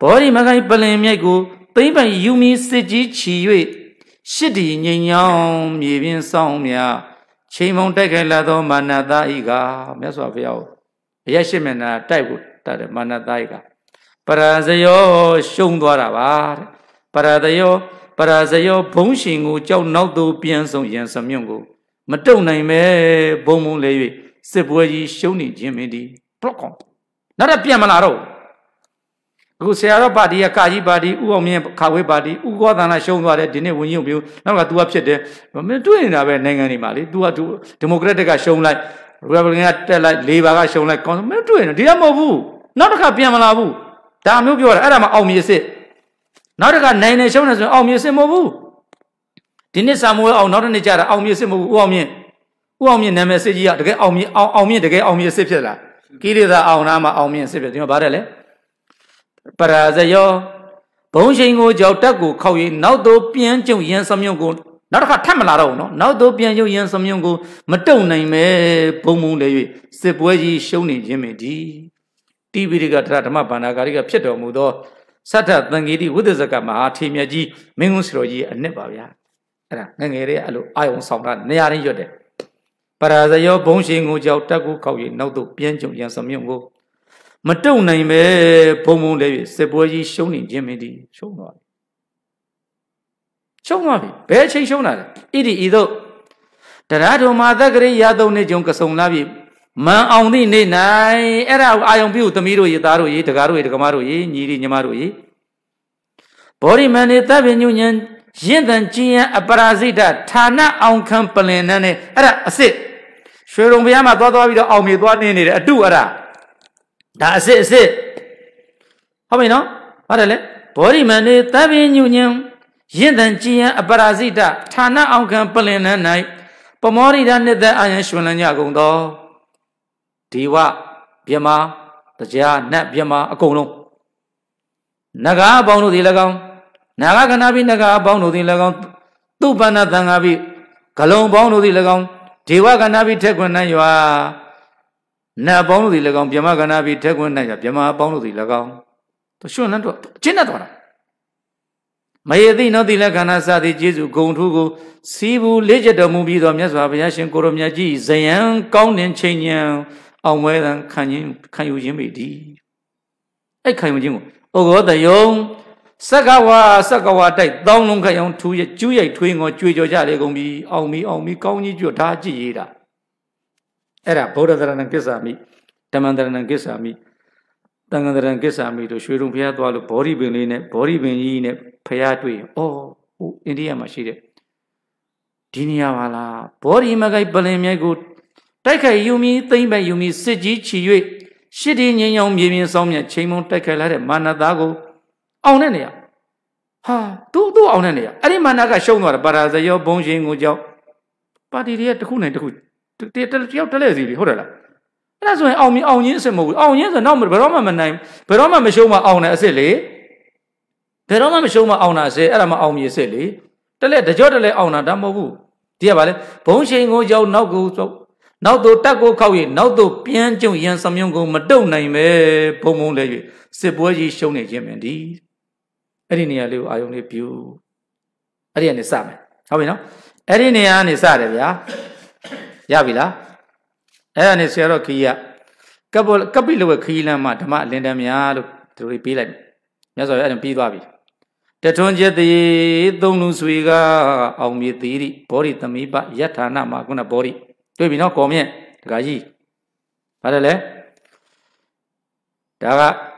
ဘောရီမကိုက်ပလင်မြိုက်ကိုသိမ့်ပိုင်ယူမိစစ်ကြီးချီ၍ရှစ်တီငိမ်ညောင်းမြေပြင်ဆောင်များချိန်မုံတိုက်ခိုက်လာသောမာနသာဤကမြတ်စွာဘုရားကိုအရက်ရှိမျက်နှာတိုက်ဖို့တတ်တယ်မာနသာဤကပရာဇယောရှုံသွားတာပါတဲ့ပရာဇယောပရာဇယောဘုံရှင်ကိုကြောက်နောက်သို့ပြန်ဆောင်ရန်စမြုံကို မတုံနိုင်ပဲဘုံဘုံလဲ၍စစ်ပွဲကြီးရှုံးနေခြင်းမင်းဒီဘလော့ကောင်နောက်တော့ပြန်မလာတော့အခုဆရာတော်ပါတီကကာကြီးပါတီဥအောင်မြင့်ခါဝေးပါတီဥကောသနာရှုံးသွားတယ်ဒီနေ့ဝင်ရုပ်ပြောနောက်က तू ကဖြစ်တယ်မင်းတွေ့နေတာပဲနိုင်ငံတွေမှာလေ तू ကဒီမိုကရက်တစ်ကရှုံးလိုက်ရီပဘလင်ကတက်လိုက်လေဘာကရှုံးလိုက်ကောင်းမင်းတွေ့နေဒီကမဟုတ်ဘူးနောက်တစ်ခါပြန်မလာဘူးဒါမျိုးပြောတာအဲ့ဒါမှအောင်မြစ်စစ်နောက်တစ်ခါနိုင်နေရှုံးနေဆိုအောင်မြစ်စစ်မဟုတ်ဘူး ဒီနေ့စာမိုးအောင်နောက်တစ်နေ့ကျတာအောင်မြေစစ်မဟုတ်ဘူးဥအောင်မြင့်ဥအောင်မြင့်နာမည်စစ်ကြီးကတကယ်အောင်မြင့်အောင်အောင်မြင့်တကယ်အောင်မြေစစ်ဖြစ်လာကိရိသာအောင်နာမှာအောင်မြင့်စစ်ဖြစ်ဒီမှာဗါတယ်လေပရာဇယောဘုံရှိန်ကိုကြောက်တက်ကိုခောက်၍နောက်သို့ပြန်ကျုံရန်စမြုံကိုနောက်တစ်ခါထပ်မလာတော့ဘူးနော်နောက်သို့ပြန်ကျုံရန်စမြုံကိုမတုံနိုင်မဲဘုံဘုံလေ၍စစ်ပွဲကြီးရှုံးနေခြင်းပင်ဒီတိပိရိကထရဓမ္မဗန္နာဂါရိကဖြစ်တော်မူသောသတ္ထသံဃေတိဝိသဇကမဟာထေမြတ်ကြီးမင်းကုန်းစတော်ကြီးအနှစ်ပါဗျာ အဲ့ဒါငငယ်လေးအဲ့လိုအာယုံဆောင်တာနေရာရင်းရွတ်တယ်ပရာဇယောဘုံရှိန်ကိုကြောက်တက်ကိုခောက်၍နောက်သို့ပြန်ကျုံရန်စမြုံကိုမတုံနိုင်ပဲဘုံဘုံလေးစစ်ပွဲကြီးရှုံးနေခြင်းမင်းဒီရှုံးသွားပြီရှုံးသွားပြီဘယ်အချိန်ရှုံးတာလဲဣတိဤသို့တရားတော်မှာသက္ကရိယာသုံးနေကြုံကဆုံလာပြီမန်အောင်သည့်နေနိုင်အဲ့ဒါအာယုံပြုသမီးတို့ရေသားတို့ရေတကားတို့ရေတကမားတို့ရေညီရီညီမတို့ရေဘောရိမန်နေတပ်ပညုညံ ရင့်တန်ကြည်ရန်အပရာဇိတဌာနအောင်ခံပလင်နဲ့အဲ့ဒါအစ်စ်ရွှေရုံဘုရားမှာသွားသွားပြီးတော့အောင်မြေသွားနေနေတယ်အတုအဲ့ဒါဒါအစစ်အစစ်ဟုတ်ပြီနော်ဟုတ်တယ်လေဘောဓိမန္တေသဗ္ဗညုညံရင့်တန်ကြည်ယံအပရာဇိတဌာနအောင်ခံပလင်နန်း၌ပမောရိဒနှစ်သက်အာယံရွှင်လန်းကြကုန်သောဒီဝမြမတရားနတ်မြမအကုန်လုံးနဂါအပေါင်းတို့သည်၎င်း နာဂခဏပိနဂါအပေါင်းတို့သည်၎င်းသူပန္နသံဃာပိဂလုံပေါင်းတို့သည်၎င်းဒေဝကဏပိထက်ခွန်း၌ရွာနတ်ပေါင်းတို့သည်၎င်းမြမကဏပိထက်ခွန်း၌ရွာမြမအပေါင်းတို့သည်၎င်းသူရွှွန့်လန်းတော့ကျင့်တတ်သွားတာမယေသိနောတိလက္ခဏာစသည်ကျေစုဂုံထူးကိုစီးဘူးလေးချက်တော်မူပြီးသောမြတ်စွာဘုရားရှင်ကိုရမြတ်ကြီးဇယံကောင်းတဲ့ချိန်ညံအောင်ဝဲတန်ခံခြင်းခံယူခြင်းပေတည်းအဲ့ခံယူခြင်းကိုဩဃောတယုံ စက္ကဝါစက္ကဝါတိုက်တောင်းလုံးခရောင်ထူရကျူးရိုက်ထွေးငေါကြွေကြော်ကြလေကုန်ပြီအောင်မီအောင်မီကောင်းကြီးကြွထားကြည့်ရတာအဲ့ဒါဗုဒ္ဓသရဏံကိစ္ဆာမိဓမ္မန္တရဏံကိစ္ဆာမိတန်ခန္တရံကိစ္ဆာမိတို့ရွှေရုံဖျားသွားလို့ဘောဓိပင်လေးနဲ့ဘောဓိပင်ကြီးနဲ့ဖျားတွေ့ရင်အော်ဟိုအိန္ဒိယမှာရှိတဲ့ဒီနေရာပါလားဘောဓိမကိုက်ပလင်မြိုက်ကိုတိုက်ခိုက်ယူမီသိမ့်ပဲယူမီစစ်ကြီးချီ၍ရှစ်ဒီငင်းရောင်မြေပြင်ဆောင်မြတ်ချိန်မုံတိုက်ခိုက်လာတဲ့မာနသားကို အောင်တဲ့နေရာဟာသူ့သူ့အောင်တဲ့နေရာအဲ့ဒီမာနကရှုံးသွားတယ်ပါရာဇယောဘုံရှင်ကိုကြောက်ပါတီတွေကတစ်ခုနိုင်တစ်ခုတယောက်တလဲစီလေဟုတ်တယ်လားအဲ့ဒါဆိုရင်အောင်မြင်အောင်ချင်းအစ်စ်မဟုတ်ဘူးအောင်ချင်းဆိုတော့ဘယ်တော့မှမနိုင်ဘယ်တော့မှမရှုံးမအောင်တဲ့အစ်စ်လေဘယ်တော့မှမရှုံးမအောင်တာအစ်စ်အဲ့ဒါမှအောင်မြင်အစ်စ်လေတလဲတကြောတလဲအောင်တာဒါမဟုတ်ဘူးဒီကပါလေဘုံရှိန်ကိုကြောက်နောက်ကိုနောက်သို့တက်ကိုခောက်၍နောက်သို့ပြန်ကြုံရန်စမြုံကိုမတုံနိုင်ပဲဘုံဘုံလဲ၍စစ်ပွဲကြီးရှုံးနေခြင်းပင်ဒီ အဲ့ဒီနေရာလေးကိုအာယုံလေးပြူအဲ့ဒီကနေစမယ်ဟုတ်ပြီနော်အဲ့ဒီနေရာကနေစတယ်ဗျာရပြီလားအဲ့ဒါနဲ့ဆရာတော်ခီးရကပ်ကပိလဝခီးလမ်းမှာဓမ္မအလင်းတန်းများလို့သူတို့ပြေးလိုက်မြတ်စွာဘုရားအဲ့ဒါပြီးသွားပြီတထွန်းကျက်တိသုံးလူဆွေကအောင်မြေသီရိဘောရိသမိပယထာဏမှာခုနဘောရိတွေ့ပြီနော်ကောမြင့်ဒကာကြီးဘာလဲလဲဒါက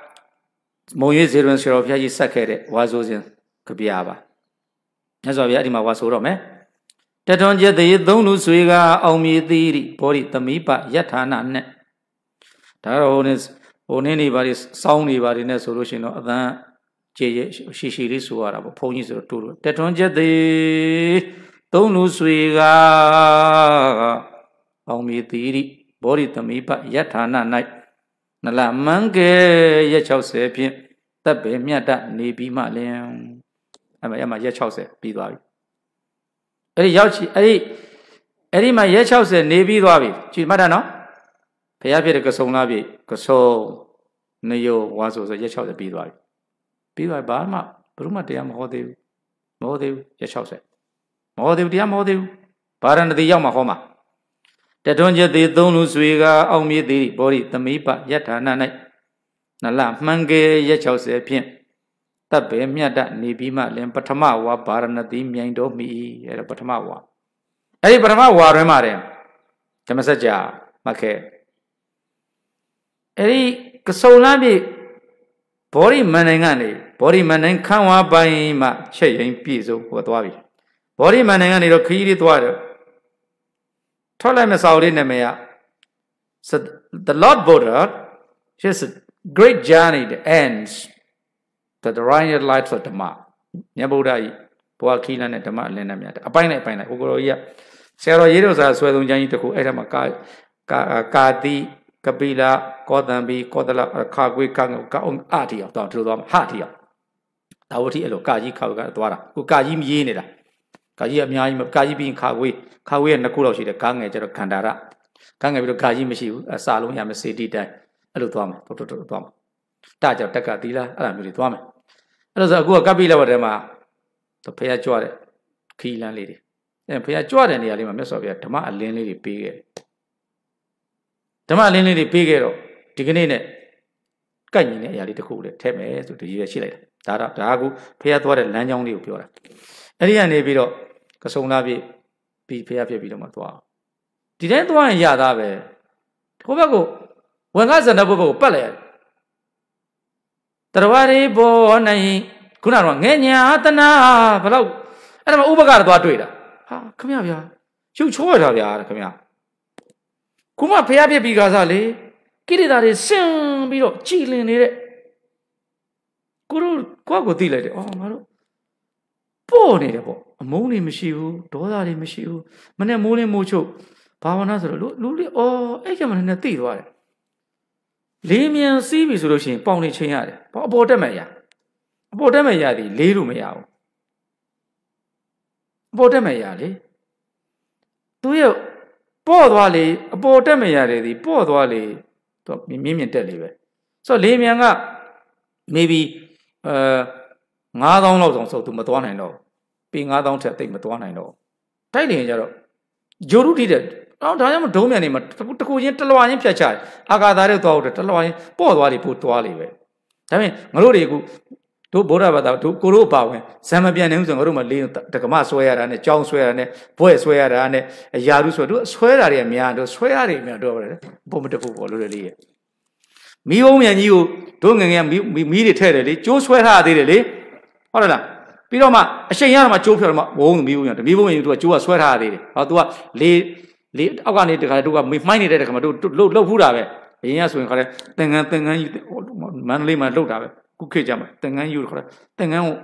မုံရွေးဇေရွန်ဆရာဘုရားကြီးဆက်ခဲ့တဲ့ဝါဆိုစဉ်ကပြာပါမြတ်စွာဘုရားအဲ့ဒီမှာဝါဆိုတော့မယ်တထွန်ကျက်သေးသုံးလူဆွေကအောင်မြေသီရိဘောရိသမိပယထာဏနဲ့ဒါတော့ဟိုနေဟိုနေနေပါလေစောင်းနေပါလေနဲ့ဆိုလို့ရှိရင်တော့အသံကြေရရှိရှိလေးဆိုရတာပေါ့ဘုန်းကြီးဆိုတော့တူတူတထွန်ကျက်သေးသုံးလူဆွေကအောင်မြေသီရိဘောရိသမိပယထာဏ၌ နလမန်းကဲရက်60ဖြင့်တပ်ပဲမြတ်တနေပြီးမှလင်အဲ့မှာအဲ့မှာရက်60ပြီးသွားပြီအဲ့ဒီရောက်ချီအဲ့ဒီအဲ့ဒီမှာရက်60နေပြီးသွားပြီကြည့်မှတ်တာနော်ဖះဖြစ်တဲ့ကစုံလားပြီကစုံနယောဝါဆိုဆိုရက်60ပြီးသွားပြီပြီးသွားဘာမှဘယ်သူမှတရားမဟောသေးဘူးမဟောသေးဘူးရက်60မဟောသေးဘူးတရားမဟောသေးဘူးဗာရဏသီရောက်မှဟောမှာ တထွန်းချက်သေးသုံးလူဆွေကအောင်မြေသေးဘောရိသမိပယထာဏ၌နလမှန်ကဲရက်60ဖြင့်တပ်ပဲမြတ်တနေပြီးမှလင်ပထမဝါဗာရဏသီမြိုင်တော်မိအဲ့ဒါပထမဝါအဲ့ဒီပထမဝါတွင်မှာတဲ့ဓမ္မစကြာမှတ်ခဲ့အဲ့ဒီကစုံလမ်းပြီဘောရိမန္တန်ကနေဘောရိမန္တန်ခံဝါပိုင်းမှချက်ရင်ပြည့်စုံဟောသွားပြီဘောရိမန္တန်ကနေတော့ခရီးလေးသွားတယ် ထွက်လိုက်မစောက်လေးနာမည်က so the lord buddha just a great journey that ends the royal light of dhamma မြတ်ဗုဒ္ဓကြီးဘဝခီးလန်းတဲ့ဓမ္မအလင်းနဲ့မြတ်အပိုင်းလိုက်အပိုင်းလိုက်ကိုကိုတော်ကြီးကဆရာတော်ရေးတော်စာဆွဲဆုံးကျမ်းကြီးတခုအဲ့ဒါမှာကာကာတိကပိလာကောတံဘီကောတလခါကွေးကံကောင်အတိအောင်တော့ဒီလိုသွားမှာဟာတိအောင်ဒါဝတိအဲ့လိုကာကြီးခါကသွားတာကိုကာကြီးမရေးနေတာ ကာကြီးအများကြီးမကာကြီးပြီးရင်ခါကွေးခါကွေးကနှစ်ခုလောက်ရှိတယ်ကားငယ်ကျတော့ခန္ဓာရကားငယ်ပြီးတော့ကာကြီးမရှိဘူးအစာလုံးရမယ်စေတီတိုင်းအဲ့လိုသွားမှာတော်တော်တော်သွားမှာတကြောက်တက်ကသီလာအဲ့လိုမျိုးတွေသွားမယ်အဲ့လိုဆိုအခုကကပိလဝတ်ထဲမှာဖះကြွတဲ့ခီလန်းလေးတွေအဲဖះကြွတဲ့နေရာလေးမှာမြတ်စွာဘုရားဓမ္မအလင်းလေးတွေပေးခဲ့ဓမ္မအလင်းလေးတွေပေးခဲ့တော့ဒီကနေ့နဲ့ကန့်ညီတဲ့အရာလေးတစ်ခုလည်းထည့်မယ်ဆိုဒီရည်ရှိလိုက်တာဒါတော့ဒါကဖះသွားတဲ့လမ်းကြောင်းလေးကိုပြောတာ အဲ့ဒီကနေပြီးတော့ကစုံလာပြပြီးဖះပြပြီးတော့မှသွားဒီတိုင်းသွားရင်ရသားပဲဟိုဘက်ကဝန်ကဇဏဘုဘကိုပတ်လိုက်ရတယ်တရဝရီဘောနိုင်ခုနကတော့ငဲညာတနာဘလောက်အဲ့ဒါမှဥပကတော့သွားတွေ့တာဟာခမရဗျာရုပ်ချောရတာဗျာခမရခုမှဖះပြပြီးကားစားလေကိရိတာတွေဆင်ပြီးတော့ကြည်လင်နေတဲ့ကိုတို့ကိုယ့်ကိုသိလိုက်တယ်အော်ငါတို့ ပို့နေတယ်ပေါ့အမုန်းတွေမရှိဘူးဒေါသတွေမရှိဘူးမနဲ့မိုးလင်းမိုးချုပ်ဘာဝနာဆိုတော့လူလူလေးအော်အဲ့ကမှလည်းသိသွားတယ်လေးမြန်စီးပြီဆိုလို့ရှိရင်ပေါင်နေချိန်ရတယ်ဘာအပေါ်တက်မယ်ရအပေါ်တက်မဲ့ရသည်လေးလို့မရဘူးအပေါ်တက်မဲ့ရလေသူရဲ့ပေါ့သွားလေအပေါ်တက်မဲ့ရတယ်ဒီပေါ့သွားလေသူမြင်းမြင့်တက်လေပဲဆိုတော့လေမြန်က maybe အဲ 9000လောက်ဆောင်ဆိုသူမသွားနိုင်တော့ပေ9000ထက်တိတ်မသွားနိုင်တော့တိုက်လင်ကြတော့ဂျိုရုထိတဲ့အော်ဒါကြောင့်မဒုံးမြန်နေမှာတကူချင်းတလွာချင်းဖြတ်ချတယ်အာကာသားတွေသွားဟုတ်တယ်တလွာချင်းပေါ့သွားလေပို့သွားလေပဲဒါပေမဲ့ငါတို့တွေအခုတို့ဗုဒ္ဓဘာသာတို့ကိုတို့ပါဝင်ဇံမပြန်နိုင်ဘူးဆိုငါတို့မှလေးတက္ကမဆွဲရတာနဲ့ကြောင်းဆွဲရတာနဲ့ဘွဲ့ဆွဲရတာနဲ့အရာလူဆိုတို့ဆွဲတာတွေကများတို့ဆွဲရတယ်များတို့ပါတယ်ပုံမတဖို့ပေါ့လို့လေလေးရဲ့မီးဘုံမြန်ကြီးကိုတို့ငငယ်မီးမီးတွေထည့်တယ်လေကျိုးဆွဲထားသေးတယ်လေ ဟုတ်လားပြီးတော့မှအရှိန်ရတော့မှကျိုးဖြော်တော့မှဘုံမီးဘုံမြန်မီးဘုံမြန်ကြီးတို့ကကျိုးကဆွဲထားသေးတယ်ဟော तू ကလေလေအောက်ကနေတခါတို့ကမိုင်းနေတဲ့တခါမှတို့လှုပ်လှုပ်ဖူးတာပဲဘင်းရဆိုရင်ခါလဲသင်္ကန်းသင်္ကန်းကြီးမန္တလေးမှာလှုပ်တာပဲခုခေတ်ကြမှာသင်္ကန်းကြီးကိုခါလဲသင်္ကန်းကို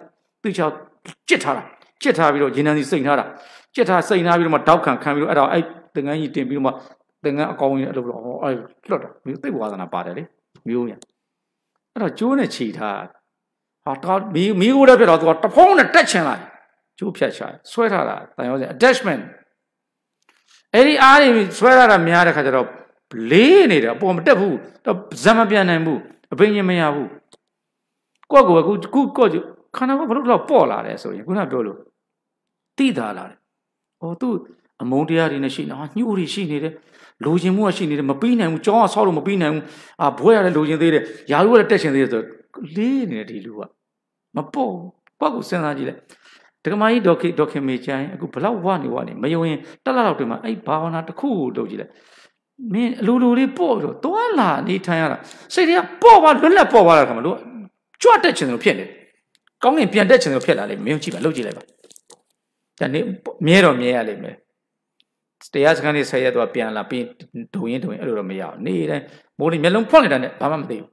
သူ့ချောက်ကြစ်ထားတာကြစ်ထားပြီးတော့ဂျင်းနန်စီစိန်ထားတာကြစ်ထားစိန်ထားပြီးတော့မှတောက်ခံခံပြီးတော့အဲ့တော့အဲ့သင်္ကန်းကြီးတင်ပြီးတော့မှသင်္ကန်းအကောင်ကြီးအဲ့လိုတော့အဲ့လွတ်တာမျိုးသိဝါဒနာပါတယ်လေမျိုးညာအဲ့တော့ကျိုးနဲ့ခြီထား ဟာတော့မီးမီးကိုလည်းပြတော့သူကတဖုံးနဲ့တက်ချင်လာကျိုးဖြတ်ချဆွဲထားတာတန်ရောစင် attachment အဲ့ဒီအားတွေဆွဲရတာများတဲ့ခါကျတော့လေးနေတယ်အပေါ်မတက်ဘူးတော့ဇံမပြန်နိုင်ဘူးအပင်ရင်မရဘူးကိုယ့်ကိုယ်ကခုကိုယ့်ခန္ဓာကဘလို့တော့ပေါ့လာတယ်ဆိုရင်ခုနပြောလို့တိတာလာတယ်။အော်သူအမုန်းတရားတွေနဲ့ရှိနေဟာညှို့တွေရှိနေတယ်လိုချင်မှုကရှိနေတယ်မပြီးနိုင်ဘူးကြောင်းကဆောက်လို့မပြီးနိုင်ဘူးအာဘွဲရတယ်လိုချင်သေးတယ်ယာရုကလည်းတက်ချင်သေးတယ်ဆိုလေးနေတယ်ဒီလူက မပေါ့ပေါ့ကိုစဉ်းစားကြည့်လိုက်ဒကမာကြီးဒေါက်ခိဒေါက်ခင်မေချိုင်းအခုဘလောက်ဝနေဝနေမယုံရင်တက်လာတော့တည်းမှာအဲ့ဘာဝနာတစ်ခုကိုလုပ်ကြည့်လိုက်မင်းအလိုလိုလေးပေါ့တော့သွားလာနေထိုင်ရတာစိတ်တွေကပေါ့ပါလွတ်လပ်ပေါ့ပါတာခမလို့ကြွတက်ချင်တယ်ဖြစ်နေကောင်းကင်ပြန်တက်ချင်တယ်ဖြစ်လာလိမ့်မင်းကြည့်ပါလုပ်ကြည့်လိုက်ပါဒါနေမြဲတော့မြဲရလိမ့်မယ်တရားစခန်းလေးဆက်ရက်တော့ပြန်လာပြီးဒုံရင်ဒုံရင်အဲ့လိုတော့မရအောင်နေတိုင်းမိုးလေးမျက်လုံးဖွင့်နေတာနဲ့ဘာမှမသိဘူး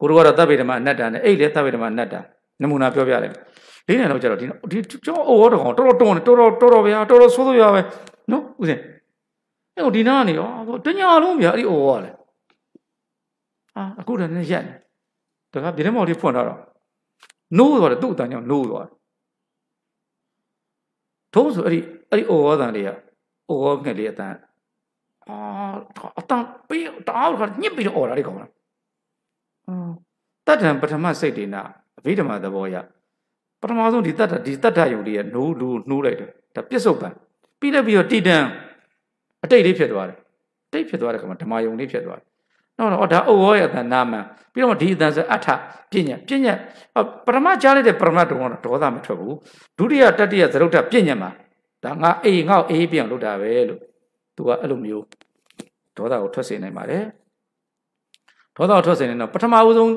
ကိုတို့ကတော့တပ်ပေဓမ္မအနတ္တနဲ့အဲ့လေတပ်ပေဓမ္မအနတ္တ နမူနာပြောပြလိုက်လေးနေတော့ကြတော့ဒီဒီကျောင်းအိုးတော့တော်တော်တွန်းတော်တော်တော်တော်ဗျာတော်တော်ဆိုးဆိုးရပဲနော်ဦးစင်အဲ့ဒီနာကနေရောတညာလုံးဗျာအဲ့ဒီအိုးရလေအာအခုတည်းနဲ့ရက်နေဒါကပြင်းမော်လေးဖွင့်တော့နိုးသွားတယ်သူ့အတန်ကြောင့်နိုးသွားတယ်ထုံးဆိုအဲ့ဒီအဲ့ဒီအိုးဝါတန်လေးကအိုးဝါငှက်လေးအတန်အာအတန်ပေးတအားကညစ်ပြီးတော့អော်တာလေးကောင်းလားတတ္တံပထမစိတ်တွေနာ အဘိဓမ္မာသဘောရပထမဆုံးဒီတတ္တဒီတတ္တယုံလေးကနိုးလူနှိုးလိုက်တယ်ဒါပြစ္ဆုတ်ပံပြီးလိုက်ပြီးတော့တိတံအတိတ်လေးဖြစ်သွားတယ်တိတ်ဖြစ်သွားတဲ့ခါမှာဓမ္မယုံလေးဖြစ်သွားတယ်နော်တော့ဒါအိုဝေါရတနာမံပြီးတော့ဒီအတန်ဆိုအထပညာပညာပထမကြားလိုက်တဲ့ပရမတ်တုံးကတော့ဒေါသမထွက်ဘူးဒုတိယတတိယသရုတ်ထပညာမှာဒါငါအေးငါ့အေးပြောင်းလုပ်တာပဲလို့သူကအဲ့လိုမျိုးဒေါသကိုထွက်စေနိုင်ပါတယ်ဒေါသကိုထွက်စေနိုင်တော့ပထမဦးဆုံး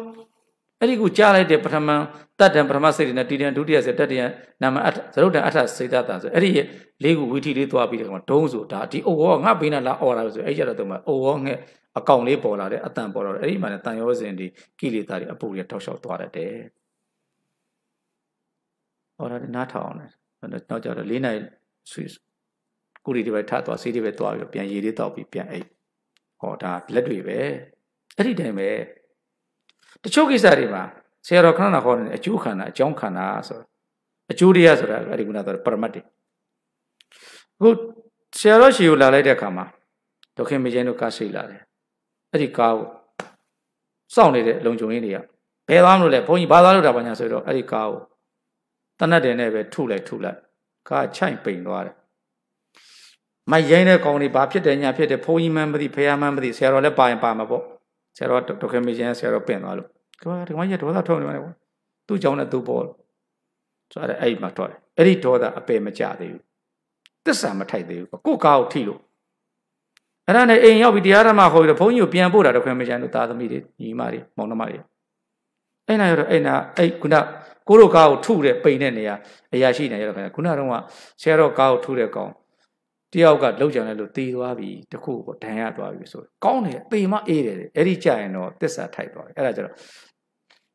အဲ့ဒီကိုကြားလိုက်တဲ့ပထမတတ္တံပထမစိတ်နဲ့တတိယဒုတိယစိတ်တတိယနာမအထသရုတ်တံအထစေတတာဆိုအဲ့ဒီလေးခုဝိထီလေးသွားပြီးတော့ဒုံးဆိုဒါဒီအိုဝေါငါဘေးနာလာអော်တာဆိုအဲ့ကြတော့သူကအိုဝေါငှက်အကောင်လေးပေါ်လာတယ်အတန်ပေါ်လာတယ်အဲ့ဒီမှာလည်းတန်ရောစဉ်ဒီကိလေသာတွေအပူတွေတောက်လျှောက်သွားတတ်တယ်။ဟောတယ်နားထောင်အောင်လေနောက်ကြတော့၄နိုင်ဆွေကုရီတွေပဲထသွားစီးတွေပဲသွားပြီးပြန်ရည်လေးတောက်ပြီးပြန်အိတ်ဟောဒါလက်တွေပဲအဲ့ဒီတိုင်းပဲ တချို့ကိစ္စတွေမှာဆရာတော်ခဏနာဟောနေအကျိုးခန္ဓာအကြောင်းခန္ဓာဆိုအကျိုးတရားဆိုတာအဲ့ဒီကုနာတော့ပရမတ်တွေအခုဆရာတော်ရှီကိုလာလိုက်တဲ့အခါမှာဒုက္ခမကျင်းတို့ကရှိလာတယ်အဲ့ဒီကားကိုစောင့်နေတဲ့လုံခြုံရေးတွေကဘယ်သွားမလို့လဲဘုန်းကြီးဘာသွားလို့တာပါညာဆိုတော့အဲ့ဒီကားကိုတနတ်တယ်နဲ့ပဲထုလိုက်ထုလိုက်ကားချိုင်ပိန်သွားတယ်မိုက်ရိုင်းတဲ့ကောင်တွေဘာဖြစ်တယ်ညာဖြစ်တယ်ဘုန်းကြီးမှန်းမသိဖះမှန်းမသိဆရာတော်လည်းပါရင်ပါမှာပေါ့ ဆရာတော်ဒုက္ခမကျင်းဆရာတော်ပင်သွားလို့ဒီမှာဒီမှာရဒေါသထုံနေမှာလေသူ့ကြောင့်လည်းသူ့ပေါ်ဆိုတော့အဲ့ဒီမှာတော့အဲ့ဒီဒေါသအပယ်မကြသေးဘူးသစ္စာမထိုက်သေးဘူးကိုကားကိုထိလို့အဲ့ဒါနဲ့အိမ်ရောက်ပြီးတရားဓမ္မခေါ်ပြီးတော့ဘုန်းကြီးကိုပြန်ပို့တာတော့ခွင့်မချမ်းလို့သားသမီးတွေညီမတွေမောင်နှမတွေအဲ့နာရတော့အဲ့နာအဲ့ခုနကိုတို့ကားကိုထုတဲ့ပိန်တဲ့နေရာအရာရှိနေရတော့ခင်ဗျခုနတော့ကဆရာတော်ကားကိုထုတဲ့ကောင် တယောက်ကလောက်ကြံလဲလို့တေးသွားပြီတခုပေါ့ဒဏ်ရသွားပြီဆိုကောင်းတယ်တေမအေးတယ်အဲ့ဒီကြာရင်တော့တစ္ဆာထိုက်သွားတယ်အဲ့ဒါကြတော့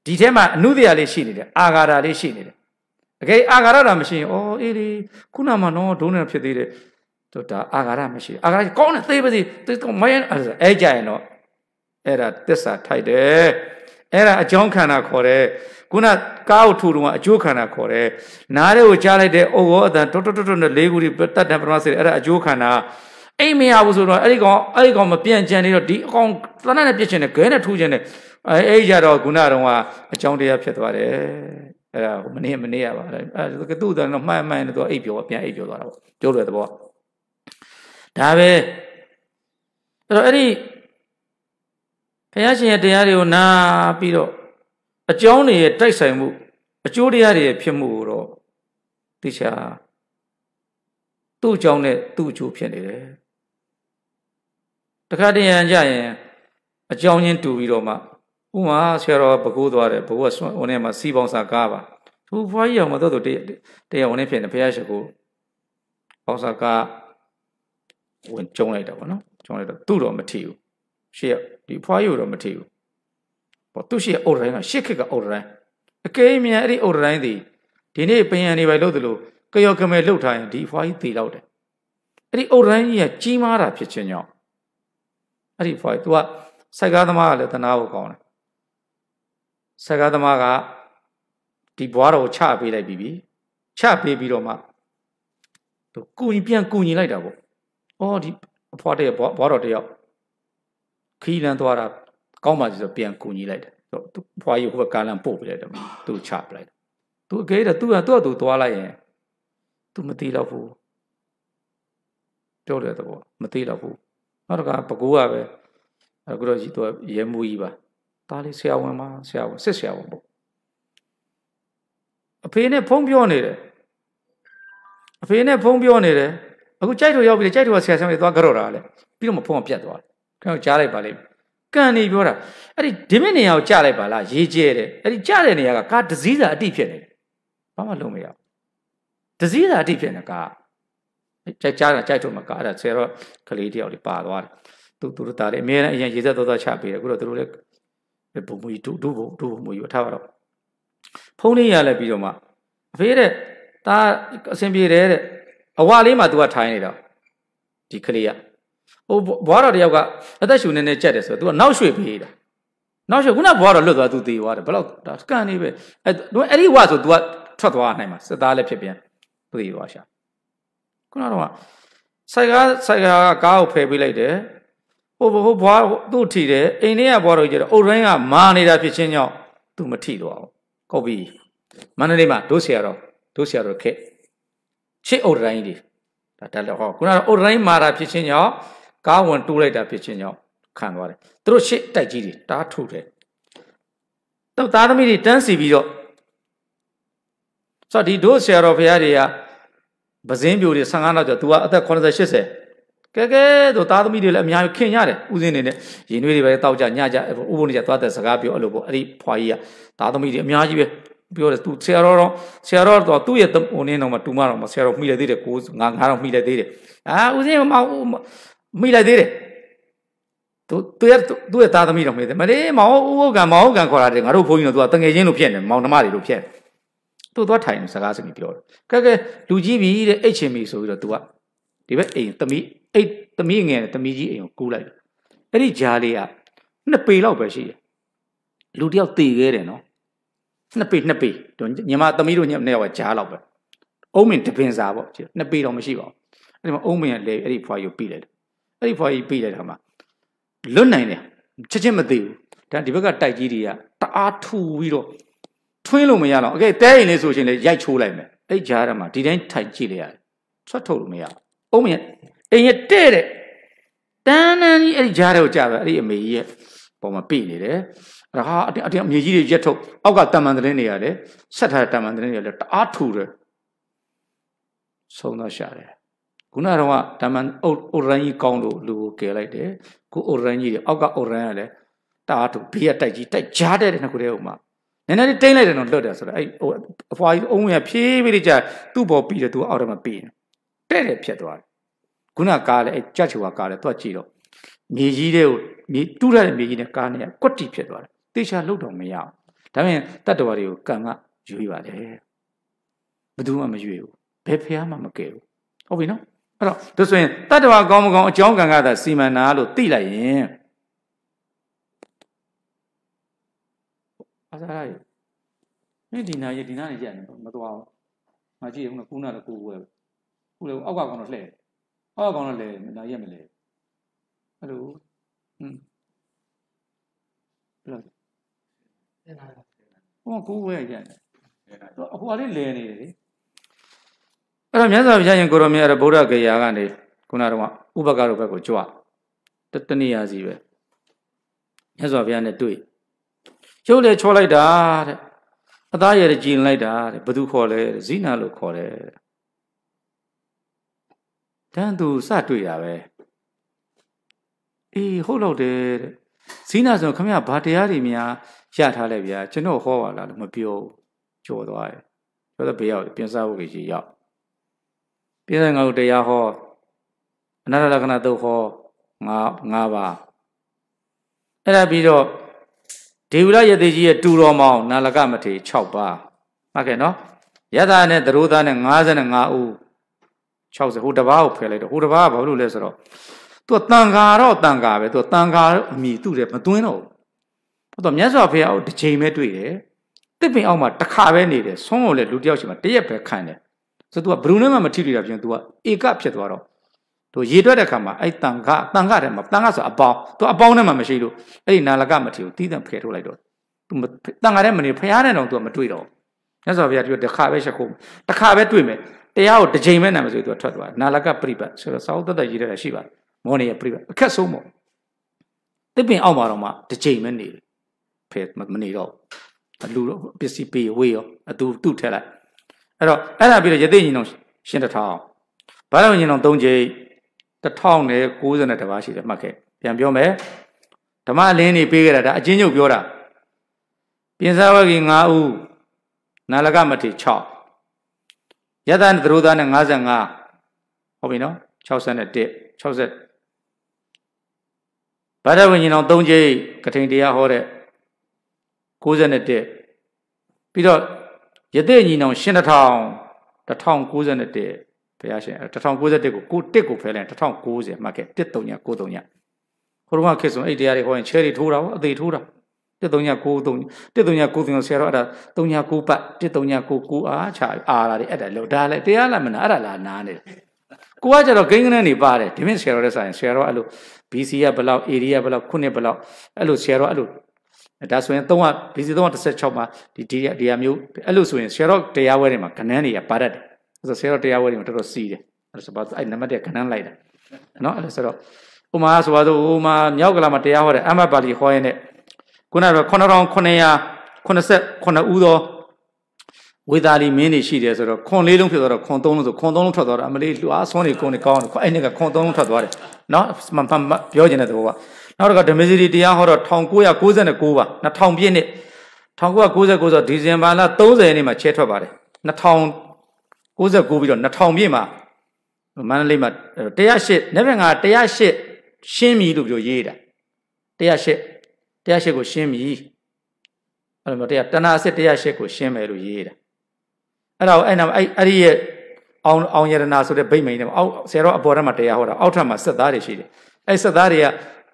ဒီထဲမှာအနုတရားလေးရှိနေတယ်အာဃာတာလေးရှိနေတယ်တကယ်အာဃာရတာမရှိရင်အော်အေးလေခုနမှတော့ဒုံးနေဖြစ်သေးတယ်တို့ဒါအာဃာရမရှိအာဃာရကောင်းတယ်သေပါစေသေကောမယအဲ့အဲ့ကြရင်တော့အဲ့ဒါတစ္ဆာထိုက်တယ် အဲ့ဒါအကြောင်းခန္ဓာခေါ်တယ်ခုနကားကိုထူတော့အကျိုးခန္ဓာခေါ်တယ်နားတွေကိုကြားလိုက်တဲ့အိုရောအတန်တွတ်တွတ်တွတ်နဲ့လေးခုဒီတတ်တယ်ပရမစေအဲ့ဒါအကျိုးခန္ဓာအိမ်မရဘူးဆိုတော့အဲ့ဒီကောင်အဲ့ဒီကောင်မပြန့်ကြံနေတော့ဒီအကောင်သနနဲ့ပြစ်ချင်တယ်ခဲနဲ့ထူချင်တယ်အဲအဲ့ကြတော့ခုနတော့ကအကြောင်းတရားဖြစ်သွားတယ်အဲ့ဒါမနေမနေရပါအဲ့ဒါသူ့တန်တော့မှန်မှန်တော့အိပ်ပြောပြန်အိပ်ပြောသွားတာပေါ့ပြောတယ်သဘောဒါပဲအဲ့တော့အဲ့ဒီ ဘုရားရှင်ရဲ့တရားတွေကိုနားပြီးတော့အကြောင်းတွေရဲ့တိုက်ဆိုင်မှုအကျိုးတရားတွေရဲ့ဖြစ်မှုကိုတော့သိချာသူ့အကြောင်းနဲ့သူ့အကျိုးဖြစ်နေတယ်တခါတရံကြရင်အကြောင်းချင်းတူပြီးတော့မှဥမာဆရာတော်ပကိုးသွားတယ်ဘိုးကဟိုထဲမှာစီပေါင်းစာကားပါသူဘွားကြီးအောင်မတော့တော့တရားဝင်ဖြစ်နေဘုရားရှိခိုးပေါင်းစာကားဝင်ကျုံလိုက်တာပေါ့နော်ကျုံလိုက်တော့သူ့တော့မထီဘူးရှေ့ ဒီဖွားယူတော့မထီဘူးပေါ့သူရှေ့အုတ်တိုင်းကရှစ်ခစ်ကအုတ်တိုင်းအကယ်၍မြန်အဲ့ဒီအုတ်တိုင်းဒီဒီနေ့ပင်ရန်နေပဲလို့သလိုကယောကမဲလှုပ်ထားရင်ဒီဖွားကြီးသေလောက်တယ်အဲ့ဒီအုတ်တိုင်းကြီးကကြီးမားတာဖြစ်ခြင်းကြောင့်အဲ့ဒီဖွားကြီး तू ကစိုက်ကားသမားကလည်းတနာဖို့ကောင်းတယ်စိုက်ကားသမားကဒီဘွားတော်ချပေးလိုက်ပြီးပြီချပေးပြီးတော့မှသူကူညီပြန်ကူညီလိုက်တာပေါ့အော်ဒီအဖွားတဲ့ဘွားတော်တယောက် ခီးလန်းသွားတာကောင်းပါစီဆိုပြန်ကူညီလိုက်တယ်သူဖွားကြီးဟိုဘက်ကားလန်းပို့ပြလိုက်တယ်သူချပလိုက်တယ်သူအကဲတော့သူကသူ့အတူသွားလိုက်ရင်သူမသိတော့ဘူးပြောတယ်တော့မသိတော့ဘူးနောက်တစ်ခါပကူကပဲအခုတော့ကြီးသူရဲမူကြီးပါဒါလေးဆရာဝန်ပါဆရာဝန်စစ်ဆရာဝန်ပေါ့အဖေနဲ့ဖုံးပြောနေတယ်အဖေနဲ့ဖုံးပြောနေတယ်အခုကြိုက်တော့ရောက်ပြီကြိုက်တော့ဆရာဆရာကြီးသွားကြော့တာလေပြီးတော့မဖုံးကပြတ်သွားတယ် ခင်ဗျားကြားလိုက်ပါလိမ့်မယ်ကန်နေပြောတာအဲ့ဒီဒီမင်းနေရာကိုကြားလိုက်ပါလားရေးကျဲတယ်အဲ့ဒီကြားတဲ့နေရာကကားဒစည်းစာအတိဖြစ်နေတယ်ဘာမှလုံးမရဘူးဒစည်းစာအတိဖြစ်နေကားကြိုက်ကြားတာကြိုက်တော့မကားအဲ့ဒါဆရာတော့ကလေးတယောက်လေးပါသွားတယ်သူသူတို့တာလေအများနဲ့အရင်ရေဆက်တော်တော်ချပေးတယ်အခုတော့သူတို့လည်းဘုံမူကြီးဒုဒုဘုံဒုဘုံမူကြီးထားပါတော့ဖုန်းလေးရလဲပြီးတော့မှအဖေတဲ့ဒါအဆင်ပြေတယ်တဲ့အဝလေးမှ तू ကထိုင်းနေတာဒီကလေးက ဟိုဘွားတော်တယောက်ကအသက်ရှူနေနေကြက်တယ်ဆိုတော့ तू ကနောက်ရွှေ့ပေးတာနောက်ရွှေ့ခုနဘွားတော်လွတ်သွား तू သေသွားတယ်ဘယ်တော့ဒါစကန်နေပဲအဲအဲ့ဒီဝါဆို तू ကထွက်သွားနိုင်မှာစစ်သားလည်းဖြစ်ပြန်သေသွားရှာခုနတော့ဆိုင်ကားဆိုင်ကားကကားကိုဖယ်ပေးလိုက်တယ်ဟိုဟိုဘွားသူ့ထီတယ်အိမ်ထဲကဘွားတော်ကြီးကျတော့အုတ်ရင်းကမာနေတာဖြစ်ချင်းကြောင့် तू မထီတော့ဘူးဟုတ်ပြီမန္တလေးမှာဒုဆရာတော်ဒုဆရာတော်ခက်ရှစ်အုတ်တိုင်းလေးဒါတက်တော့ဟောခုနကအုတ်တိုင်းမာတာဖြစ်ချင်းကြောင့် ကားဝင်တိုးလိုက်တာဖြစ်ချင်းကြောင့်ခံသွားတယ်သူတို့ရှစ်တိုက်ကြီးတွေတားထုတ်တယ်တော့သားသမီးတွေတန်းစီပြီးတော့ဆိုတော့ဒီဒုဆရာတော်ဘုရားတွေကပဇင်းပြိုတွေ15လောက်ကျော် तू ကအသက်80 80ကဲကဲတို့သားသမီးတွေလည်းအများကြီးခင်ရတယ်ဥစဉ်နေနဲ့ရင်နှွေးတွေပဲတောက်ကြညကြဥပုံနေကြသွားတဲ့စကားပြောအဲ့လိုပေါ့အဲ့ဒီဖွာကြီးကသားသမီးတွေအများကြီးပဲပြောတယ်သူဆရာတော်တော့ဆရာတော်တော့သူ့ရဲ့ဟိုနင်းတော့မှတူမတော့မှဆရာတော်မှီလိုက်သေးတယ်ကိုငါငါတော့မှီလိုက်သေးတယ်အာဥစဉ်မမှီ လိုက်သေးတယ်သူသူရဲ့သူ့ရဲ့သားသမီးတော့မှီတယ်မလေးမောင်ဥဟုတ်ကံမောင်ဟုတ်ကံခေါ်တာတယ်ငါတို့ဘုန်းကြီးတို့ကတငယ်ချင်းလို့ဖြစ်နေမောင်နှမတွေလို့ဖြစ်သူသွားထိုင်စကားစကားပြောတယ်ကဲကဲလူကြီးပြီတဲ့အိတ်ချင်ပြီဆိုပြီးတော့ तू ကဒီဘက်အိမ်သမီးအိတ်သမီးငယ်နဲ့သမီးကြီးအိမ်ကိုကူးလိုက်တယ်အဲ့ဒီဂျားလေးကနှစ်ပေလောက်ပဲရှိတယ်လူတယောက်တည်ခဲ့တယ်နော်နှစ်ပေနှစ်ပေညီမသမီးတို့ညနှစ်ယောက်ကဂျားလောက်ပဲအုံးမင်တပင်စာပေါ့နှစ်ပေတော့မရှိပါဘူးအဲ့ဒီမှာအုံးမင်ကလေအဲ့ဒီဖွားယူပြီးလိုက်တယ် အဲ့ဒီဖွားယူပြီးလိုက်တာမှာလွတ်နိုင်တယ်ချက်ချင်းမသိဘူးဒါဒီဘက်ကတိုက်ကြီးတွေကတအားထူပြီးတော့ထွင်းလို့မရတော့အကဲတဲရင်လေးဆိုရှင်လေရိုက်ချိုးလိုက်မယ်အဲ့ဂျားထဲမှာဒီတိုင်းထိုင်ကြည့်လိုက်ရတယ်ထွက်ထုတ်လို့မရဘူးအုံးမင်အိမ်ရတဲ့တဲ့တန်းတန်းကြီးအဲ့ဒီဂျားတွေကိုကြာပဲအဲ့ဒီအမေကြီးရဲ့ပုံမှာပြနေတယ်အဲ့ဒါဟာအတင်းအတင်းအမြေကြီးတွေရက်ထုတ်အောက်ကတမန်တရင်တွေရတယ်ဆက်ထားတဲ့တမန်တရင်တွေလည်းတအားထူတယ်ဆုံးတော့ရှာတယ် ခုနကတော့တမန်အိုရန်ကြီးကောင်းလို့လူကိုကယ်လိုက်တယ်ခုအိုရန်ကြီးတွေအောက်ကအိုရန်ကလည်းတအားထူဘေးကတိုက်ကြီးတိုက်ကြားတဲ့တဲ့ခုတည်းဟိုမှာနည်းနည်းလေးတိမ့်လိုက်တယ်တော့လွတ်တယ်ဆိုတော့အဲ့ဟိုအဖွာကြီးအုံးရဖြေးပြီးကြသူ့ဘောပြီးတယ်သူအောက်ထဲမှာပြီးတယ်တဲ့တယ်ဖြစ်သွားတယ်ခုနကားလည်းအဲကြက်ချူကကားလည်းသူကကြည့်တော့မြေကြီးတွေကိုမြေတူးထားတဲ့မြေကြီးနဲ့ကားနဲ့ကွက်တီဖြစ်သွားတယ်တေချာလှုပ်တော့မရအောင်ဒါပေမဲ့တတ္တဝါတွေကိုကံကရွေးပါတယ်ဘယ်သူမှမရွေးဘူးဘယ်ဖះမှမကယ်ဘူးဟုတ်ပြီနော် အဲ့တော့ဒါဆိုရင်တတ္တဝါကောင်းမကောင်းအကြောင်းကံကသာစီမံနာလို့သိလိုက်ရင်အာသာရမင်းဒီနာရဒီနာနေကြနေမသွားဘူးငါကြည့်ရခုနကူနာလည်းကိုဝဲခုလည်းအောက်ကကောင်တော့လှဲ့အောက်ကကောင်တော့လဲနာရက်မလဲအဲ့လိုဟွန်းဘယ်လိုဟောကိုဝဲကြတယ်အဟိုအလေးလဲနေတယ်လေ အဲ့တော့မြတ်စွာဘုရားရှင်ကိုရောမြတ်ရဗုဒ္ဓဂေယာကနေခုနကတော့ဥပက္ခတို့ဘက်ကိုကြွတတနည်းအားစီပဲမြတ်စွာဘုရားနဲ့တွေ့ရုပ်လေချောလိုက်တာတဲ့အသားရည်ကြည်လိုက်တာတဲ့ဘသူခေါ်လဲဇိနာလို့ခေါ်တယ်တန်းသူစတွေ့တာပဲအေးဟုတ်တော့တယ်တဲ့ဇိနာဆိုခမရဘာတရားတွေများရထားလဲဗျာကျွန်တော်ဟောပါလားလို့မပြောကြော်သွားတယ်ပြောတော့ဘေးရောက်ပြင်စားဖို့ကြီးရောက် ပြင်စားငါတို့တရားဟောအနာရလက္ခဏာတုတ်ဟောငါငါပါအဲ့ဒါပြီးတော့ဒေဝရယတိကြီးရဲ့တူတော်မောင်နာလကမထေ6ပါးမှတ်ခဲ့နော်ယထာနဲ့သရိုးသားနဲ့55ဦး60ဟိုတပားကိုဖယ်လိုက်တော့ဟိုတပားကဘာလို့လဲဆိုတော့သူကတန်ခါတော့တန်ခါပဲသူကတန်ခါအမိသူ့တယ်မသွင်းတော့ဘူးတော့မြတ်စွာဘုရားကိုတစ်ချိန်ပဲတွေ့တယ်တစ်ပင်အောက်မှာတစ်ခါပဲနေတယ်ဆုံးကိုလည်းလူတယောက်ရှိမှတရက်ပဲခံတယ် ဆိုသူကဘယ်သူနဲ့မှမထိတွေ့တာဖြစ်ရင်သူကဧကဖြစ်သွားတော့သူရေတွက်တဲ့ခါမှာအဲ့တန်ခတန်ခထဲမှာတန်ခဆိုအပေါင်းသူအပေါင်းနဲ့မှမရှိလို့အဲ့ဒီနာလကမထီကိုတီးတန့်ဖယ်ထုတ်လိုက်တော့သူတန်ခထဲမနေဖျားတဲ့တော့သူကမတွေ့တော့ညဆော်ဘုရားတို့တစ်ခါပဲရှခုတစ်ခါပဲတွေ့မယ်တရားကိုတစ်ချိန်ပဲနာမယ်ဆိုသူကထွက်သွားနာလကပြိပတ်ဆိုတော့စာအုပ်သက်သက်ရေးတဲ့ရှိပါတယ်မောနေရပြိပတ်အခက်ဆုံးပေါ့တစ်ပင်အောက်မှာတော့မှတစ်ချိန်ပဲနေတယ်ဖယ်မနေတော့လူတော့ပစ္စည်းပေးဝေးရောအတူတုထက်လိုက် အဲ့တော့အဲ့ဒါပြီးတော့ယသိညီတော်ရှင်းတထောင်ဘာလို့ညီတော်၃ချိန်1090တပါးရှိတယ်မှတ်ခဲ့ပြန်ပြောမယ်ဓမ္မလင်းနေပေးခဲ့တာဒါအချင်းချုပ်ပြောတာပြင်စာဝဂီ9ဦးနာလကမထေ6ယတန်သရုဒ္ဒနဲ့55ဟုတ်ပြီနော်61 60ဗဒဝိညာဉ်တော်၃ချိန်ကထိန်တရားဟောတဲ့61ပြီးတော့ ယသိညီနောင်ရှင်1000 1091ဘုရားရှင်1091ကိုကိုတစ်ကိုဖယ်လိုက်1090မှတ်ခဲ့1393ဟိုတော့ကခေတ်ဆိုအဲ့တရားတွေဟောရင်ချဲတွေထိုးတာဟောအသေးထိုးတာ1393 1393ဆရာတော်အဲ့ဒါ39ပတ်1399အားချအာလာတွေအဲ့ဒါလို့ဒါလည်းတရားလည်းမနာအဲ့ဒါလားနားနေတယ်ကိုကကြတော့ဂိန်းကနေပါတယ်ဒီမြင့်ဆရာတော်တဲ့ဆိုင်ဆရာတော်အဲ့လို BC ကဘယ်လောက် area ဘယ်လောက်ခုနှစ်ဘယ်လောက်အဲ့လိုဆရာတော်အဲ့လို ဒါဆိုရင်3က BC 316မှာဒီဒီဒီဟာမျိုးအဲ့လိုဆိုရင်ဆရာတော်တရားဝဲတွေမှာခဏန်းတွေကပါတတ်တယ်ဆိုတော့ဆရာတော်တရားဝဲတွေမှာတော်တော်စီးတယ်အဲ့ဆိုပါအဲ့နံပါတ်1ခဏန်းလိုက်တာနော်အဲ့လိုဆိုတော့ဥမာဆိုပါတော့ဥမာမြောက်ကလာမှာတရားဟောတယ်အမတ်ပါဠိဟောရင်ねခုနကတော့9989ဦးသောဝေသာလီမင်းတွေရှိတယ်ဆိုတော့ခွန်လေးလုံးဖြစ်သွားတော့ခွန်သုံးလုံးဆိုခွန်သုံးလုံးထွက်သွားတော့အမလေးလူအားဆုံးနေကုန်နေကောင်းတယ်အဲ့ဒီကခွန်သုံးလုံးထွက်သွားတယ်နော်မမပြောချင်တဲ့သဘောက နောက်တော့ဓမ္မစီရီတရားဟောတော့1999ပါ2000ပြည့်နှစ်1999ဆိုဒီဇင်ဘာလ30နေ့မှာချဲထွက်ပါတယ်2099ပြီးတော့2000ပြည့်မှာမန္တလေးမှာ108နေ့ဘက်က108ရှင်းပြီလို့ပြောရေးတာ108 108ကိုရှင်းပြီအဲ့လိုတရားတဏှာစစ်108ကိုရှင်းမယ်လို့ရေးတာအဲ့ဒါကိုအဲ့နာအဲ့အဲ့ဒီရဲ့အောင်အောင်ယရနာဆိုတဲ့ဗိမ္မိန်နဲ့အောက်ဆရာတော်အပေါ်ထဲမှာတရားဟောတာအောက်ထပ်မှာစက်သားတွေရှိတယ်အဲ့စက်သားတွေက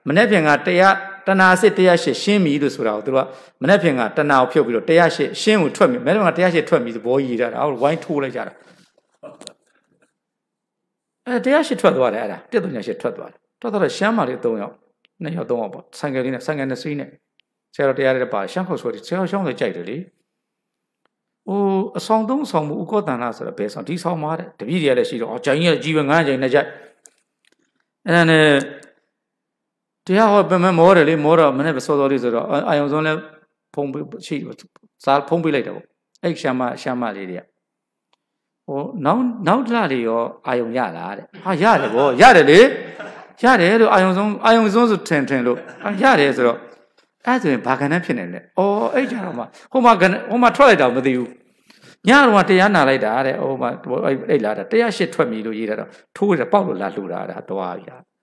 မနေ့ပြန်ကတရားတဏှာစစ်တရားရှစ်ရှင်းပြီလို့ဆိုတာကိုသူကမနေ့ပြန်ကတဏှာကိုဖြုတ်ပြီးတော့တရားရှစ်ရှင်းကိုထွက်ပြီမနေ့ပြန်ကတရားရှစ်ထွက်ပြီသဘောကြီးတာအောက်ဝိုင်းထိုးလိုက်ကြတာအဲတရားရှစ်ထွက်သွားတယ်အဲ့ဒါတက်တုံညာရှစ်ထွက်သွားတယ်ထွက်သွားတော့ရှမ်းမာလေး၃ယောက်နှစ်ယောက်၃ယောက်ပေါ့ဆိုင်ကယ်လေးနဲ့ဆိုင်ကယ်နဲ့စီးနဲ့ဆရာတော်တရားတွေပါရှမ်းခေါ်ဆိုတယ်ဆရာတော်ရှောင်းတွေကြိုက်တယ်လေဟိုအဆောင်သုံးဆောင်မှုဥကောတန်လာဆိုတော့ဘယ်ဆောင်ဒီဆောင်မှာတဲ့တပည့်တွေကလည်းရှိတော့အော်ဂျိုင်းရဲ့ကြီးပဲငါးဂျိုင်းနဲ့ကြိုက်အဲ့ဒါနဲ့ တရားဟောပြန်မမောတယ်လေမောတော့မနေ့ပဲစောစောလေးဆိုတော့အာယုံဆုံးလဲဖုံးရှိစားဖုံးပေးလိုက်တယ်ပေါ့အဲ့ရှာမရှာမလေးတွေကဟိုနောက်နောက်လာလေးရောအာယုံရလားတဲ့ဟာရတယ်ဗောရတယ်လေရတယ်လို့အာယုံဆုံးအာယုံဆုံးဆိုထင်ထင်လို့ရတယ်ဆိုတော့အဲ့ဆိုရင်ဘာကဏ္ဍဖြစ်နေလဲ။အော်အဲ့ကြတော့မှဟိုမှာဟိုမှာထွက်လိုက်တာမသိဘူး။ညတော့တရားနာလိုက်တာတဲ့။ဟိုမှာအဲ့လာတာတရားရှစ်ထွက်ပြီလို့ရေးတာတော့ထိုးတယ်ပေါက်လို့လာလှူတာဒါသွားပြီ။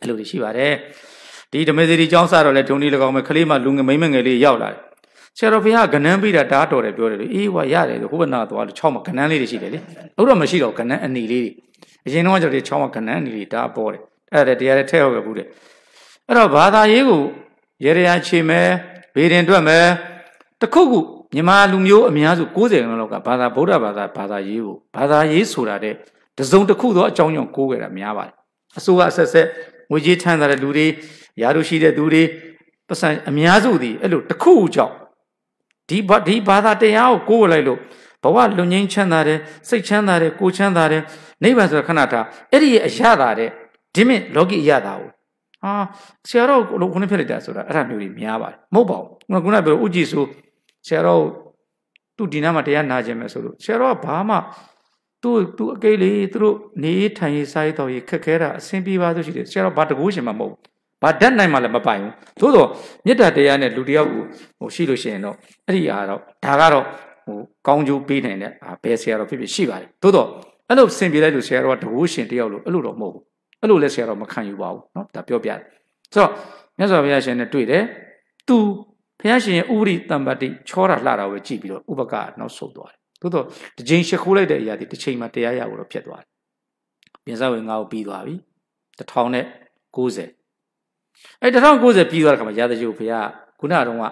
အဲ့လိုရှိပါတယ်။ဒီဓမ္မစီရီကျောင်းစတော့လဲဒုံဒီ၎င်းမဲ့ခလေးမှလူငယ်မိမငယ်လေးရောက်လာတယ်။ဆရာတော်ဘုရားကဏ္ဍပြီးတာဓာတ်တော်တယ်ပြောတယ်လေ။အေးဟွာရတယ်ဆိုဟိုဘက်နာသွားလို့၆မှာကဏ္ဍလေးတွေရှိတယ်လေ။အခုတော့မရှိတော့ကဏ္ဍအနီလေးတွေ။အရင်တော့ကျတော့၆မှာကဏ္ဍအနီလေးဒါပေါ်တယ်။အဲ့ဒါတရားတွေထဲဟုတ်ခဲ့ဘူးတဲ့။အဲ့တော့ဘာသာရေးကိုရေရရာချေမယ်ဘေးရင်တွက်မယ်တခုခုမြန်မာလူမျိုးအများစု90လောက်ကဘာသာဗုဒ္ဓဘာသာဘာသာရေးကိုဘာသာရေးဆိုတာတဲ့တစုံတစ်ခုသောအကြောင်းကြောင့်ကိုးကြတာများပါတယ်အစိုးရအဆက်ဆက် ငွေကြေးထမ်းတဲ့လူတွေယာတို့ရှိတဲ့သူတွေပတ်စံအများစုသည်အဲ့လိုတစ်ခုခုကြောင့်ဒီဒီဘာသာတရားကိုကိုးလိုက်လို့ဘဝလွန်ငင်းချမ်းသာတယ်စိတ်ချမ်းသာတယ်ကိုချမ်းသာတယ်နိဗ္ဗာန်ဆိုတာခဏထားအဲ့ဒီရဲ့အရသာတဲ့ဒီမြင့်လောကီအရသာကိုဟာဆရာတော်ကိုခုနဖြစ်လိုက်တာဆိုတာအဲ့ဒါမျိုးတွေများပါတယ်မဟုတ်ပါဘူးခုနကပြောဥကြည်ဆိုဆရာတော်သူဒီနားမှာတရားနာခြင်းပဲဆိုလို့ဆရာတော်ကဘာမှ သူ့သူအကိလေးသူတို့နေထိုင်ရေးစားရေးတော်ရေးခက်ခဲတာအဆင်ပြေပါလို့ရှိတယ်ဆရာတော်ဘာတကူရှင်မှမဟုတ်ဘူးဘာဓာတ်နိုင်မှလည်းမပိုင်ဘူးသို့တော့မေတ္တာတရားနဲ့လူတယောက်ကိုဟိုရှိလို့ရှိရင်တော့အဲ့ဒီအားတော့ဒါကတော့ဟိုကောင်းကျိုးပေးနိုင်တဲ့အာဘယ်ဆရာတော်ဖြစ်ဖြစ်ရှိပါတယ်သို့တော့အဲ့လိုဆင်ပြေလိုက်လို့ဆရာတော်ကတကူရှင်တယောက်လို့အဲ့လိုတော့မဟုတ်ဘူးအဲ့လိုလဲဆရာတော်မခံယူပါဘူးเนาะဒါပြောပြတယ်ဆိုတော့မြတ်စွာဘုရားရှင်နဲ့တွေ့တယ်သူဘုရားရှင်ရဲ့ဥပရိတံပတ္တိချောတာလှတာကိုကြည့်ပြီးတော့ဥပကနောက်ဆုတ်သွားတယ် သို့တော့တစ်ချိန်ရှ िख ိုးလိုက်တဲ့အရာဒီတစ်ချိန်မှာတရားရဖို့တော့ဖြစ်သွားတယ်ပြင်စဝင်ငါ့ကိုပြီးသွားပြီ1090အဲ1090ပြီးသွားတဲ့ခါမှာရာဇဂျိုဘုရားခုနကတော့က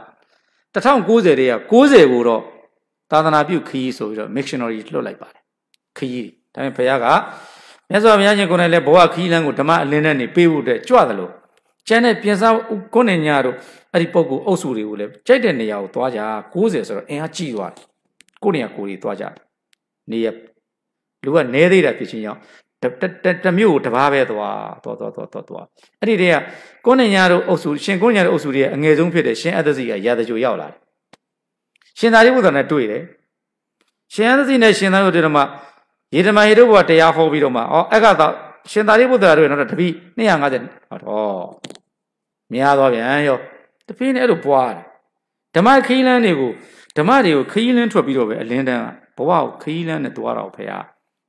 1090တည်းက90ကိုတော့သာသနာပြုခရီးဆိုပြီးတော့ missionary လွှတ်လိုက်ပါတယ်ခရီးဒါပေမဲ့ဘုရားကမြတ်စွာဘုရားရှင်ကိုယ်နဲ့လည်းဘဝခရီးလမ်းကိုဓမ္မအလင်းနဲ့နေပေးဖို့အတွက်ကြွတယ်လို့ကျန်တဲ့ပြင်စားကိုနေညာတို့အဲ့ဒီပုံကူအုပ်စုတွေကိုလည်းကြိုက်တဲ့နေရာကိုသွားကြ90ဆိုတော့အင်အားကြီးသွားတယ် ကိုနေရာကိုတွေသွားကြနေရလူကနေသေးတာဖြစ်ချင်းကြောင့်တမျိုးတဘာပဲသွားသွားသွားသွားသွားသွားအဲ့ဒီတည်းကကိုနေညာတို့အုပ်စုရှင်ကိုနေညာတို့အုပ်စုတွေအငယ်ဆုံးဖြစ်တဲ့ရှင်အတ္တစီကရာဇကြိုရောက်လာတယ်ရှင်သာရိပုတ္တရာနဲ့တွေ့တယ်ရှင်အတ္တစီနဲ့ရှင်သာရိပုတ္တရာမှာရေဓမ္မဟေတုဘဝတရားဟောပြီးတော့မှဩအဲ့ကတော့ရှင်သာရိပုတ္တရာတို့နောက်တပည့်250ဟောတော့များသွားပြန်ရောတပည့်နဲ့အဲ့လိုပွားတယ်ဓမ္မခီးလန်းတွေကို ဓမ္မတွေကိုခီးလန်းထွက်ပြီးတော့ပဲအလင်းတန်းဘဝကိုခီးလန်းနဲ့တွားတော့ဖေဟာ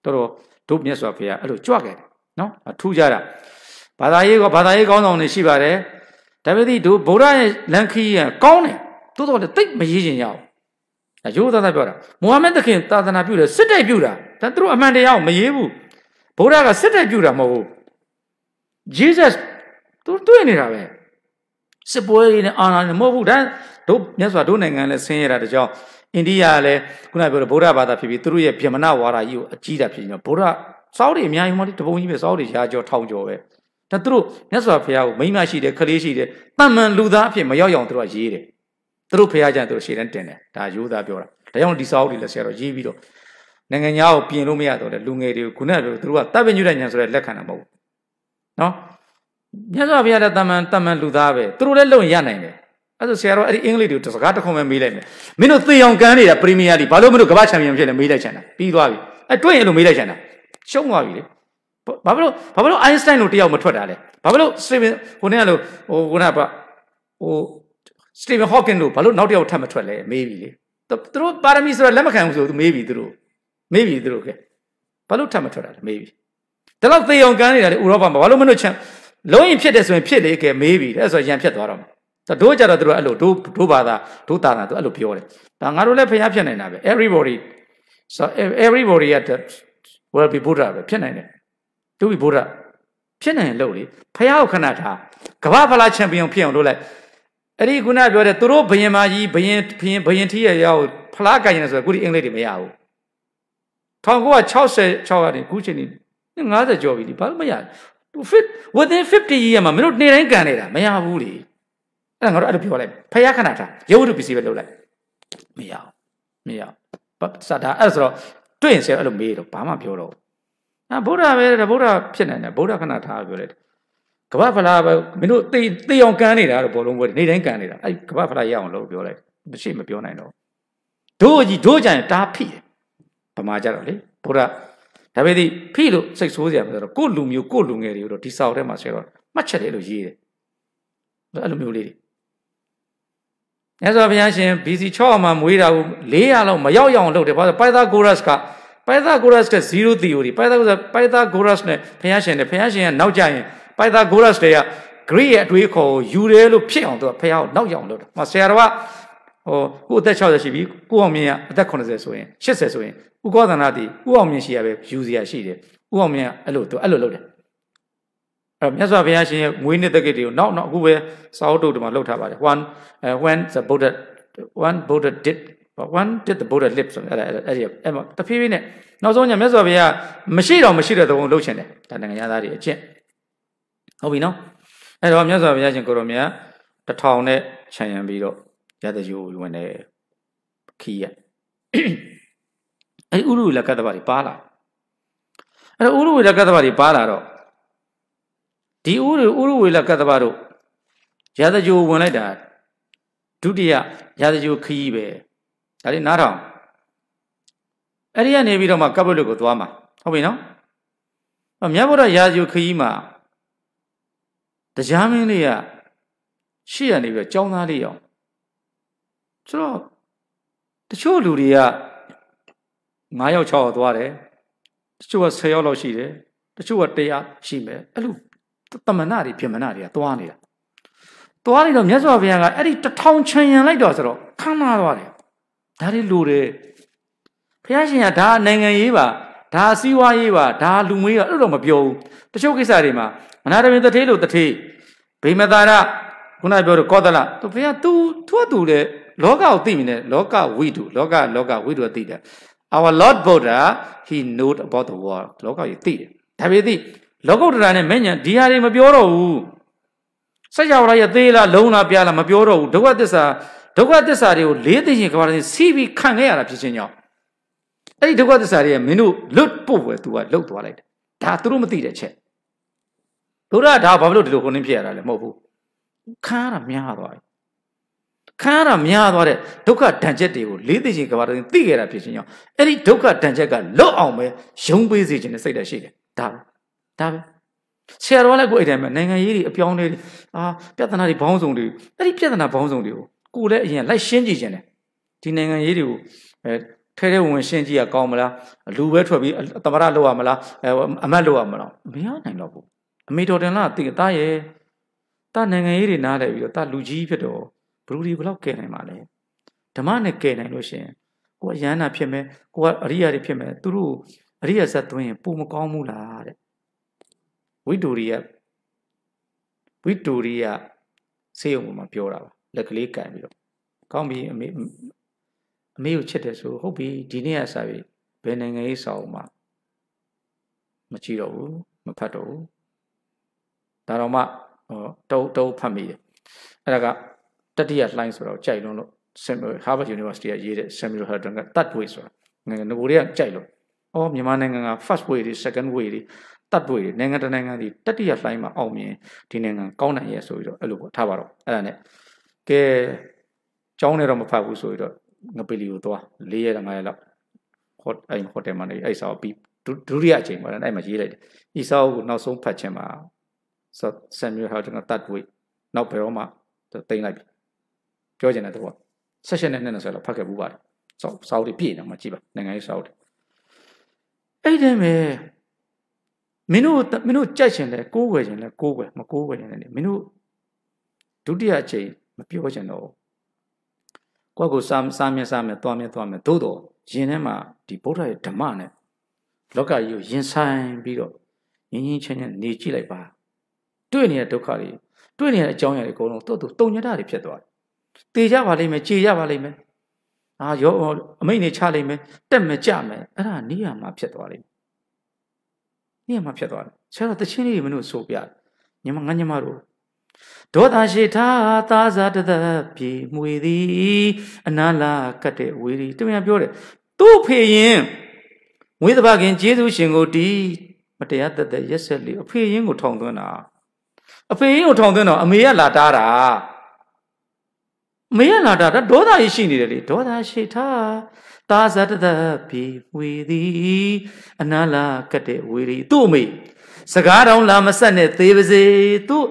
တော်တော်တို့မြတ်စွာဘုရားအဲ့လိုကြွခဲ့တယ်နော်ထူးကြတာဘာသာရေးကဘာသာရေးကောင်းဆောင်တွေရှိပါတယ်ဒါပေမဲ့တို့ဗုဒ္ဓရဲ့လန်ခီးရကောင်းတယ်တိုးတော်လည်းတိတ်မရေးချင်ရအောင်အယိုးသားသားပြောတာမိုဟာမက်သခင်သာသနာပြုတယ်စစ်တိုက်ပြုတာဒါသူတို့အမှန်တရားကိုမရေးဘူးဗုဒ္ဓကစစ်တိုက်ပြုတာမဟုတ်ဘူး Jesus သူတွေ့နေတာပဲစစ်ပွဲတွေနဲ့အာဏာနဲ့မဟုတ်ဘူးဒါ တို့မြတ်စွာတို့နိုင်ငံလည်းဆင်းရဲတာတကြောင်အိန္ဒိယလည်းခုနပြောတဲ့ဗုဒ္ဓဘာသာဖြစ်ပြီးသူတို့ရဲ့ဗြဟ္မဏဝါဒကြီးကိုအကြီးတာဖြစ်နေတော့ဗုဒ္ဓစောက်တွေအများကြီးမှတပုံကြီးပဲစောက်တွေရာကျော်ထောင်ကျော်ပဲဒါသူတို့မြတ်စွာဘုရားကိုမိမရှိတယ်ခလေးရှိတယ်တမန်လူသားအဖြစ်မရောက်အောင်သူတို့ကရေးတယ်သူတို့ဘုရားကျန်သူတို့ရှေ့တန်းတင်တယ်ဒါယူသားပြောတာဒါကြောင့်ဒီစောက်တွေလည်းဆရာတော်ရေးပြီးတော့နိုင်ငံသားကိုပြင်လို့မရတော့တဲ့လူငယ်တွေကိုခုနကပြောသူတို့ကတပ်ပညုတဲ့ညာဆိုတဲ့လက်ခံတာမဟုတ်ဘူးနော်မြတ်စွာဘုရားတဲ့တမန်တမန်လူသားပဲသူတို့လည်းလုံရနိုင်တယ် အဲ့ဒါဆရာတော်အဲ့ဒီအင်္ဂလိပ်တွေကိုစကားတစ်ခုပဲမေးလိုက်မယ်မင်းတို့သေအောင်ကန်းနေတာပရီးမီးယားလိဘာလို့မင်းတို့ကမ္ဘာချန်ပီယံဖြစ်လဲမေးလိုက်ချင်တာပြီးသွားပြီအဲ့တွေ့ရင်လို့မေးလိုက်ချင်တာရှုံးသွားပြီလေဘာဖြစ်လို့ဘာဖြစ်လို့အိုင်းစတိုင်းလိုတယောက်မထွက်တာလဲဘာဖြစ်လို့စတီဗင်ဟိုနေ့ကလို့ဟိုခုနကဟိုစတီဗင်ဟော့ကင်တို့ဘာလို့နောက်တစ်ယောက်ထပ်မထွက်လဲမေးပြီလေသူတို့ပါရမီဆိုတာလက်မခံဘူးဆိုသူမေးပြီသူတို့မေးပြီသူတို့ကဘာလို့ထပ်မထွက်တာလဲမေးပြီဒါတော့သေအောင်ကန်းနေတာလေဥရောပမှာဘာလို့မလို့ချန်လုံးရင်ဖြစ်တယ်ဆိုရင်ဖြစ်လေကဲမေးပြီတဲ့ဆိုရန်ဖြစ်သွားတော့မှာ တို့ကြတော့တို့အဲ့လိုတို့တို့ဘာသာတို့တာတာတို့အဲ့လိုပြောတယ်ဒါငါတို့လည်းဖျားဖြစ်နေတာပဲ everybody so everybody at will be buddha ပဲဖြစ်နိုင်တယ်တို့ပြီ buddha ဖြစ်နိုင်လို့လေဖျားကိုခဏထားကမ္ဘာဖလားချန်ပီယံဖြစ်အောင်လုပ်လိုက်အဲ့ဒီခုနပြောတဲ့သူတို့ဘယင်မာကြီးဘယင်ဘယင်ဘယင်ထီးရရောက်ဖလားကင်ရဆိုတော့ခုဒီအင်္ဂလိပ်တွေမရဘူး1966ကနေခုချိန်นี้50ကျော်ပြီဒီဘာလို့မရသူ fit within 50 year မှာမင်းတို့နေတိုင်းကန်နေတာမရဘူးလေ အဲ့ဒါငါတို့အဲ့လိုပြောလိုက်ဖယားခဏထားရုပ်ဝတ္ထုပစ္စည်းပဲလုပ်လိုက်မရဘူးမရဘူးစတာအဲ့ဆိုတော့တွေ့ရင်ဆရာအဲ့လိုမေးတော့ဘာမှပြောတော့အာဗုဒ္ဓပဲဗုဒ္ဓဖြစ်နေတယ်ဗုဒ္ဓခဏထားပြောလိုက်ကမ္ဘာဖလားပဲမင်းတို့သိသိအောင်ကန်နေတာတော့ဘောလုံးပွဲနေတိုင်းကန်နေတာအဲ့ကမ္ဘာဖလားရအောင်လို့ပြောလိုက်မရှိမပြောနိုင်တော့တို့ကြီးတို့ကြရင်တားဖိတယ်ဗမာကြတော့လေဘုရားဒါပေမဲ့ဖိလို့စိတ်ဆိုးစရာမလိုတော့ကို့လူမျိုးကို့လူငယ်တွေကိုတော့ဒီစာအုပ်ထဲမှာဆရာတော့မှတ်ချက်တယ်လို့ရေးတယ်အဲ့လိုမျိုးလေးတွေ မြတ်စွာဘုရားရှင် BC 6မှာမွေးတာကို400လောက်မရောက်ရအောင်လုပ်တယ်ဘာလို့ Pythagoras က Pythagoras တဲ့ zero theory Pythagoras Pythagoras နဲ့ဘုရားရှင်နဲ့ဘုရားရှင်ကနောက်ကြရင် Pythagoras တွေက Greek ရဲ့အတွေးခေါ်ကိုယူတယ်လို့ဖြစ်အောင်သူကဘုရားကိုနောက်ရအောင်လုပ်တယ်။ဟောဆရာတော်ကဟိုကိုအသက်60ရှိပြီကိုအောင်မြင့်ကအသက်80ဆိုရင်80ဆိုရင်ဥကောသနာတိဥအောင်မြင့်ရှိရပဲယူစရာရှိတယ်ဥအောင်မြင့်ကအဲ့လိုသူအဲ့လိုလုပ်တယ် အဲ့မြတ်စွာဘုရားရှင်ရဲ့ငွေနှစ်သက်ကိတ်တွေကိုနောက်နောက်အခုပဲစာအုပ်တုတ်တွေမှာလှုပ်ထားပါတယ် one uh, when the buddha one Buddha did one did the Buddha lips ဆိုအဲ့ဒါအဲ့ဒီအဲ့မှာတဖြည်းဖြည်းနဲ့နောက်ဆုံးညမြတ်စွာဘုရားမရှိတော့မရှိတဲ့သဘောလှုပ်ချင်တယ်ဒါနိုင်ငံသားတွေအကျင့်ဟုတ်ပြီနော်အဲ့တော့မြတ်စွာဘုရားရှင်ကိုရောမြတ်တထောင်နဲ့ခြံရံပြီးတော့ရတဲ့ယူဝင်တယ်ခီးရအဲ့ဥရုလက်ကတ္တပါတွေပါလာအဲ့တော့ဥရုဝေလက်ကတ္တပါတွေပါလာတော့ ဒီဥရုဥရုဝေလက်ကတ္တပါတို့ရတဲ့ယူဝင်လိုက်တာဒုတိယရတဲ့ယူခီးပဲဒါလေးနားထောင်အဲ့ဒီကနေပြီးတော့မှကပ္ပလုကိုသွားမှာဟုတ်ပြီနော်မြတ်ဗုဒ္ဓရာဇယူခီးမှာတရားမင်းလေးကရှေ့ရနေပြီးတော့ကြောင်းသားလေးရောဆိုတော့တချို့လူတွေက9ယောက်6ယောက်သွားတယ်တချို့က10ယောက်လောက်ရှိတယ်တချို့က100ရှိမယ်အဲ့လို တမနာတွေပြမနာတွေကသွားနေတာသွားနေတော့မြတ်စွာဘုရားကအဲ့ဒီတထောင်ချံရံလိုက်တော့ဆိုတော့ခမ်းနာသွားတယ်ဒါတွေလူတွေဘုရားရှင်ကဒါနိုင်ငံရေးပါဒါစီးပွားရေးပါဒါလူမွေးပါအဲ့လိုတော့မပြောဘူးတချို့ကိစ္စတွေမှာမနာတမင်တထေးလို့တထေးဗိမသာရခုနပြောတော့ကောသလသူဘုရား तू သူ့သူလေလောကကိုသိမြင်တယ်လောကဝိတုလောကလောကဝိတုသိတယ် our lord buddha he knowed about the world လောကကြီးသိတယ်ဒါပေမဲ့ လောကုတ္တရာနဲ့မဉ္ဇဉ်ဒီဟာတွေမပြောတော့ဘူးစัจ java ရဲ့သေးလားလုံးလားပြလားမပြောတော့ဘူးဒုက္ခသစ္စာဒုက္ခသစ္စာတွေကိုလေးသိရင်ကဘာလဲစီးပြီးခံခဲ့ရတာဖြစ်ခြင်းကြောင့်အဲ့ဒီဒုက္ခသစ္စာတွေကမင်းတို့လွတ်ပို့ပဲ तू ကလှုပ်သွားလိုက်တယ်ဒါသူတို့မသိတဲ့ချက်ဘုရားဒါဘာဖြစ်လို့ဒီလိုခုနှင်းဖြစ်ရတာလဲမဟုတ်ဘူးခံရတာများသွားပြီခံရတာများသွားတဲ့ဒုက္ခဒဏ်ချက်တွေကိုလေးသိချင်းကဘာလို့သိခဲ့တာဖြစ်ခြင်းကြောင့်အဲ့ဒီဒုက္ခဒဏ်ချက်ကလွတ်အောင်ပဲယုံပေးစေခြင်းနဲ့စိတ်ဓာတ်ရှိတယ်ဒါပဲ ဒါပဲဆရာတော်လည်းကိုအဲ့တိုင်းမှာနိုင်ငံရေးတွေအပြောင်းလဲတွေအာပြဿနာတွေဘောင်းဆောင်တွေအဲ့ဒီပြဿနာဘောင်းဆောင်တွေကိုကိုလည်းအရင်လိုက်ရှင်းကြည့်ခြင်းတယ်ဒီနိုင်ငံရေးတွေကိုအဲထဲထဲဝင်ရှင်းကြည့်ရကောင်းမလားလူပဲထွက်ပြီးသမရလောက်ရမလားအမတ်လောက်ရမလားမရနိုင်တော့ဘူးအမေတော်တင်လာသိတာရဲ့တာနိုင်ငံရေးတွေနားလည်ပြီးတော့တာလူကြီးဖြစ်တော့ဘလူဒီဘလောက်ကဲနိုင်ပါလဲဓမ္မနဲ့ကဲနိုင်လို့ရှင်ကိုကရဟန္တာဖြစ်မယ်ကိုကအရိယာတွေဖြစ်မယ်သူတို့အရိယာဇတ်သွင်းရင်ပုံမကောင်းဘူးလားတဲ့ ဝိတိုရိယဝိတိုရိယဆေးရုံမှာပြောတာပါလက်ကလေးကန်ပြီးတော့ကောင်းပြီအမေအမေကိုချစ်တယ်ဆိုဟုတ်ပြီဒီနေ့ကစားပြီဘယ်နိုင်ငံရေးစာအုပ်မှာမကြည့်တော့ဘူးမဖတ်တော့ဘူးဒါတော့မှတုံးတုံးဖတ်မိတယ်အဲ့ဒါကတတိယလှိုင်းဆိုတော့ကြိုက်လုံးလို့ Harvard University ကရေးတဲ့ Samuel Huntington က third way ဆိုတာငငငိုတွေကကြိုက်လို့အော်မြန်မာနိုင်ငံက first way တွေ second way တွေ third way တွေနိုင်ငံတနိုင်ငံဒီတတိယလှိုင်းမှာအောင်မြင်ဒီနိုင်ငံကောင်းနိုင်ရဲ့ဆိုပြီးတော့အဲ့လိုပေါ့ထားပါတော့အဲ့ဒါနဲ့ကဲကျောင်းနေတော့မဖတ်ဘူးဆိုပြီးတော့ငပလီကိုသွား၄ရက်၅ရက်လောက်ဟိုအဲ့ဟိုတယ်မှာနေအဲ့စာကိုပြီးဒုတိယအချိန်မှာအဲ့မှာရေးလိုက်တယ်ဤစာအုပ်ကိုနောက်ဆုံးဖတ်ခြင်းမှာ Samuel Huntington က third way နောက်ဘယ်တော့မှတိမ့်လိုက်ပြီပြောချင်တဲ့တော့ဆက်ရှင်နဲ့နဲ့ဆိုတော့ဖတ်ခဲ့ဘူးပါတယ်စောက်စောက်တွေပြည့်နေမှာကြည့်ပါနိုင်ငံရေးစောက်တွေအဲ့ဒီမဲ့ မင်းတို့မင်းတို့ကြိုက်ချင်လဲကိုးွယ်ချင်လဲကိုးွယ်မကိုးွယ်ချင်လဲမင်းတို့ဒုတိယအချိန်မပြောချင်တော့ကိုယ့်ကိုစားစားမြဲစားမြဲသွားမြဲသွားမြဲသို့တော့ယင်ထဲမှာဒီဗုဒ္ဓရဲ့ဓမ္မနဲ့လောကကြီးကိုရင်ဆိုင်ပြီးတော့ငင်းငင်းချင်းချင်းနေကြည့်လိုက်ပါတွေ့နေတဲ့ဒုက္ခတွေတွေ့နေတဲ့အကြောင်းအရာတွေအကုန်လုံးတို့တို့တုံညတာတွေဖြစ်သွားတယ်တေကြပါလိမ့်မယ်ကြေကြပါလိမ့်မယ်အာရောအမိတ်နေချလိမ့်မယ်တက်မယ်ကြမယ်အဲ့ဒါနေရမှာဖြစ်သွားလိမ့်မယ် နေရမှာဖြစ်သွားတယ်ဆရာတော်တချင်းလေးမလို့ဆိုပြညမငါညမတို့ဒေါသရှိထာသာဇာတသပြေမွေသည်အနာလာကတ်တဲ့ဝေဒီတမန်ပြောတယ်သူ့ဖေရင်မွေးတပါခင်ဂျေဇုရှင်ကိုတီးမတရားတသက်ရက်ဆက်လေးအဖေရင်ကိုထောင်သွင်းတာအဖေရင်ကိုထောင်သွင်းတော့အမေကလာတားတာမေရလာတာဒေါသကြီးရှိနေတယ်လေဒေါသရှိထား သာဇတတပြေဝေသည်အနာလာကတဲ့ဝေရီသူ့အမေစကားတောင်လာမဆက်နဲ့သေးပါစေသူ့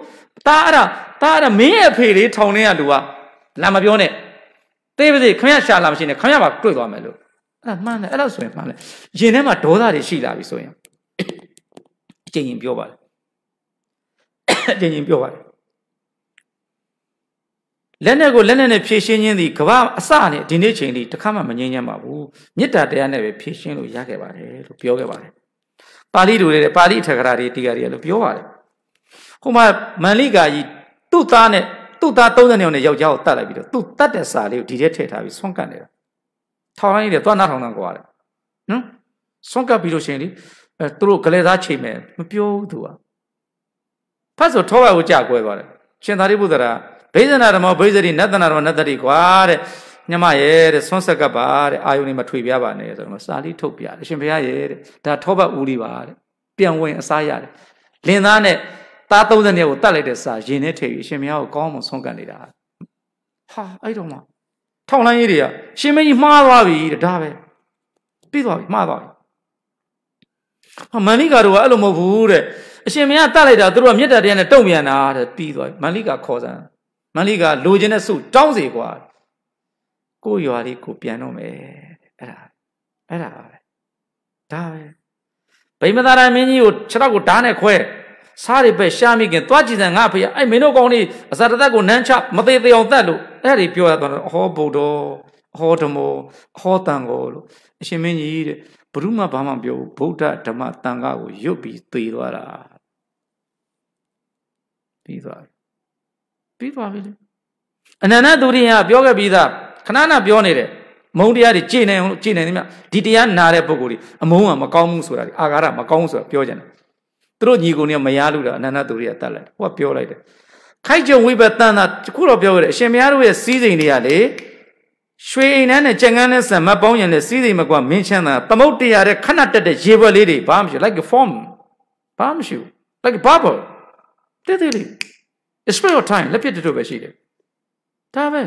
တားအဲ့ဒါတားအဲ့ဒါမင်းရဲ့အဖေလေးထောင်နေရလူကလာမပြောနဲ့သေးပါစေခမရရှာလာမရှိနဲ့ခမရပါတွေ့သွားမယ်လို့အဲ့ဒါမှန်တယ်အဲ့လိုဆိုရင်မှန်တယ်ရင်ထဲမှာဒေါသတွေရှိလာပြီဆိုရင်အကျဉ်းရင်ပြောပါလေအကျဉ်းရင်ပြောပါလေ လက်နဲ့ကိုလက်နဲ့နဲ့ဖြည့်ရှင်းခြင်းသည်ကဘာအစနဲ့ဒီနေ့ချိန်ထိတခါမှမငြင်းညမ်းပါဘူးမေတ္တာတရားနဲ့ပဲဖြည့်ရှင်းလို့ရခဲ့ပါတယ်လို့ပြောခဲ့ပါတယ်ပါဠိတို့လည်းပါဠိအထက်ကရာတွေတရားတွေလို့ပြောပါတယ်ဟိုမှာမန္လိကာကြီးသူ့သားနဲ့သူ့သား30နှစ်နဲ့ယောက်ျားကိုတတ်လိုက်ပြီးတော့သူ့တတ်တဲ့စာလေးကိုဒီထဲထည့်ထားပြီးဆွန့်ကတ်နေတာထောင်လိုက်တယ်သွားနားထောင်တော့ကွာတယ်နော်ဆွန့်ကတ်ပြီးလို့ရှိရင်လေအဲသူတို့ဂလဲသားချိန်မယ်မပြောဘူးသူကဖတ်ဆိုထောဘကိုကြာကွဲသွားတယ်ရှင်သာရိပုတ္တရာ ဘိဇနာဓမ္မဘိဇရိနတ္တနာဓမ္မနတ္တရိကွာတဲ့ညမရဲ့တဲ့ဆွန့်ဆက်ကပ်ပါတဲ့အာယုန်နေမထွေပြပါနဲ့ဆိုတော့စာလေးထုတ်ပြတယ်ရှင်ဘုရားရဲ့တဲ့ဒါထောဘဦးလေးပါတဲ့ပြန်ဝင်အစားရတယ်လင်သားနဲ့သား30နှစ်ကိုတတ်လိုက်တဲ့စာရင်ထဲထည့်ပြီးရှင်ဘုရားကိုကောင်းမွန်ဆွန့်ကပ်နေတာဟာအဲ့တော့မှထောက်လိုင်းကြီးတွေကရှင်မကြီးမှားသွားပြီတဲ့ဒါပဲပြီးသွားပြီမှားသွားပြီဟာမန္လိကာတို့ကအဲ့လိုမဟုတ်ဘူးတဲ့အရှင်မင်းကတတ်လိုက်တာသူတို့ကမြတ်တာတရားနဲ့တုံ့ပြန်တာတဲ့ပြီးသွားပြီမန္လိကာခေါ်စမ်း မန္လိကာလိုချင်တဲ့စုတောင်းစီကွာကိုရွာလေးကိုပြန်တော့မယ်အဲ့ဒါအဲ့ဒါပဲဒါပဲဗိမသာရမင်းကြီးကိုခြေထောက်ကိုဓာတ်နဲ့ခွဲစားတွေပဲရှားမိခင်သွားကြည့်စမ်းငါဖေအဲ့မင်းတို့ကောင်းလေးအစာတသက်ကိုနန်းချမသေးသေးအောင်တတ်လို့အဲ့ဒီပြောရတော့ဟောဗုဒ္ဓဟောဓမ္မောဟောတန်ကိုလို့အရှင်မင်းကြီးတဲ့ဘုရုမဘာမှပြောဗုဒ္ဓဓမ္မတန်ခါကိုရွတ်ပြီးသေသွားတာပြီးသွား ပြီပြီးသွားပြီလေအနန္တသူရိယပြောခဲ့ပြီးသားခဏခဏပြောနေတယ်မုံတရားတွေကြည်နေအောင်ကြည်နေတယ်မြဒီတရားနာတဲ့ပုဂ္ဂိုလ်တွေအမုံကမကောင်းဘူးဆိုတာအာဃာရမကောင်းဘူးဆိုတာပြောကြတယ်သူတို့ညီကိုနေမရလို့တာအနန္တသူရိယတတ်လိုက်ဟိုကပြောလိုက်တယ်ခိုက်ကြုံဝိပတန်တာခုတော့ပြောရတယ်အရှင်မယားတို့ရဲ့စီးစိမ်တွေကလေရွှေအိမ်နဲ့ကြံကန်းနဲ့ဆံမပေါင်းရင်လည်းစီးစိမ်မကွာမင်းချမ်းသာသမုတ်တရားတဲ့ခဏတက်တဲ့ရေဘွက်လေးတွေဘာမှမရှိ like a form ဘာမှမရှိ like a bubble တဲ့တဲ့လေး it's for your time လက်ပြတဲ့တို့ပဲရှိတယ်ဒါပဲ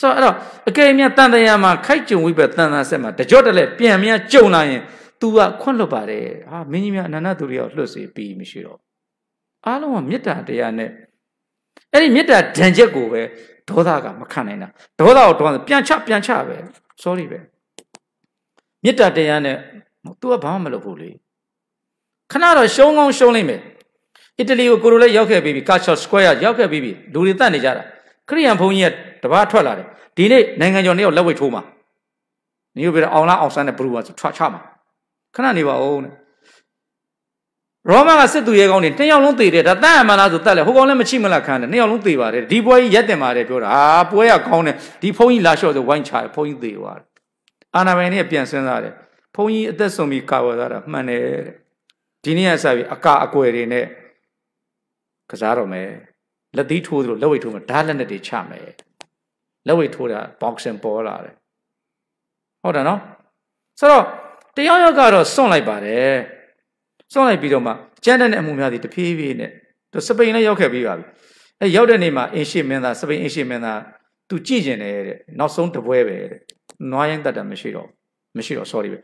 ဆိုတော့အဲ့တော့အကယ်၍တန်တရားမှာခိုက်ကြုံဝိပတန်တာဆက်မှာတကြော့တလဲပြန်မြန်ကြုံလာရင် तू ကခွန့်လွတ်ပါတယ်ဟာမင်းကြီးများအနန္တသူရိယလွတ်စေပြီးမရှိတော့အားလုံးကမေတ္တာတရားနဲ့အဲ့ဒီမေတ္တာဒဏ်ချက်ကိုပဲဒေါသကမခံနိုင်တာဒေါသကိုတော့ပြန်ချပြန်ချပဲ sorry ပဲမေတ္တာတရားနဲ့ तू ကဘာမှမလုပ်ဘူးလေခဏတော့ရှုံးကောင်းရှုံးလိမ့်မယ် အီတလီကိုကိုလိုလည်းရောက်ခဲ့ပြီးပြီကာချော့စကွဲယာရောက်ခဲ့ပြီးပြီလူတွေတတ်နေကြတာခရိယန်ဘုန်းကြီးကတပားထွက်လာတယ်ဒီနေ့နိုင်ငံကျော်နှစ်ယောက်လက်ဝိတ်ထိုးမှာနေရပြအောင်လားအောင်ဆန်းနဲ့ဘလူးကထွက်ချမှာခဏနေပါဦးနဲ့ရောမကစစ်သူရဲကောင်းတွေနှစ်ယောက်လုံးသေတယ်ဒါတန်အမှန်လားဆိုတတ်လဲဟိုကောင်လည်းမချိမလတ်ခန်းတယ်နှစ်ယောက်လုံးသေပါတယ်ဒီပွဲကြီးရက်တင်ပါတယ်ပြောတာအာပွဲကကောင်းတယ်ဒီဖုန်းကြီးလာလျှော့ဆိုဝိုင်းချတယ်ဖုန်းကြီးသေသွားတယ်အာနာပိုင်နဲ့ပြန်စဉ်းစားတယ်ဖုန်းကြီးအသက်ဆုံးပြီးကာဝယ်သွားတာမှန်တယ်ဒီနေ့ကစပြီးအကာအကွယ်တွေနဲ့ ကစားတော့မယ်လက်သီးထိုးသလိုလက်ဝိတ်ထိုးမယ်ဓာတ်လက်နဲ့တွေချမယ်လက်ဝိတ်ထိုးတာ boxing ပေါ်လာတယ်ဟုတ်တယ်နော်ဆိုတော့တယောက်ယောက်ကတော့စွန့်လိုက်ပါတယ်စွန့်လိုက်ပြီးတော့မှကျန်းတဲ့အမှုများဒီတဖြည်းဖြည်းနဲ့သူစပိန်လည်းရောက်ခဲ့ပြီးပါပြီအဲရောက်တဲ့နေ့မှာအင်ရှိမင်းသားစပိန်အင်ရှိမင်းသားသူကြည့်ကျင်တယ်တဲ့နောက်ဆုံးတပွဲပဲတဲ့နွားရင်တတ်တာမရှိတော့ မရှိတော့ sorry ပဲ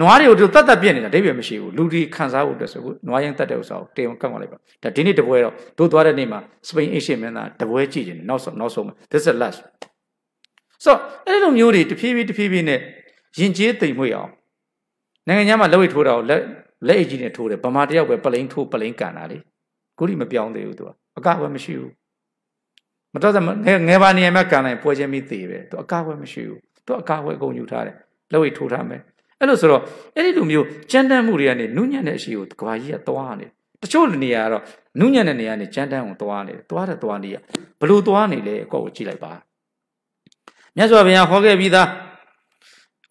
နွားတွေကိုသူတတ်တတ်ပြစ်နေတာအဓိပ္ပာယ်မရှိဘူးလူဒီခံစားဖို့အတွက်ဆိုခုနွားရင်တတ်တဲ့ဥစ္စာကိုတေအောင်ကတ်မှလိုက်ပါဒါဒီနေ့တပွဲတော့တို့သွားတဲ့နေ့မှာစပိန်အင်ရှိမင်းသားတပွဲကြည့်ကျင်တယ်နောက်ဆုံးနောက်ဆုံး this is last ဆိုအဲ့လိုမျိုးတွေတဖြည်းဖြည်းတဖြည်းဖြည်းနဲ့ယဉ်ကျေးတိမ်မွေ့အောင်နိုင်ငံခြားမှာလက်ဝိတ်ထိုးတာကိုလက်လက်အကြီးနဲ့ထိုးတယ်ဗမာတယောက်ပဲပလိန်ထိုးပလိန်ကန်တာလေခုထိမပြောင်းသေးဘူးသူကအကဝဲမရှိဘူးမတော်စငယ်ငယ်ပါနေရမှကန်လိုက်ပွဲချင်းပြီးသေးပဲသူအကဝဲမရှိဘူးသူအကဝဲအကုန်ယူထားတယ် လက်ဝိတ်ထိုးထားမယ်အဲ့လိုဆိုတော့အဲ့ဒီလိုမျိုးကြမ်းတမ်းမှုတွေကနေနုညံ့တဲ့အရှိကိုကဘာကြီးကသွားနေတချို့နေရာကတော့နုညံ့တဲ့နေရာကနေကြမ်းတမ်းကိုသွားနေတယ်သွားတယ်သွားနေရဘလို့သွားနေလဲအကောကိုကြည့်လိုက်ပါမြတ်စွာဘုရားဟောခဲ့ပြီးသား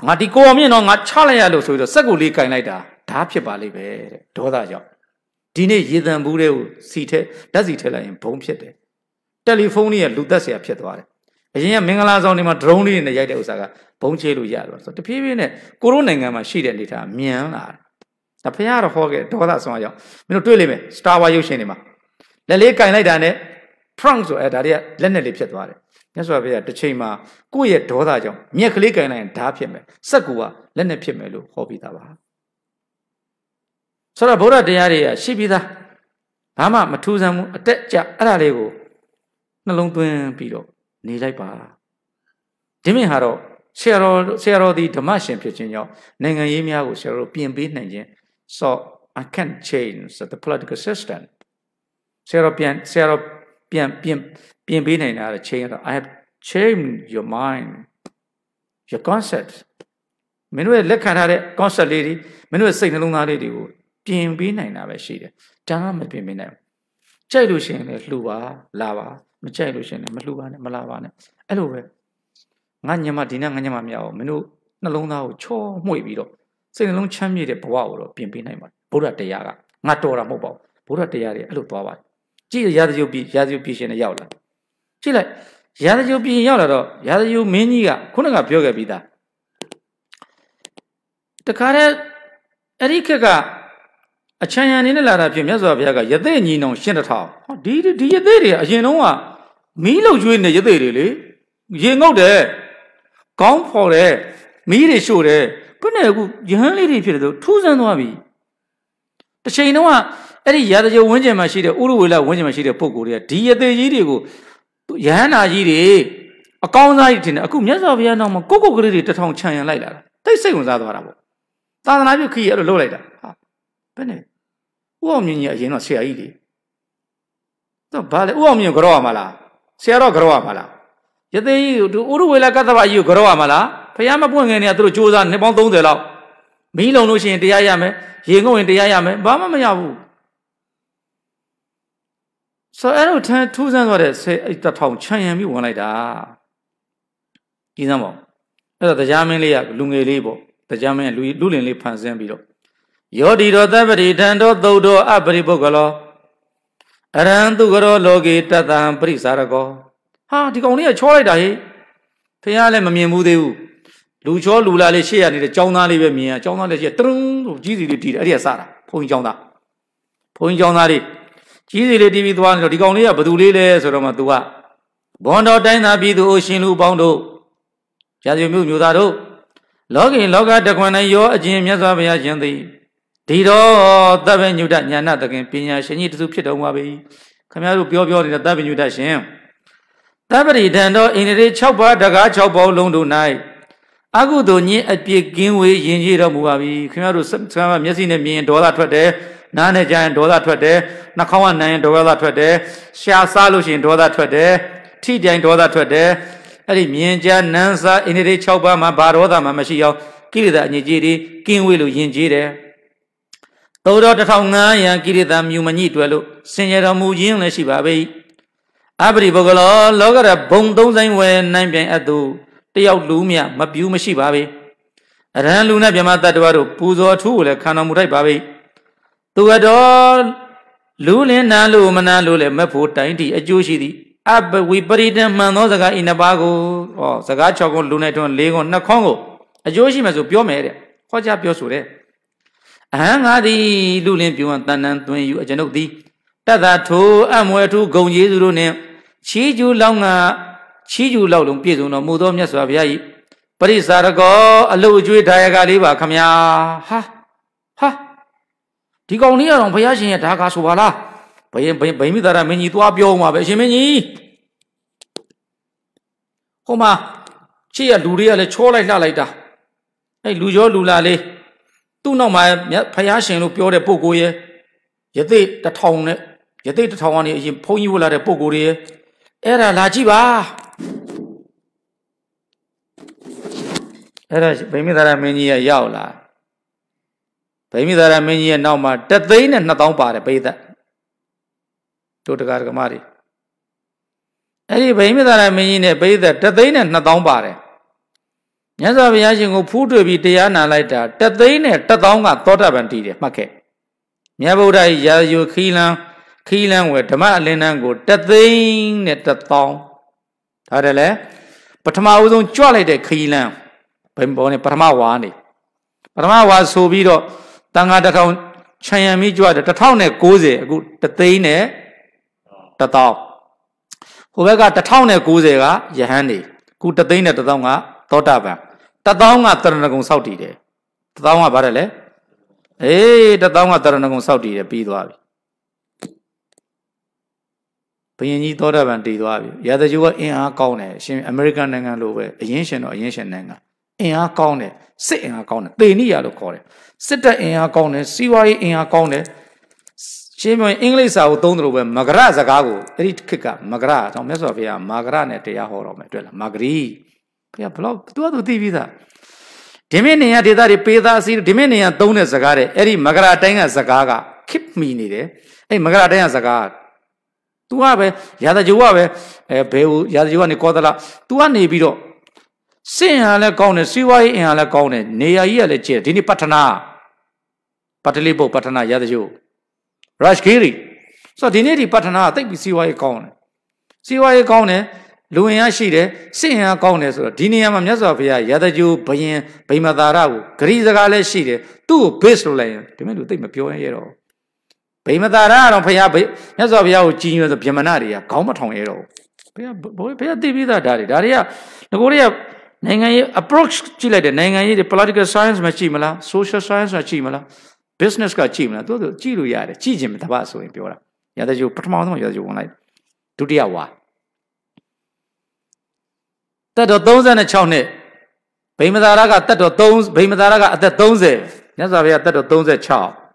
ငါဒီကိုအမြင့်တော့ငါချလိုက်ရလို့ဆိုပြီးတော့စက်ကိုလေးကင်လိုက်တာဓာဖြစ်ပါလိမ့်ပဲတဲ့ဒေါသကြောင့်ဒီနေ့ရေတံဘူးတွေကိုစီထဲဓာတ်စီထဲလိုက်ရင်ဘုံဖြစ်တယ်တယ်လီဖုန်းကြီးကလူသက်เสียဖြစ်သွားတယ် အရင်ကမင်္ဂလာဆောင်တွေမှာ drone လေးနဲ့ရိုက်တဲ့ဥစ္စာကဘုံချေလို့ရတော့ဆိုတဖြည်းဖြည်းနဲ့ကိုရိုနိုင်ငံမှာရှိတဲ့အနေထားမြန်လာတယ်ဒါဖះကတော့ဟောခဲ့ဒေါသဆောင်အောင်မင်းတို့တွေ့လိမ့်မယ် Star Wars ရုပ်ရှင်တွေမှာလက်လေးကင်လိုက်တာနဲ့ Frank ဆိုအဲဒါတွေကလက်နဲ့လေးဖြစ်သွားတယ်မြတ်စွာဘုရားတစ်ချိန်မှာကိုယ့်ရဲ့ဒေါသကြောင့်မြက်ကလေးကင်လိုက်ရင်ဓာဖြစ်မယ်စက်ကူကလက်နဲ့ဖြစ်မယ်လို့ဟောပြီးသားပါဆိုတော့ဗုဒ္ဓတရားတွေကရှိပြီးသားဘာမှမထူးဆန်းဘူးအတက်ကြအဲ့ဒါလေးကိုနှလုံးသွင်းပြီးတော့ နေလိုက်ပါဒီမြင်ဟာတော့ဆရာတော်ဆရာတော်ဒီဓမ္မရှင်ဖြစ်ခြင်းကြောင့်နိုင်ငံရေးများကိုဆရာတော်ပြင်ပေးနိုင်ခြင်း so I can't change the political system ဆရာတော်ပြန်ဆရာတော်ပြန်ပြင်ပြင်ပေးနိုင်တာ change တော့ I have changed your mind your concept မင်းတို့ရဲ့လက်ခံထားတဲ့ concept လေးတွေမင်းတို့ရဲ့စိတ်နှလုံးသားလေးတွေကိုပြင်ပေးနိုင်တာပဲရှိတယ်ဒါမှမပြင်ပေးနိုင်ဘူးကြိုက်လို့ရှိရင်လည်းလှူပါလာပါ မကြိုက်လို့ရှင်လည်းမလှူပါနဲ့မလာပါနဲ့အဲ့လိုပဲငါညမဒီနေ့ငါညမမရအောင်မင်းတို့နှလုံးသားကိုချောမှွေပြီးတော့စိတ်နှလုံးချမ်းမြေ့တဲ့ဘဝကိုတော့ပြင်ပေးနိုင်ပါတယ်ဘုရားတရားကငါတော်တာမဟုတ်ပါဘူးဘုရားတရားတွေအဲ့လိုသွားပါတယ်ကြည့်ရရာဇယုပြည်ရာဇယုပြည်ရှင်နဲ့ရောက်လာကြည့်လိုက်ရာဇယုပြည်ရောက်လာတော့ရာဇယုမင်းကြီးကခုနကပြောခဲ့ပြီးသားတခါတည်းအဲ့ဒီခက်ကအချမ်းရံနေနဲ့လာတာဖြစ်မြတ်စွာဘုရားကယသိညီနောင်ရှင်းတထောင်ဟောဒီဒီယသိတွေအရင်တုန်းက မီးလောက်ကျွေးနေယသိတွေလေရေငုတ်တယ်ကောင်းဖော်တယ်မီးတွေရှို့တယ်ဘယ်နဲ့အခုယဟန်လေးတွေဖြစ်တယ်ဆိုထူးဆန်းသွားပြီတစ်ချိန်တုန်းကအဲ့ဒီရာဇကြဝင်းကျင်မှာရှိတဲ့ဥရဝေလဝင်းကျင်မှာရှိတဲ့ပုံကိုယ်တွေကဒီယသိကြီးတွေကိုယဟန်နာကြီးတွေအကောင်းစားကြီးထင်တယ်အခုမြတ်စွာဘုရားနောက်မှာကိုကိုကလေးတွေတထောင်ခြံရံလိုက်လာတာတိတ်စိတ်ဝင်စားသွားတာပေါ့သာသနာပြုခီးအဲ့လိုလုပ်လိုက်တာဟာဘယ်နဲ့ဥအောင်မြင့်ကြီးအရင်တော့ဆရာကြီးလေတော့ဘာလဲဥအောင်မြင့်ကြောက်ရမှာလား ဆရာတော့ကြောက်ရမှာလားယသိကြီးတို့ဥရဝေလကတ္တဗကြီးကိုကြောက်ရမှာလားဖះမပွင့်ငယ်နေသူတို့စူးစမ်းနှစ်ပေါင်း30လောက်မီးလုံလို့ရှိရင်တရားရမယ်ရေငုံရင်တရားရမယ်ဘာမှမရဘူးဆိုအဲ့လိုထမ်းထူးဆန်းသွားတဲ့ဆယ်တထောင်ချမ်းရံပြီးဝင်လိုက်တာကြီးစမ်းပါအဲ့တော့တရားမင်းလေးကလူငယ်လေးပေါ့တရားမင်းလူလူလင်လေးဖန်ဆင်းပြီးတော့ယောဒီတော်သဗ္ဗတိတံတော်သုတ်တော်အပရိပုဂ္ဂလော အရဟံသူကရောလောကေတတံပရိစာရကောဟာဒီကောင်လေးကချောလိုက်တာဟေ့ဖះလည်းမမြင်ဘူးသေးဘူးလူချောလူလာလေးရှေ့ရနေတဲ့ចောင်းသားလေးပဲမြင်ရចောင်းသားလေးရှေ့တရုံးကြီးစီလေးတီးတယ်အဲ့ဒီကစတာဘုန်းကြီးចောင်းသားဘုန်းကြီးចောင်းသားလေးကြီးစီလေးတီးပြီးသွားနေတော့ဒီကောင်လေးကဘသူလေးလဲဆိုတော့မှ तू ကဘွန်တော်တိုင်းသားပြည်သူအရှင်လူပေါင်းတို့ရာဇဝမျိုးမျိုးသားတို့လောကီလောကတခွန်၌ရောအကျင့်မြတ်စွာဘုရားရှင်သည် ဒီတော့တပ္ပညုတညာဏတခင်ပညာရှင်ကြီးတူဖြစ်တော်မူပါပြီခမရတို့ပြောပြောနေတဲ့တပ္ပညုတရှင်တပ္ပရိဒံတော်အိန္ဒြေ6ပါးတကား6ပေါင်းလုံးတို့၌အကုသိုလ်ညင်းအပြစ်ကင်းဝေးယဉ်ကျေးတော်မူပါပြီခင်ဗျားတို့ဆံမျက်စိနဲ့မြင်ဒေါသထွက်တယ်နားနဲ့ကြားရင်ဒေါသထွက်တယ်နှာခေါင်းကနိုင်ရင်ဒေါသထွက်တယ်ရှားစားလို့ရှိရင်ဒေါသထွက်တယ်ထိတိုင်ဒေါသထွက်တယ်အဲ့ဒီမြင်ကြားနန်းစားအိန္ဒြေ6ပါးမှာဘာဒေါသမှမရှိအောင်ကိလေသာအညစ်အကြေးတွေကင်းဝေးလို့ယဉ်ကျေးတယ် သို့တော့1500ကိရိတာမြူမညိတွယ်လို့စင်ရတော်မူခြင်းလည်းရှိပါပေ၏အပရိပုဂ္ဂလောလောကရဘုံသုံးဆိုင်ဝယ်နိုင်ပြန်အပ်သူတယောက်လူမြမပြူးမရှိပါပေအရဟံလူနဲ့မြမတတ္တဝါတို့ပူဇော်ထူးကိုလည်းခံတော်မူထိုက်ပါပေသူတော်လူလင်းနာလူမနာလူလည်းမဖို့တိုင်းတီအကျိုးရှိသည်အပဝိပရိတံမှန်သောစကားဤနှစ်ပါးကိုဟောစကား6ခုလူနဲ့ထွန်း၄ခုနှစ်ခေါင်းကိုအကျိုးရှိမှဆိုပြောမယ်တဲ့ဟောကြားပြောဆိုတယ် အဟံငါသည်လူလင်းပြုံတန်တန်သွင်းယူအကျွန်ုပ်သည်တတ်သာထိုအမွယ်ထူးဂုံကျေးဇူးတို့နှင့်ချီးကျူးလောင်းငါချီးကျူးလောက်လုံးပြည့်စုံတော်မူသောမြတ်စွာဘုရား၏ပရိစာရကောအလုအကျွေးဒါယကလေးပါခမညာဟာဟာဒီကောင်လေးကတော့ဘုရားရှင်ရဲ့ဒါကာဆိုပါလားဘယင်ဘယင်ဘိမိသာရမင်းကြီးသွားပြောမှာပဲအရှင်မင်းကြီးဟိုမှာချစ်ရလူတွေကလည်းချောလိုက်လှလိုက်တာအဲ့လူကျော်လူလာလေး သူ့နောက်မှာဖယားရှင်လို့ပြောတဲ့ပုဂ္ဂိုလ်ရဲ့ယသိတထောင်နဲ့ယသိတထောင်ကနေအရင်ဘုန်းကြီးဝလာတဲ့ပုဂ္ဂိုလ်တွေရဲ့အဲ့ဒါလာကြည့်ပါအဲ့ဒါဗိမိသာရမင်းကြီးရဲ့ရောက်လာဗိမိသာရမင်းကြီးရဲ့နောက်မှာတသိန်းနဲ့2000ပါတယ်ပိသက်တို့တကားကမတွေအဲ့ဒီဗိမိသာရမင်းကြီးနဲ့ပိသက်တသိန်းနဲ့2000ပါတယ် မြတ်စွာဘုရားရှင်ကိုဖူးတွေ့ပြီးတရားနာလိုက်တာတသိန်းနဲ့တသောင်းကသောတာပန်တည်တယ်မှတ်ခဲ့မြတ်ဗုဒ္ဓရဲ့ရာဇယခီလံခီလံဝယ်ဓမ္မအလင်းတန်းကိုတသိန်းနဲ့တသောင်းဒါတယ်လေပထမဦးဆုံးကြွလိုက်တဲ့ခီလံဘယ်ပေါ်နေပထမဝါနေပထမဝါဆိုပြီးတော့တန်ဃာတစ်ထောင်ခြံရံမိကြွတယ်1090အခုတသိန်းနဲ့တသောင်းဟိုဘက်က1090ကယဟန်နေအခုတသိန်းနဲ့တသောင်းကသောတာပန် တသောင်းကတရဏဂုံစောက်တည်တယ်တသောင်းကဘာတယ်လဲအေးတသောင်းကတရဏဂုံစောက်တည်တယ်ပြီးသွားပြီဘယင်ကြီးသောတာပန်တည်သွားပြီရာဇဂျူကအင်အားကောင်းတယ်ရှင်အမေရိကန်နိုင်ငံလိုပဲအရင်ရှင်တော့အရင်ရှင်နိုင်ငံအင်အားကောင်းတယ်စစ်အင်အားကောင်းတယ်တေနိယလို့ခေါ်တယ်စစ်တပ်အင်အားကောင်းတယ်စီးပွားရေးအင်အားကောင်းတယ်ရှင်းပြောရင်အင်္ဂလိပ်စာကိုသုံးတယ်လို့ပဲမဂရစကားကိုအဲ့ဒီခေတ်ကမဂရတော့မြတ်စွာဘုရားမာဂရနဲ့တရားဟောတော်မယ်တွေ့လားမာဂရီ ဘုရားဘလောက်သူကသူသိပြီးသားဒီမင်းနေရဒေတာတွေပေးသားစီဒီမင်းနေရသုံးတဲ့စကားတဲ့အဲ့ဒီမဂရတိုင်းကစကားကခစ်မိနေတယ်အဲ့မဂရတိုင်းကစကား तू ကပဲရာဇဂျိုးကပဲအဲဘယ်ဟိုရာဇဂျိုးကနေကောသလား तू ကနေပြီးတော့စင်ဟာလည်းကောင်းတယ်စီဝါရေးအင်ဟာလည်းကောင်းတယ်နေရာကြီးကလည်းကျဲဒီနေ့ပတ္ထနာပတ္တလိပုတ်ပတ္ထနာရာဇဂျိုးရရှ်ဂီရီဆိုတော့ဒီနေ့ဒီပတ္ထနာကတိတ်ပြီးစီဝါရေးကောင်းတယ်စီဝါရေးကောင်းတယ် လူဝင်ရရှိတယ်စင့်ရကောင်းတယ်ဆိုတော့ဒီနေရာမှာမြတ်စွာဘုရားရတကြိုဘယင်ဗိမသာရကိုဂရိစကားလည်းရှိတယ်သူ့ကို base လုပ်လိုက်ရင်ဒီမဲ့လူသိမပြောရရတော့ဗိမသာရကတော့ဘုရားမြတ်စွာဘုရားကိုကြည်ညိုဆိုဗျမနာတွေကခေါင်းမထောင်ရတော့ဘုရားဘုရားသိပြီးသားဒါတွေဒါတွေကငကိုတွေကနိုင်ငံရေး approach ကြည့်လိုက်တယ်နိုင်ငံရေးတွေ political science မှာကြည့်မလား social science မှာကြည့်မလား business ကကြည့်မလားသူတို့ကြည့်လို့ရတယ်ကြည့်ခြင်းတပတ်ဆိုရင်ပြောတာရတကြိုပထမဆုံးရတကြိုဝင်လိုက်ဒုတိယဝါ တက်တော်36နှစ်ဗိမသာရကတက်တော်3ဗိမသာရကအသက်30မြတ်စွာဘုရားတက်တော်36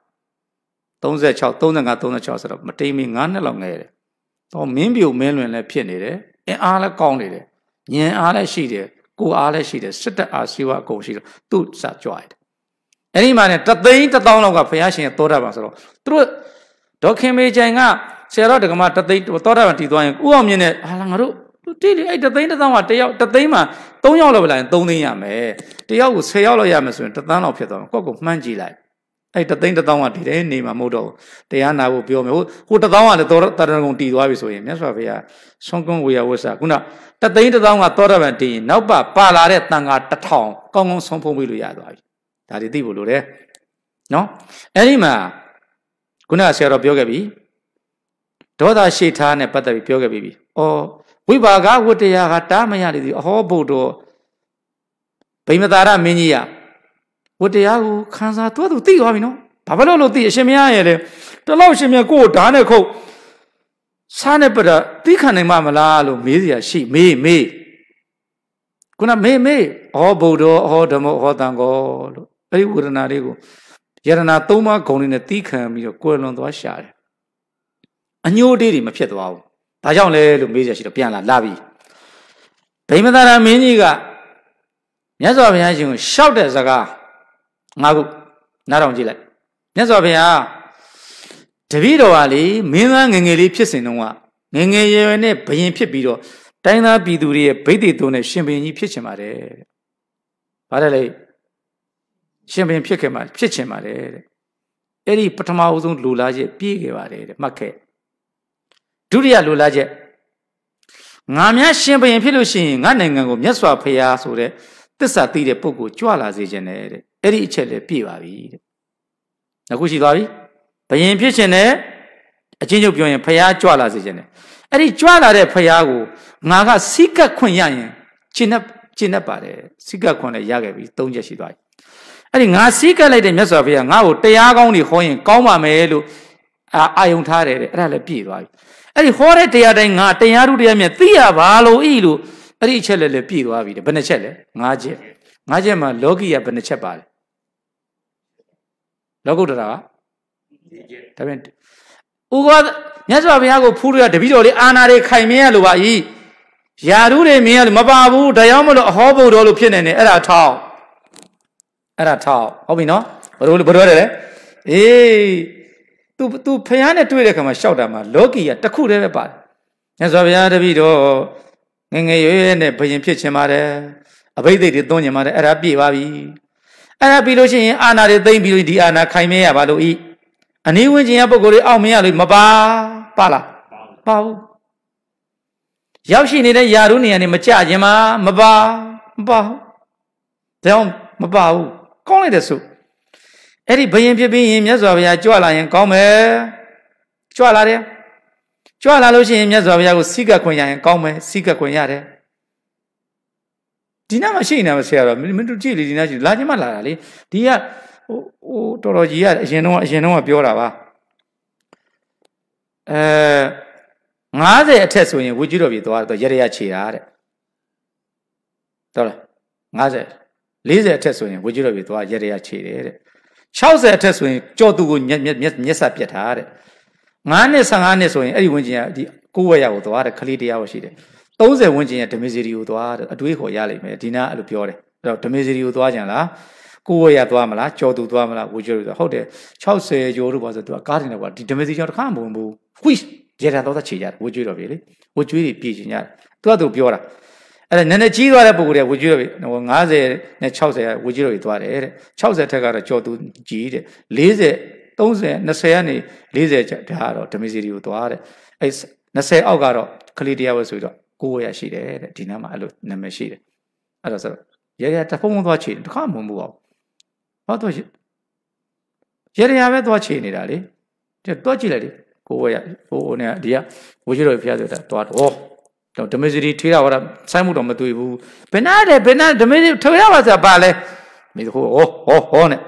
36 35 36ဆိုတော့မတိမ်မီ9နှစ်လောက်ငယ်တယ်။တော့မင်းပြိုမင်းလွင်လည်းဖြစ်နေတယ်။အင်အားလည်းကောင်းနေတယ်။ဉာဏ်အားလည်းရှိတယ်။ကိုယ်အားလည်းရှိတယ်။စစ်တပ်အားစီဝါအကုန်ရှိတယ်။သူ့စာကြွရတယ်။အဲ့ဒီမှာねတသိန်းတစ်သောင်းလောက်ကဘုရားရှင်သောတာပန်ဆိုတော့သူတို့ဒေါခင်မေချိုင်ကဆရာတော်ဒကမတသိန်းသောတာပန်တည်သွားရင်ဥအောင်မြင့်နဲ့ဟာလာငါတို့ တိတိအဲ့တသိန်းတစ်သောင်းကတယောက်တသိန်းမှာ3ယောက်လောက်ပဲလာရင်3သိန်းရမယ်တယောက်ကို10ယောက်လောက်ရမယ်ဆိုရင်တသန်းလောက်ဖြစ်သွားမယ်ကိုယ့်ကိုမှန်းကြည့်လိုက်အဲ့တသိန်းတစ်သောင်းကဒီထဲနေမှာမဟုတ်တော့တရားနာဖို့ပြောမယ်ဟိုဟိုတစ်သောင်းကလည်းသောတရဏဂုံတည်သွားပြီဆိုရင်မြတ်စွာဘုရားဆွန်ကွန်းဝေယဝဆာခုနတသိန်းတစ်သောင်းကသောတပန်တည်ရင်နောက်ပါပါလာတဲ့တန်ခါတစ်ထောင်ကောင်းကောင်းဆုံးဖုံးပြီးလို့ရသွားပြီဒါတွေသိဖို့လိုတယ်နော်အဲ့ဒီမှာခုနဆရာတော်ပြောခဲ့ပြီဒေါသရှိထားနဲ့ပတ်သက်ပြီးပြောခဲ့ပြီ။အော် ဝိပါကဝတ္တရားကတားမရလေသည်အဟောဘုဒ္ဓဗိမသာရမင်းကြီးကဝတ္တရားကိုခံစားတော့သူသိသွားပြီနော်။ဘာဖြစ်လို့လို့သိအရှင်မရရဲ့လေ။တလောက်ရှင်မြတ်ကိုယ်ဓာတ်နဲ့ခုတ်စားနဲ့ပဒသိခံနိုင်မှာမလားလို့မေးစရာရှိမေးမေးခုနမေးမေးဩဘုဒ္ဓဩဓမ္မဩတန်ကောလို့အဲ့ဒီဝေဒနာလေးကိုယရနာသုံးပါးဂုံလေးနဲ့တီးခံပြီးတော့ကိုယ်လွန်သွားရှာတယ်အညိုးတေးတွေမဖြစ်သွားဘူး။ ဒါကြောင့်လဲလို့မေးကြရှိတော့ပြန်လာလာပြီ။ဗိမသာရမင်းကြီးကမြတ်စွာဘုရားရှင်ကိုရှောက်တဲ့စကားငါခုနားထောင်ကြည့်လိုက်။မြတ်စွာဘုရားတပည့်တော်ကလေမင်းသားငငယ်လေးဖြစ်စဉ်တုန်းကငငယ်ရွယ်နဲ့ဘယင်ဖြစ်ပြီးတော့တိုင်းသားပြည်သူတွေရဲ့ဗိသိက်သွန်းနဲ့ရှင်ဘုရင်ကြီးဖြစ်ချင်ပါတယ်တဲ့။ဘာလဲလေရှင်ဘုရင်ဖြစ်ခဲ့မှာဖြစ်ချင်ပါတယ်တဲ့။အဲ့ဒီပထမအဆုံးလူလာချက်ပြေးခဲ့ပါတယ်တဲ့မှတ်ခဲ့ ဒုတိယလိုလားချက်ငါများရှင်ဘရင်ဖြစ်လို့ရှိရင်ငါနိုင်ငံကိုမြတ်စွာဘုရားဆိုတဲ့သစ္စာသိတဲ့ပုဂ္ဂိုလ်ကြွလာစေခြင်းနဲ့တဲ့အဲ့ဒီအချက်လည်းပြည့်ပါပြီတဲ့အခုရှိသွားပြီဘရင်ဖြစ်ခြင်းနဲ့အချင်းချုပ်ပြောရင်ဘုရားကြွလာစေခြင်းနဲ့အဲ့ဒီကြွလာတဲ့ဘုရားကိုငါကစိကတ်ခွင့်ရရင်ကျင့်납ကျင့်납ပါတယ်စိကတ်ခွင့်လည်းရခဲ့ပြီ၃ချက်ရှိသွားပြီအဲ့ဒီငါစိကတ်လိုက်တဲ့မြတ်စွာဘုရားငါ့ကိုတရားကောင်းတွေဟောရင်ကောင်းပါမယ်လို့အာအာယုံထားတယ်တဲ့အဲ့ဒါလည်းပြည့်သွားပြီ အဲ့ဒီဟောတဲ့တရားတိုင်းငါတရားထုတရားမြတ်သိရပါလို့ဤလို့အဲ့ဒီအချက်လည်းလည်းပြည့်သွားပြီတဲ့ဘယ်နှချက်လဲ၅ချက်၅ချက်မှာလောကီကဘယ်နှချက်ပါလဲလောကုတ္တရာကဒါပြန်ဥကောမြတ်စွာဘုရားကိုဖူးရတပည့်တော်လေးအာနာတွေခိုင်မင်းရလို့ပါဤယာရုတွေမင်းရလို့မပါဘူးဒါကြောင့်မလို့အဟောဘုံတော်လို့ဖြစ်နေတယ်အဲ့ဒါထောက်အဲ့ဒါထောက်ဟုတ်ပြီနော်ဘယ်လိုဘယ်လိုလဲအေး तू तू ဖះနဲ့တွေ့တဲ့ခါမှာရှောက်တာမှာလောကီကတခုတည်းပဲပါတယ်မြတ်စွာဘုရားတပည့်တော်ငငယ်ရွယ်ရွယ်နဲ့ဘယင်ဖြစ်ခြင်းပါတယ်အဘိဓိတ်တွေသွင်းခြင်းပါတယ်အဲ့ဒါပြည့်ပါပြီအဲ့ဒါပြီးလို့ရှိရင်အာနာတွေသိမ့်ပြီးလို့ဒီအာနာခိုင်မဲရပါလို့ဤအနည်းဝင်ခြင်းရပုဂ္ဂိုလ်တွေအောက်မရလို့မပါပါလားပါဘူးရောက်ရှိနေတဲ့ယာရုနေရာနေမကြခြင်းမှာမပါမပါဘူးဒါကြောင့်မပါဘူးကောင်းလိုက်တဲ့ဆို အဲ့ဒီဘယင်ဖြစ်ပြီးရင်မြတ်စွာဘုရားကြွလာရင်ကောင်းမယ်ကြွလာတယ်ကြွလာလို့ရှိရင်မြတ်စွာဘုရားကိုစိကခွင့်ရရင်ကောင်းမယ်စိကခွင့်ရတယ်ဒီနားမှာရှိနေမှာဆရာတော်မင်းတို့ကြည့်လေဒီနားရှိလာခြင်းမလာတာလေဒီကဟိုဟိုတော်တော်ကြီးကအရင်တော့အရင်တော့ပြောတာပါအဲ90အထက်ဆိုရင်ဝိကျွတော်ပြေသွားတော့ရရရခြေတာတဲ့တော်လား90 40အထက်ဆိုရင်ဝိကျွတော်ပြေသွားရရရခြေတယ်တဲ့ 60အထက်ဆိုရင်ကြောသူကိုမျက်မျက်မျက်စပြတ်ထားတဲ့9နှစ်15နှစ်ဆိုရင်အဲ့ဒီဝင်းကျင်ကဒီကိုဝက်ရကိုသွားတဲ့ခလေးတရားရှိတယ်30ဝန်းကျင်ရဲ့ဓမေစီရီကိုသွားအတွေးခေါ်ရလိမ့်မယ်ဒီနာအဲ့လိုပြောတယ်အဲ့တော့ဓမေစီရီကိုသွားကြလားကိုဝရသွားမလားကြော်သူသွားမလားဝေကျော်သူဟုတ်တယ်60ကျော်တို့ပါဆိုသူကကားတင်တယ်ကွာဒီဓမေစီကျော်တစ်ခါမဝင်ဘူး which ရေတံသောသားခြေကြတယ်ဝကျွေးတော်ပြီလေဝကျွေးတွေပြည်ချင်ကြတယ်သူကသူပြောတာ အဲ့ဒါနည်းနည်းကြီးသွားတဲ့ပုံကလေးဝကျွေးတော်ပြီဟို90နဲ့60ဝကျွေးတော်ပြီသွားတယ်တဲ့60ထက်ကတော့ကြော်သူကြီးတဲ့40 30 20ကနေ40ကျဒါကတော့ဓမ္မစီတွေကိုသွားတဲ့အဲ့20အောက်ကတော့ကလေးတရားဝဲဆိုပြီးတော့900ရှိတယ်တဲ့ဒီနားမှာအဲ့လိုနာမည်ရှိတယ်အဲ့တော့ဆိုရရတဖုံဖုံသွားချေတခါမမှုအောင်ဟောတော့ရရရပဲသွားချေနေတာလေတွက်ကြည့်လိုက်လေကိုဝဲရကိုဟိုနဲ့ဒီကဝကြီးတော်ဖျားဆိုတာတွားတော့ တော့ဓမ္မစီထေးတာဟောတာစိုင်းမှုတော့မတွေ့ဘူးဘယ်နာတယ်ဘယ်နာဓမ္မစီထေးရပါဆိုတာဘာလဲမိဟိုဟောဟောဟောနဲ့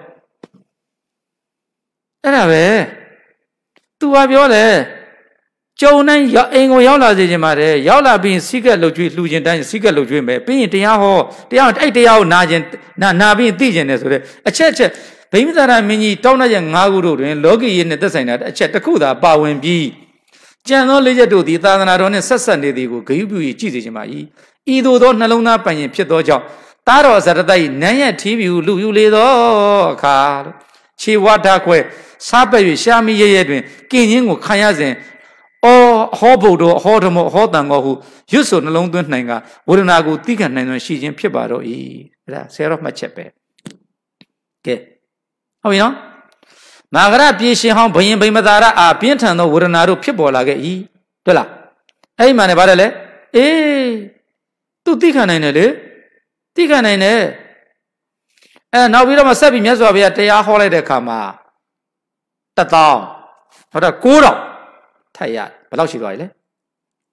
အဲ့ဒါပဲသူကပြောတယ်ကျုံနိုင်အိမ်ကိုရောက်လာစေခြင်းပါတယ်ရောက်လာပြီးစိကက်လှုပ်ကြွေးလှူခြင်းတိုင်းစိကက်လှုပ်ကြွေးမယ်ပြီးရင်တရားဟောတရားအဲ့တရားကိုနာခြင်းနာနာပြီးသိခြင်းနဲ့ဆိုတဲ့အချက်ချက်ဗိမသာရမင်းကြီးတောင်းတရ၅ခုတို့တွင်လောကီရေးနဲ့သက်ဆိုင်တာအချက်တစ်ခုသာပါဝင်ပြီး ကြံသောလေးချက်တို့သည်သာသနာတော်နှင့်ဆက်ဆက်နေသည်ကိုဂယုပြု၍ကြည်စေခြင်းပါ၏ဤသို့သောနှလုံးသားပိုင်ရင်ဖြစ်သောကြောင့်သားတော်ဇရတ၏နန်းရထီးပြူလူယူလေသောအခါခြေဝါဓာခွဲစားပက်၍ရှာမီရဲရဲတွင်ကင်ချင်းကိုခံရစဉ်အော်ဟောဘုဒ္ဓဟောဓမ္မဟောတန်ကောဟုရွတ်ဆိုနှလုံးသွင်းနိုင်ကဝေဒနာကိုသိခံနိုင်စွာရှိခြင်းဖြစ်ပါတော့၏အဲ့ဒါဆရာတော်မှတ်ချက်ပဲကဲဟုတ်ပြီနော် မာဂရပြေရှင်ဟောင်းဘယင်ဗိမသာရအာပြင်းထန်သောဝေဒနာတို့ဖြစ်ပေါ်လာခဲ့၏တွေ့လားအဲ့ဒီမှာလည်းဗါတယ်လေအေးသူသိခံနိုင်တယ်လေသိခံနိုင်တယ်အဲနောက်ပြီးတော့မှဆက်ပြီးမြတ်စွာဘုရားတရားဟောလိုက်တဲ့အခါမှာတသောင်းဟုတ်တော့9000ထပ်ရဘယ်လောက်ရှိသွားပြီလဲ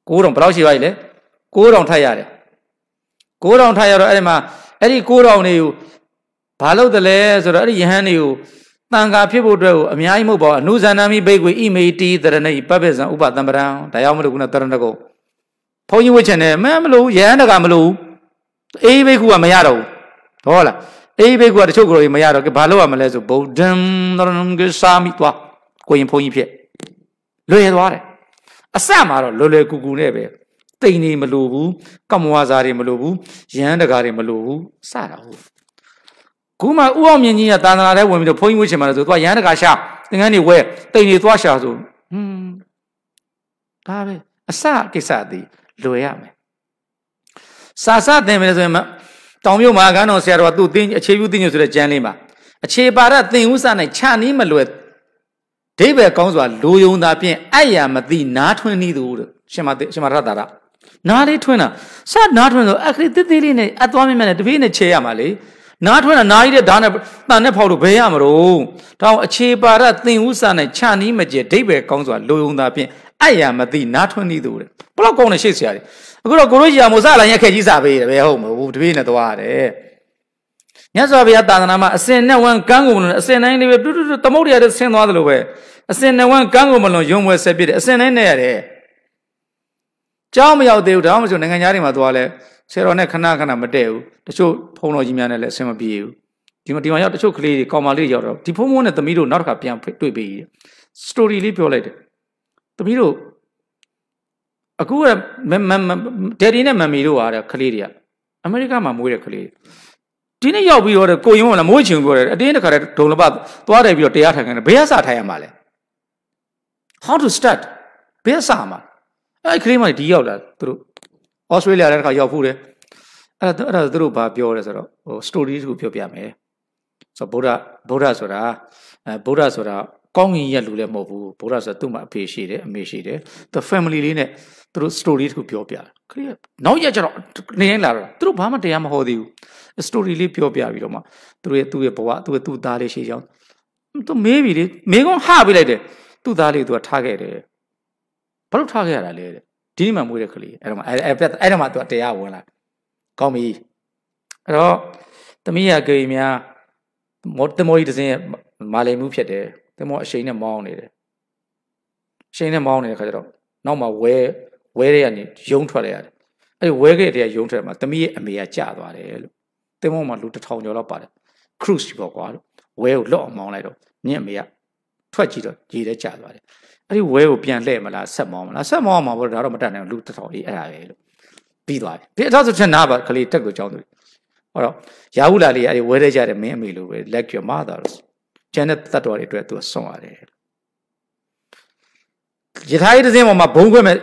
9000ဘယ်လောက်ရှိသွားပြီလဲ9000ထပ်ရတယ်9000ထပ်ရတော့အဲ့ဒီမှာအဲ့ဒီ9000တွေကိုဘာလို့တလဲဆိုတော့အဲ့ဒီယဟန်တွေကို တန်ခါဖြစ်ဖို့အတွက်ကိုအများကြီးမဟုတ်ပါဘူးအနုဇန္နမိဘိတ်ကွေဣမေတီတရဏိပပ္ပဇံဥပတံပရံဒါရောက်မလို့ကုနာတရဏကုဘုန်းကြီးဝှချင်တယ်မမလို့ယဟန်တကမလို့အေးဘိတ်ကူကမရတော့ဘူးဟုတ်လားအေးဘိတ်ကူကတချို့ကိုယ်မရတော့ဘာလို့ရမလဲဆိုဗုဒ္ဓံတရဏံကိစာမိသွားကိုရင်ဘုန်းကြီးဖြစ်လွယ်သွားတယ်အစမှာတော့လွယ်လွယ်ကူကူနဲ့ပဲတိမ်နေမလို့ဘူးကမ္မဝါစာတွေမလို့ဘူးရဟန်းတကာတွေမလို့ဘူးစတာဟုတ် ခုမှဥအောင်မြင့်ကြီးကသာသနာထဲဝင်ပြီးတော့ဘုန်းကြီးဝှချင်ပါလို့ဆိုသူကရဟန်းတကာရှာသင်္ကန်းတွေဝဲတိမ်နေသွားရှာဆိုဟွန်းဒါပဲအစကိစ္စသည်လွယ်ရမယ်စာစသင်မယ်ဆိုရင်တောင်မြို့မှာကန်းတော်ဆရာတော်ကသူ့တင်းအခြေပြုတင်းညွဆိုတဲ့ကျမ်းလေးမှာအခြေပါရသင်ဥစ၌ခြာနီးမလွယ်ဒိဗေကောင်းစွာလိုယုံတာဖြင့်အဲ့ရမသိနားထွန်းနေသူတဲ့ရှင်မရှင်မရတ္တာရနားလေးထွန်းတာစနားထွန်းဆိုအခရီးတိတိလေးနဲ့အသွားမြင့်မြတ်နဲ့တပြေးနဲ့ချေရမှာလေ နားထွန်းတာနားကြီးတဲ့ဓာတ်နဲ့တန်နဲ့ဖောက်လို့ဘယ်ရမလို့တောင်းအခြေပါရသင်ဥစ၌ခြာနီးမကျဒိဗေကောင်းစွာလိုယုံတာဖြင့်အဲ့ရမသိနားထွန်းနေသူတဲ့ဘလောက်ကောင်းတဲ့ရှေ့ဆရာကြီးအခုတော့ကိုရိုးကြီးရမို့စလာရက်ခက်ကြီးစာပေးတယ်ဘယ်ဟုတ်မဟုတ်တပြေးနဲ့သွားတယ်မြတ်စွာဘုရားသာသနာမှာအစင်နဲ့ဝမ်းကန်းကုန်လို့အစင်တိုင်းလေးပဲတူတူသမုတ်တရားတွေဆင်းသွားတယ်လို့ပဲအစင်နဲ့ဝမ်းကန်းကုန်မလို့ယုံဝဲဆက်ပြစ်တယ်အစင်တိုင်းနဲ့ရတယ်ကြောင်းမရောက်သေးဘူးဒါမှမဟုတ်နိုင်ငံသားတွေမှာသွားလဲ ဆရာတော်နဲ့ခဏခဏမတည့်ဘူးတချို့ဖုံတော်ကြီးများနဲ့လည်းအဆင်မပြေဘူးဒီမှာဒီမှာရောက်တချို့ကလေးတွေကောင်မလေးရောက်တော့ဒီဖုံဖုံနဲ့သမီးတို့နောက်တစ်ခါပြန်တွေ့ပြီစတိုရီလေးပြောလိုက်တယ်သမီးတို့အခုကဒယ်ဒီနဲ့မမီတို့ဟာတဲ့ကလေးတွေကအမေရိကမှာမွေးတဲ့ကလေးဒီနေ့ရောက်ပြီးတော့ကိုယုံကလည်းမွေးချင်ပြောတယ်အတင်းတစ်ခါတည်းဒုံလပတ်သွားတယ်ပြီးတော့တရားထိုင်ခိုင်းတယ်ဘယ်ကစထိုင်ရမှာလဲ how to start ဘယ်ကစမှာအဲ့ကလေးမဒီရောက်လာသူတို့ ဩစတြေးလျတဲ့ခါရောက်ဖူးတယ်အဲ့ဒါအဲ့ဒါသူတို့ဘာပြောလဲဆိုတော့ဟို story တခုပြောပြမယ်ဆိုဗုဒ္ဓဗုဒ္ဓဆိုတာအဲဗုဒ္ဓဆိုတာကောင်းငင်ရက်လူလည်းမဟုတ်ဘူးဗုဒ္ဓဆိုတာသူ့မှာအဖေရှိတယ်အမေရှိတယ်သူ family လေးနဲ့သူတို့ story တခုပြောပြတယ်ခရီးနောက်ရက်ကျတော့နေနေလာတော့သူတို့ဘာမှတရားမဟောသေးဘူး story လေးပြောပြပြီးတော့မှသူတို့ရဲ့သူ့ရဲ့ဘဝသူ့ရဲ့သူ့သားလေးရှိကြောင်းသူမေးပြီလေမေးကုန်းဟပေးလိုက်တယ်သူ့သားလေးသူကထားခဲ့တယ်ဘာလို့ထားခဲ့ရတာလဲတဲ့ ဒီနေ့မှမွေးတဲ့ကလေးအဲ့တော့မှအဲ့အဲ့အဲ့တော့မှသူကတရားဝင်လာကောင်းပြီအဲ့တော့သမီးရကေများမော်တမောကြီးတစ်စင်းမာလီမှုဖြစ်တယ်တမောအရှိန်နဲ့မောင်းနေတယ်အရှိန်နဲ့မောင်းနေတဲ့ခါကျတော့နောက်မှဝဲဝဲတဲ့ကနေယုံထွက်လိုက်ရတယ်အဲ့ဒီဝဲခဲ့တဲ့ယုံထွက်မှာသမီးရဲ့အမေကကြာသွားတယ်လို့တင်မောမှာလူတစ်ထောင်ကျော်လောက်ပါတယ် cruise ပေါ့ကွာလို့ဝဲကိုလော့အောင်မောင်းလိုက်တော့ညင်အမေကထွက်ကြည့်တော့ရေထဲကြာသွားတယ် အဲ့ဒီဝဲကိုပြန်လှည့်မလားဆက်မောင်းမလားဆက်မောင်းမှာပေါ့ဒါတော့မတတ်နိုင်ဘူးလူတစ်ထောင်ကြီးအဲ့ဒါပဲလို့ပြီးသွားပြီဒီအတော့ဆိုချက်နာပါကလေးတက်ကိုကြောင်းသူဟောတော့ရာဟုလာလေးအဲ့ဒီဝဲထဲကြတဲ့မင်းအမေလိုပဲ like your mother ကျန်တဲ့တတ်တော်တွေအတွက်သူဆွန့်ရတယ်ယထာကြီးတစ်စင်းပေါ်မှာဘုံခွဲမဲ့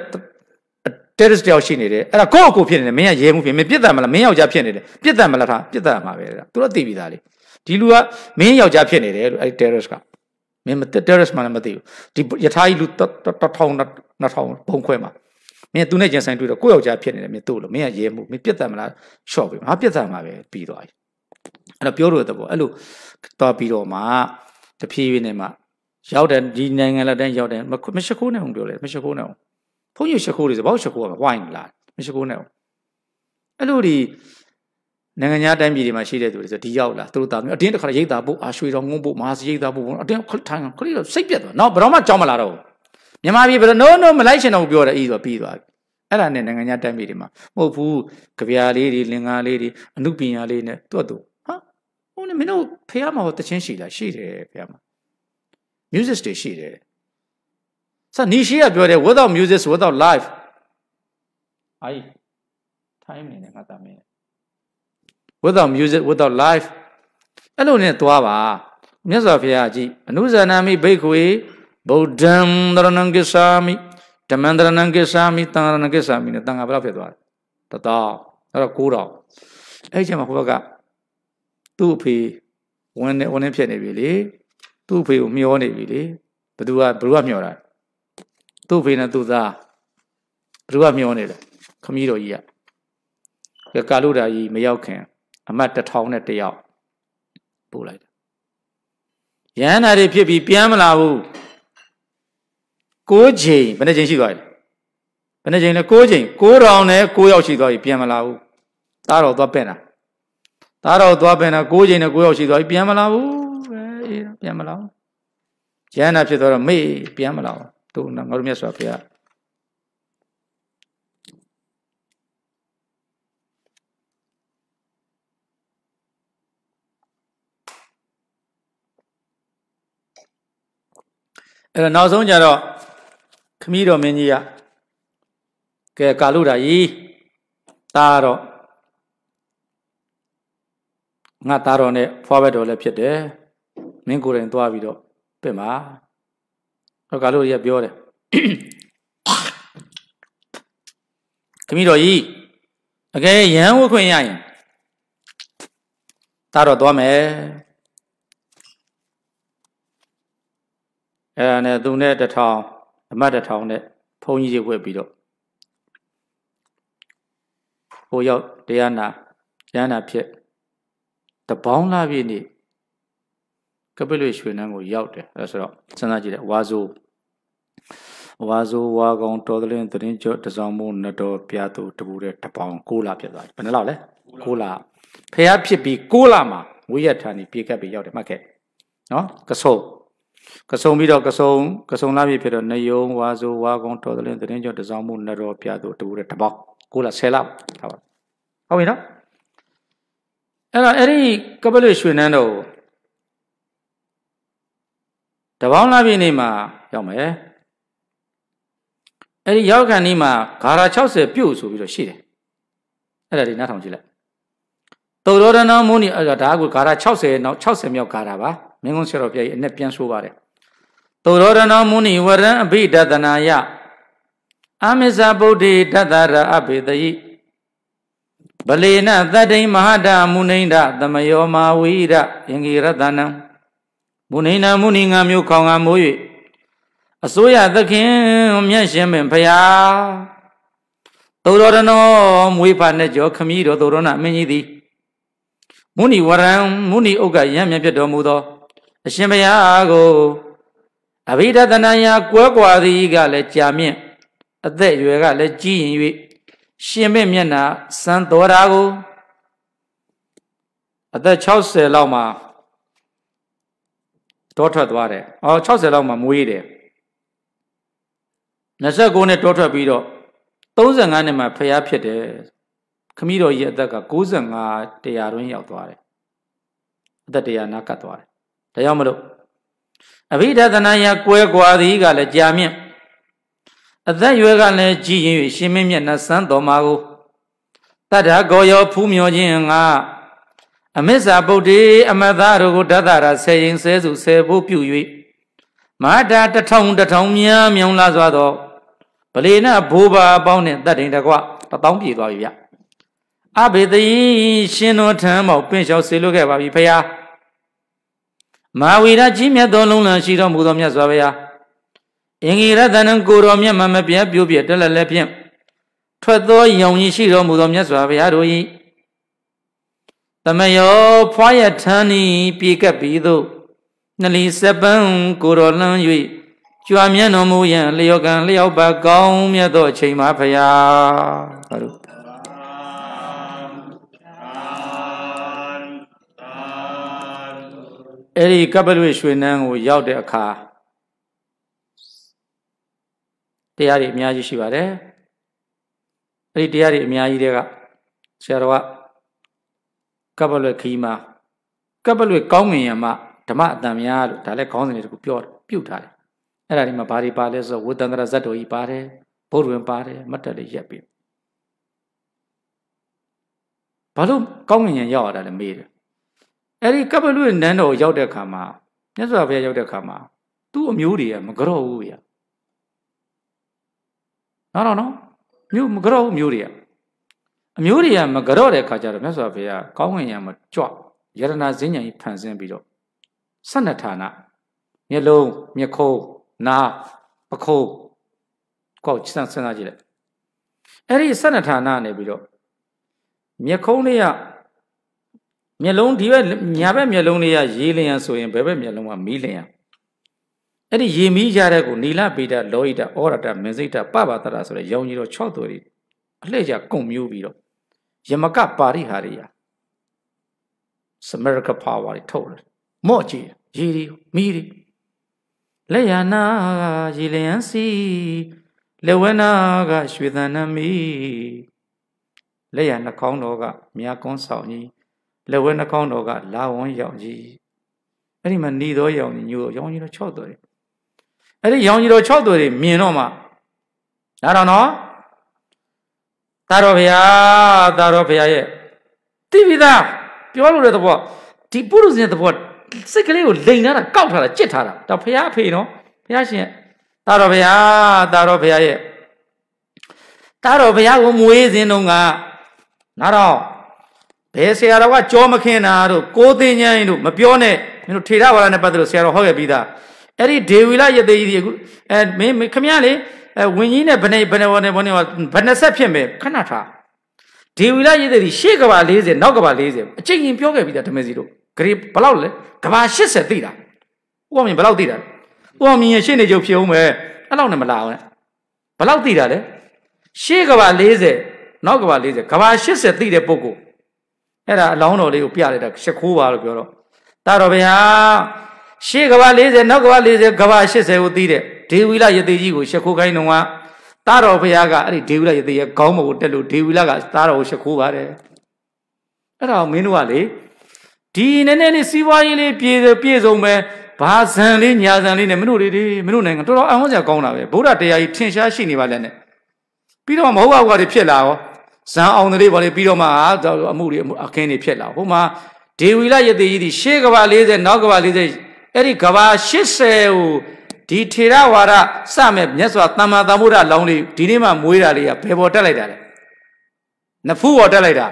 terrorist တယောက်ရှိနေတယ်အဲ့ဒါကိုယ့်အကိုဖြစ်နေတယ်မင်းကရဲမှုဖြစ်မင်းပြစ်တယ်မလားမင်းယောက်ျားဖြစ်နေတယ်ပြစ်တယ်မလားထားပြစ်တယ်မှာပဲတဲ့သူတို့သိပြီးသားလေဒီလူကမင်းယောက်ျားဖြစ်နေတယ်လို့အဲ့ဒီ terrorist က မင်းမ terrorist မှလည်းမသိဘူးဒီယထာကြီးလူတစ်ထောင်နှစ်ထောင်ဘုံခွဲမှာမင်းသူနဲ့ကျန်ဆိုင်တွေ့တော့ကိုယ့်ယောက်ျားဖြစ်နေတယ်မင်းတို့လို့မင်းကရဲမှုမင်းပြစ်တယ်မလားရှော့ပြီငါပြစ်တယ်မှာပဲပြီးသွားပြီအဲ့တော့ပြောလို့တဲ့ပေါ့အဲ့လိုတော့ပြီးတော့မှတဖြည်းဖြည်းနဲ့မှရောက်တယ်ဒီနိုင်ငံလက်တိုင်းရောက်တယ်မရှိခိုးနဲ့အောင်ပြောလေမရှိခိုးနဲ့အောင်ဘုန်းကြီးရှိခိုးတွေဆိုဘာလို့ရှိခိုးရမလဲဝိုင်းလာမရှိခိုးနဲ့အောင်အဲ့လိုဒီ နိုင်ငံခြားတိုင်းပြည်တွေမှာရှိတဲ့သူတွေဆိုဒီရောက်လာသူတို့တာမျိုးအတင်းတစ်ခါရိတ်တာပို့အာရွှေတော်ငုံပို့မဟာစီရိတ်တာပို့အတင်းထိုင်ခလိတော့စိတ်ပြတ်သွားနောက်ဘယ်တော့မှကြောင်းမလာတော့ဘူးမြန်မာပြည်ဘယ်တော့ no no မလိုက်ရှင်တော့ပြောတယ်အေးဆိုပြီးသွားပြီအဲ့ဒါနဲ့နိုင်ငံခြားတိုင်းပြည်တွေမှာမဟုတ်ဘူးကြပြားလေးတွေလင်္ကာလေးတွေအမှုပညာလေးနဲ့တွတ်တူဟာဟိုနေမင်းတို့ဖေရမှာဟောတချင်းရှိလားရှိတယ်ဖေရမှာ music တွေရှိတယ်စနီရှိကပြောတယ် without music without life အိုင် time နေနဲ့ငါသားမင်း without music without life အဲ့လိုနဲ့သွားပါမြတ်စွာဘုရားကြီးအနုဇာနာမိဘိက္ခွေဗုဒ္ဓံတရဏံကိသာမိဓမ္မံတရဏံကိသာမိတံရဏံကိသာမိနဲ့တန်ခါဘယ်လောက်ဖြစ်သွားလဲတတော်အဲ့တော့9000အဲ့ချိန်မှာဟိုဘက်ကသူ့အဖေဝင်နေဝင်နေဖြစ်နေပြီလေသူ့အဖေကိုမျောနေပြီလေဘသူကဘသူကမျောတာသူ့အဖေနဲ့သူ့သားဘသူကမျောနေတယ်ခမည်းတော်ကြီးကကာလုဒာကြီးမရောက်ခင် အမတ်တစ်ထောင်နဲ့တယောက်ပို့လိုက်တယ်ရဟန္တာတွေဖြစ်ပြီးပြန်မလာဘူး6ချိန်ဘယ်နှချိန်ရှိသွားလဲဘယ်နှချိန်လဲ6ချိန်9000နဲ့9ယောက်ရှိသွားပြီပြန်မလာဘူးသားတော်သွားပင့်တာသားတော်သွားပင့်တာ6ချိန်နဲ့9ယောက်ရှိသွားပြီပြန်မလာဘူးအေးပြန်မလာဘူးရဟန္တာဖြစ်သွားတော့မေ့ပြန်မလာဘူးသူငါတို့မြတ်စွာဘုရား အဲ့တော့နောက်ဆုံးကြတော့ခမည်းတော်မင်းကြီးကကဲကာလုဒာကြီးတားတော့ငါတားတော်နဲ့ဖွားဘက်တော်လည်းဖြစ်တယ်မင်းကိုယ်တိုင်သွားပြီးတော့ပြင်ပါဟောကာလုကြီးကပြောတယ်ခမည်းတော်ကြီးအကယ်ရဟန်းဝတ်ခွင့်ရရင်တားတော့သွားမယ် အဲဒါနဲ့သူနဲ့တထောင်အမတ်တထောင်နဲ့ဘုန်းကြီးတွေဝက်ပြီးတော့ဟိုရောက်တရားနာတရားနာဖြစ်တပေါင်းလာပြည့်နေ့ကပိလွေရွှေနန်းကိုရောက်တယ်အဲဆိုတော့စဉ်းစားကြည့်တယ်ဝါဆိုဝါဆိုဝါကောင်တော်တလင်းသတင်းကြော့တစောင်းမို့နတော်ပြသူတပူတဲ့တပေါင်း6လဖြစ်သွားပြီဘယ်နှလောက်လဲ6လဖះဖြစ်ပြီး6လမှာဝိရထာနီပြေကပ်ပြီးရောက်တယ်မှတ်ခဲ့နော်ကဆုပ် ကဆုံပြီးတော့ကဆုံကဆုံလာပြီဖြစ်တော့နယုံဝါဆိုဝါကုံတော်တလင်းတရင်ကျော်တစောင်းမှုနရောပြသူတူတဲ့တပေါက်ကိုလာ10လောက်ထားပါဟုတ်ပြီနော်အဲ့တော့အဲ့ဒီကပလိရွှေနန်းတော်တပေါင်းလာပြီနေမှာရောက်မယ်အဲ့ဒီရောက်ခံဒီမှာဂါရာ60ပြုတ်ဆိုပြီးတော့ရှိတယ်အဲ့ဒါဒီနားထောင်ကြည့်လိုက်သုရောဒနာမုန်ီအဲ့ဒါဒါကဂါရာ60နောက်60မြောက်ဂါရာပါ မင်းကုန်းဆရာတော်ပြည့်အနဲ့ပြန်ဆိုပါတယ်သုရောဒနောမုနိဝရံအဘိဒတနာယအမစ္ဆဗုဒ္ဓေတတရအဘိတယိဗလေနသတ္တိမဟာဒမုနိန္ဒသမယောမာဝိရယင်္ဂိရတနံမုနိန္ဒမုနိငါမျိုးခေါင်ငါမိုး၍အစိုးရသခင်မြတ်ရှင်ပင်ဖရာသုရောဒနောမွေးဖာနဲ့ကြောခမည်းတော်သုရောဏမင်းကြီးသည်မုနိဝရံမုနိဥက္ကယံမြတ်ဖြစ်တော်မူသော အရှင်ဘုရားကိုအဘိဓတနာယကွဲကွာသည်ကလည်းကြာမြင့်အသက်အရွယ်ကလည်းကြီးရင်၍ရှင်မေမျက်နာစံတော်တာကိုအသက်60လောက်မှာတောထွက်သွားတယ်။အော်60လောက်မှာမွေးတယ်။29နဲ့တောထွက်ပြီးတော့35နှစ်မှာဖျားဖြစ်တယ်။ခမည်းတော်ရဲ့အသက်က65တရားတွင်းရောက်သွားတယ်။အသက်တရားနာကတ်သွားတယ်။ ဒါကြောင့်မလို့အဘိဓသနာယကွဲကွာသည်ကလည်းကြာမြင့်အသက်ရွယ်ကလည်းကြီးရင်၍ရှင်မင်းမြတ်နတ်ဆန်းတော်မှာကိုတတ္ထာကောယောဖူးမြော်ခြင်းငါအမစ္ဆာပုဒ္ဓေအမသားတို့ကိုတတ္တရာဆယ်ရင်ဆဲစုဆယ်ဖို့ပြု၍မာတာတထောင်တထောင်များမြောင်လာစွာသောဗလေနဘိုးဘာအပေါင်းနဲ့တတ်တိန်တကွတပေါင်းပြေသွားပြီဗျအဘေသိရှင်တော်ထံမောက်ပင့်လျှောက်ဆေလွတ်ခဲ့ပါပြီဖရာ မာဝီရကြီးမြတ်သောလုံးလံရှိတော်မူသောမြတ်စွာဘုရားအင်္ဂိရတနံကိုတော်မြတ်မမပြတ်ပြုတ်ပြတက်လက်လက်ဖြင့်ထွက်သောယုံကြီးရှိတော်မူသောမြတ်စွာဘုရားတို့၏သမယောဖွားရထန်းဤပြေကပ်ပြီးသို့နှလီစပန်းကိုတော်လှမ်း၍ကြွားမြတ်တော်မူရန်လျောကံလျောက်ပါကောင်းမြတ်သောအချိန်မှာဖရာဘာလို့ အဲ့ဒီကပ္ပလွေရွှေနန်းကိုရောက်တဲ့အခါတရားတွေအများကြီးရှိပါတယ်အဲ့ဒီတရားတွေအများကြီးတွေကဆရာတော်ကကပ္ပလွေခီးမှာကပ္ပလွေကောင်းငင်ရမှာဓမ္မအတန်များလို့ဒါလည်းခေါင်းစဉ်လေးတခုပြောပြုတ်ထားတယ်အဲ့ဒါဒီမှာဘာတွေပါလဲဆိုတော့ဝတ္တန္တရဇတ်တော်ကြီးပါတယ်ဘုဒ္ဓဝင်ပါတယ်မတ်တက်လေးရက်ပြီးဘာလို့ကောင်းငင်ရရောက်ရတာလဲမေးတယ် အဲ့ဒီကပ္ပလွေနန်းတော်ရောက်တဲ့ခါမှာမြတ်စွာဘုရားရောက်တဲ့ခါမှာသူ့အမျိုးတွေကမကြော့ဘူးဗျာနော်နော်နော်မျိုးမကြော့ဘူးမျိုးတွေကအမျိုးတွေကမကြော့တဲ့ခါကျတော့မြတ်စွာဘုရားကောင်းငင်ရမှာကြွယရနာစဉ္ညာကြီးဖန်ဆင်းပြီးတော့၁၂ဌာနမျက်လုံးမျက်ခုံးနားပခုံးကောက်စဉ်းစားကြည့်လိုက်အဲ့ဒီ၁၂ဌာနနေပြီးတော့မျက်ခုံးလေးက မျက်လုံးဒီဘက်ညာဘက်မျက်လုံးလေးကရေးလျံဆိုရင်ဘယ်ဘက်မျက်လုံးကမီးလျံအဲ့ဒီရေမီးကြတဲ့ကိုနီလပေတာလောဟိတဩရတမင်းစိတ်တပပတရဆိုတဲ့ရောင်ကြီးတော့6သွေးအလှည့်ကြကုံမျိုးပြီးတော့ယမကပါရိဟာရိယစမရကပါဝါတွေထုတ်တယ်မော့ကြည့်ရေဒီမီးဒီလက်ရနာကရေလျံစီလက်ဝနာကရွှေသန္နမီလက်ရနှာခေါင်းတော်ကမြာကုန်းဆောင်ကြီး လက်ဝဲနှာခေါင်းတော်ကလာဝန်းရောင်ကြီးအဲ့ဒီမှာหนีသောရောင်ကြီးညို့ရောင်ကြီးတော့6သွေးအဲ့ဒီရောင်ကြီးတော်6သွေးတွေမြင်တော့မှနားတော့နော်သာတော်ဘုရားသာတော်ဘုရားရဲ့တိပိသားပြောလို့တဲ့သဘောဒီပုရုဇဉ်သဘောစိတ်ကလေးကိုလိန်ထားတာကောက်ထားတာကြစ်ထားတာဒါဘုရားအဖေနော်ဘုရားရှင်သာတော်ဘုရားသာတော်ဘုရားရဲ့သာတော်ဘုရားကိုမွေးစဉ်တုန်းကနားတော့ ဘယ်ဆရာတော်ကကြောမခင်တာတို့ကိုသိញ្ញိုင်းတို့မပြောနဲ့မင်းတို့ထေရဝါဒနဲ့ပတ်သက်လို့ဆရာတော်ဟောခဲ့ပြီးသားအဲ့ဒီဒေဝီလယတေကြီးအခုအဲမင်းခမရလေအဲဝင်းကြီးနဲ့ဘယ်နဲ့ဘယ်နဲ့ဘယ်နဲ့ဘယ်နဲ့ဘယ်နှဆက်ဖြစ်မယ်ခဏထားဒေဝီလယတေကြီးရှေ့ကဘာ40နောက်ကဘာ40အချိန်ရင်ပြောခဲ့ပြီးသားဓမစီတို့ဂရေဘလောက်လဲကဘာ80သိတာဥအောင်မြင်ဘလောက်သိတာဥအောင်မြင်ရဲ့ရှေ့နေကြုတ်ဖြစ်အောင်ပဲအဲ့လောက်နဲ့မလာအောင်နဲ့ဘလောက်သိတာလဲရှေ့ကဘာ40နောက်ကဘာ40ကဘာ80သိတဲ့ပုဂ္ဂိုလ် အဲ့ဒါအလောင်းတော်လေးကိုပြလိုက်တာရှ िख ိုးပါလို့ပြောတော့တာတော်ဗျာရှေ့ကဘာ40နောက်ကဘာ40ကဘာ80ကိုသိတဲ့ဒေဝီလယတိကြီးကိုရှ िख ိုးခိုင်းတော့ကတာတော်ဘုရားကအဲ့ဒီဒေဝီလယတိရဲ့ခေါင်းမကိုတက်လို့ဒေဝီလကတာတော်ကိုရှ िख ိုးပါတယ်အဲ့ဒါမင်းတို့ကလေဒီနည်းနည်းလေးစီးပွားရေးလေးပြေပြေဆုံးပဲဘာဇံလေးညာဇံလေးနဲ့မင်းတို့တွေဒီမင်းတို့နိုင်ငံတော်တော်အံ့ဩစရာကောင်းတာပဲဗုဒ္ဓတရားကြီးထင်ရှားရှိနေပါလဲနဲ့ပြီးတော့မဟုတ်ပါဘူးကဖြစ်လာရော ဇံအောင်တွေပေါ့လေပြီးတော့မှအမှုတွေအခင်းတွေဖြစ်လာဟိုမှာဒေဝီလယတိကြီးဒီရှေးကဘာ40နောက်ကဘာ40အဲ့ဒီကဘာ80ကိုဒီထေရဝါဒစမဲ့မြတ်စွာသမ္မာသမ္ဗုဒ္ဓလောင်းလေးဒီနေ့မှမွေးတာလေးကဘယ်ပေါ်တက်လိုက်တာလဲနဖူးပေါ်တက်လိုက်တာ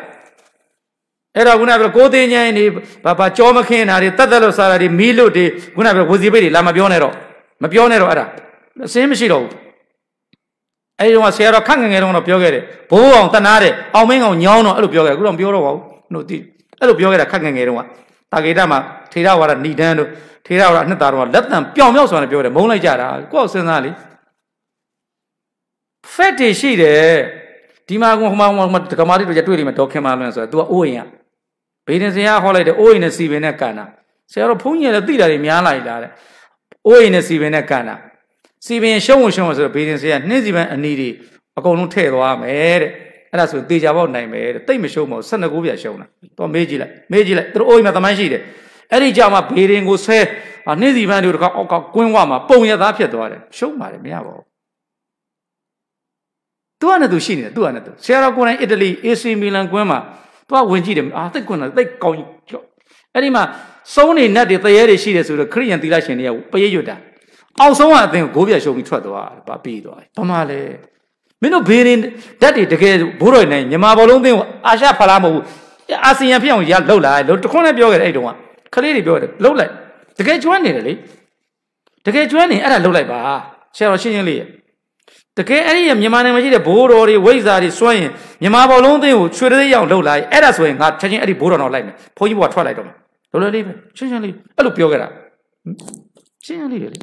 အဲ့တော့ခုနကပြောကိုသိဉ္ဇင်းနေဘာဘာကြောမခင်းတာတွေတတ်သက်လို့စားတာတွေမီးလွတ်တွေခုနကပြောဝစီပိတ်တွေလာမပြောနဲ့တော့မပြောနဲ့တော့အဲ့ဒါအစင်းမရှိတော့ဘူး အဲ့ဒီတော့ဆရာတော်ခန့်ငငယ်တော့ပြောခဲ့တယ်ဘိုးအောင်တနာတဲ့အောင်မင်းကောင်ညောင်းတော့အဲ့လိုပြောခဲ့အခုတော့မပြောတော့ပါဘူးတို့သိအဲ့လိုပြောခဲ့တာခန့်ငငယ်တော့တာဂေတမှာထေရဝါဒဏိဒန်းတို့ထေရဝါဒနှစ်သားတော့လက်တံပြောင်မြောက်ဆိုတာပြောတယ်မုန်းလိုက်ကြတာကိုယ့်စဉ်းစားလေဖက်တွေရှိတယ်ဒီမှာဟိုမှာဟိုဒကမာတိတို့ကြတွေ့လိမ့်မယ်ဒေါခင်မလွန်းဆိုတော့ तू ကအိုးရင်ဘေးရင်ဆရာဟောလိုက်တယ်အိုးရင်နဲ့စီပင်နဲ့ကန်တာဆရာတော်ဘုန်းကြီးလည်းသိတာတွေများလိုက်တာတဲ့အိုးရင်နဲ့စီပင်နဲ့ကန်တာ စီပင်ရှုံးဝင်ရှုံးဝင်ဆိုတော့ဘေးရင်ဆရာနှင်းစီပင်အနီးတွေအကုန်လုံးထည့်သွားမယ်တဲ့အဲ့ဒါဆိုတေချာပေါက်နိုင်မယ်တဲ့တိတ်မရှုံးမဟုတ်12ကိုပြရှုံးတာတော့မေးကြည့်လိုက်မေးကြည့်လိုက်သူတို့အိုးရင်မှာတမန်းရှိတယ်အဲ့ဒီကြောင့်မှဘေးရင်ကိုဆဲနှင်းစီပင်တွေတော့အောက်ကကွင်းဝမှာပုံရသားဖြစ်သွားတယ်ရှုံးပါတယ်မရပါဘူးသူကနဲ့သူရှိနေတယ်သူကနဲ့သူဆရာတော်ကိုယ်တိုင်အီတလီ AC မီလန်ကွင်းမှာသွားဝင်ကြည့်တယ်အာသိကွန်းတာသိကောင်းအဲ့ဒီမှာစုံးနေနတ်တွေတရေတွေရှိတယ်ဆိုတော့ခရိယန်သီလရှင်တွေကပရိရွတ်တာ အောက်ဆုံးကအသင်ကိုဂိုးပြတ်ရှုံပြီးထွက်သွားတယ်ဗာပြီးသွားတယ်ဘာမှလဲမင်းတို့ဘေးရင်ဓာတ်တွေတကယ်ဘိုးတော်နေမြန်မာဘောလုံးသင်းကိုအာရှဖလားမဟုတ်ဘူးအာဆီယံဖြစ်အောင်ရလှုပ်လာလို့တခွန်းနဲ့ပြောခဲ့တဲ့အဲ့တုန်းကခလေးတွေပြောတယ်လှုပ်လိုက်တကယ်ကျွမ်းနေတယ်လေတကယ်ကျွမ်းနေအဲ့ဒါလှုပ်လိုက်ပါဆရာတော်ရှင်းရှင်းလေးရဲ့တကယ်အဲ့ဒီမြန်မာနိုင်ငံမှာရှိတဲ့ဘိုးတော်တွေဝိဇ္ဇာတွေစွန့်ရင်မြန်မာဘောလုံးသင်းကိုချွေသေးရောက်လှုပ်လာရင်အဲ့ဒါဆိုရင်ငါချက်ချင်းအဲ့ဒီဘိုးတော်တော်လိုက်မယ်ဘုန်းကြီးဘုရားထွက်လိုက်တော့မယ်လောလောလေးပဲရှင်းရှင်းလေးအဲ့လိုပြောခဲ့တာရှင်းရှင်းလေးပဲလေ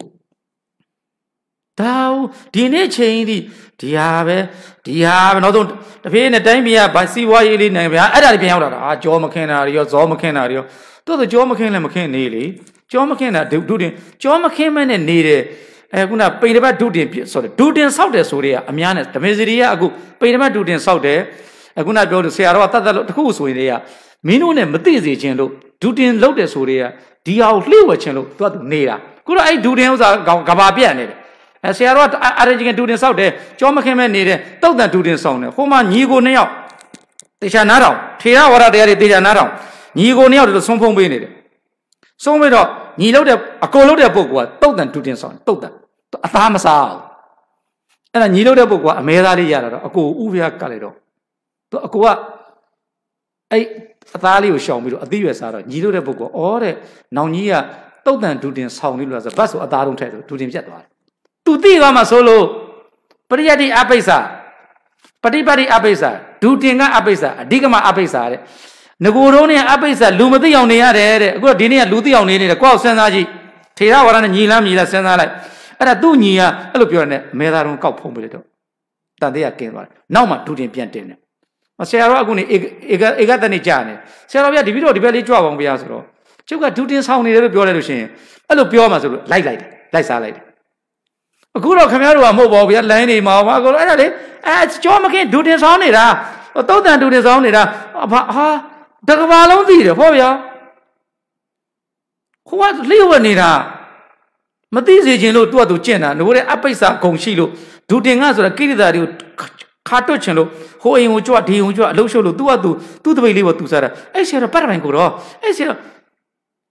ဒါဟုတ်ဒီနေ့ချိန်ဒီဒီဟာပဲဒီဟာပဲနောက်ဆုံးတဖေးနဲ့တိုင်းပြည်ကဗစီဝါရေးလေးနိုင်ဗျာအဲ့ဒါတွေပြန်ရောက်လာတာအာကြောမခင်းတာတွေရောဇောမခင်းတာတွေရောတို့ဆိုကြောမခင်းလည်းမခင်းနေလေကြောမခင်းတာဒုတင်ကြောမခင်းမဲ့နဲ့နေတယ်အဲခုနပိန်တပတ်ဒုတင်ဆိုတယ်ဒုတင်ဆောက်တယ်ဆိုတွေကအများနဲ့ဓမေစီရီကအခုပိန်တပတ်ဒုတင်ဆောက်တယ်အခုနပြောလို့ဆရာတော်ကတတ်တတ်လို့တခုဆိုရင်တွေကမင်းတို့နဲ့မသိစေခြင်းလို့ဒုတင်လောက်တယ်ဆိုတွေကဒီဟာကိုလှည့်ဝက်ခြင်းလို့သူကသူနေတာခုတော့အဲ့ဒုတင်ဥစ္စာကဘာပြတ်နေတယ် အဲဆရာတော်ကအာရဂျင်ဒူတင်ဆောက်တယ်ကြောမခင်းမဲ့နေတယ်တုတ်တန်ဒူတင်ဆောင်တယ်ဟိုမှာညီကိုနှစ်ယောက်တေချာနားတော်ထေရဝါဒတရားတွေတေချာနားတော်ညီကိုနှစ်ယောက်တို့ဆုံးဖုံးပေးနေတယ်ဆုံးပြီးတော့ညီလောက်တဲ့အကိုလောက်တဲ့ပုဂ္ဂိုလ်ကတုတ်တန်ဒူတင်ဆောင်တုတ်တန်အသားမစားဘူးအဲ့ဒါညီလောက်တဲ့ပုဂ္ဂိုလ်ကအမဲသားလေးရတာတော့အကိုဥဖျားကတ်လိုက်တော့သူအကိုကအဲ့အသားလေးကိုရှောင်ပြီးတော့အသီးရွယ်စားတော့ညီလို့တဲ့ပုဂ္ဂိုလ်ဩတဲ့နောင်ကြီးကတုတ်တန်ဒူတင်ဆောင်လို့လို့ဆိုဘတ်ဆိုအသားတုံးထဲဆိုဒူတင်ပြတ်သွားတယ် သူသိသွားမှဆိုလို့ပရိယတ္တိအပိစ္ဆာပฏิပတ်တိအပိစ္ဆာဒုတင်ကအပိစ္ဆာအဓိကမအပိစ္ဆာတဲ့ငကိုတော့နဲ့အပိစ္ဆာလူမသိအောင်နေရတယ်တဲ့အခုတော့ဒီနေ့ကလူသိအောင်နေနေတယ်ကိုယ့်အောင်စဉ်းစားကြည့်ထေရဝါဒနဲ့ညီလမ်းညီလားစဉ်းစားလိုက်အဲ့ဒါသူ့ညီကအဲ့လိုပြောရတယ်မဲသားတော်ကောက်ဖုံးပေးလိုက်တော့တန်တရားကင်းသွားတယ်နောက်မှဒုတင်ပြန်တင်တယ်ဆရာတော်ကအခုနေဧကဧကတနေ့ကြာနေဆရာတော်ပြဒီပြီးတော့ဒီဘက်လေးကြွပါအောင်ဗျာဆိုတော့ကျုပ်ကဒုတင်ဆောင်နေတယ်လို့ပြောလိုက်လို့ရှိရင်အဲ့လိုပြောမှဆိုလို့လိုက်လိုက်တယ်လိုက်စားလိုက်တယ် အခုတော့ခင်ဗျားတို့ကမဟုတ်ပါဘူးဗျာလိုင်းနေမှာပါကိုအဲ့ဒါလေအဲကြောမခင်ဒူတင်ဆောင်နေတာတုတ်တန်ဒူတင်ဆောင်နေတာဘာဟာတကဘာလုံးသိတယ်ဟောဗျာခိုးကလျှို့ဝနေတာမသိစေခြင်းလို့သူ့အတူကျင့်တာငိုတဲ့အပိစ္ဆာဂုံရှိလို့ဒူတင်ကဆိုတာကိရိတာတွေကိုခါတွတ်ချင်လို့ဟိုအိမ်ကိုကြွဒီအိမ်ကိုကြွအလုံးရှုပ်လို့သူ့အတူသူ့တပိတ်လေးပေါ်သူစားတာအဲ့ဆရာတော့ပတ်တိုင်ကိုတော့အဲ့ဆရာ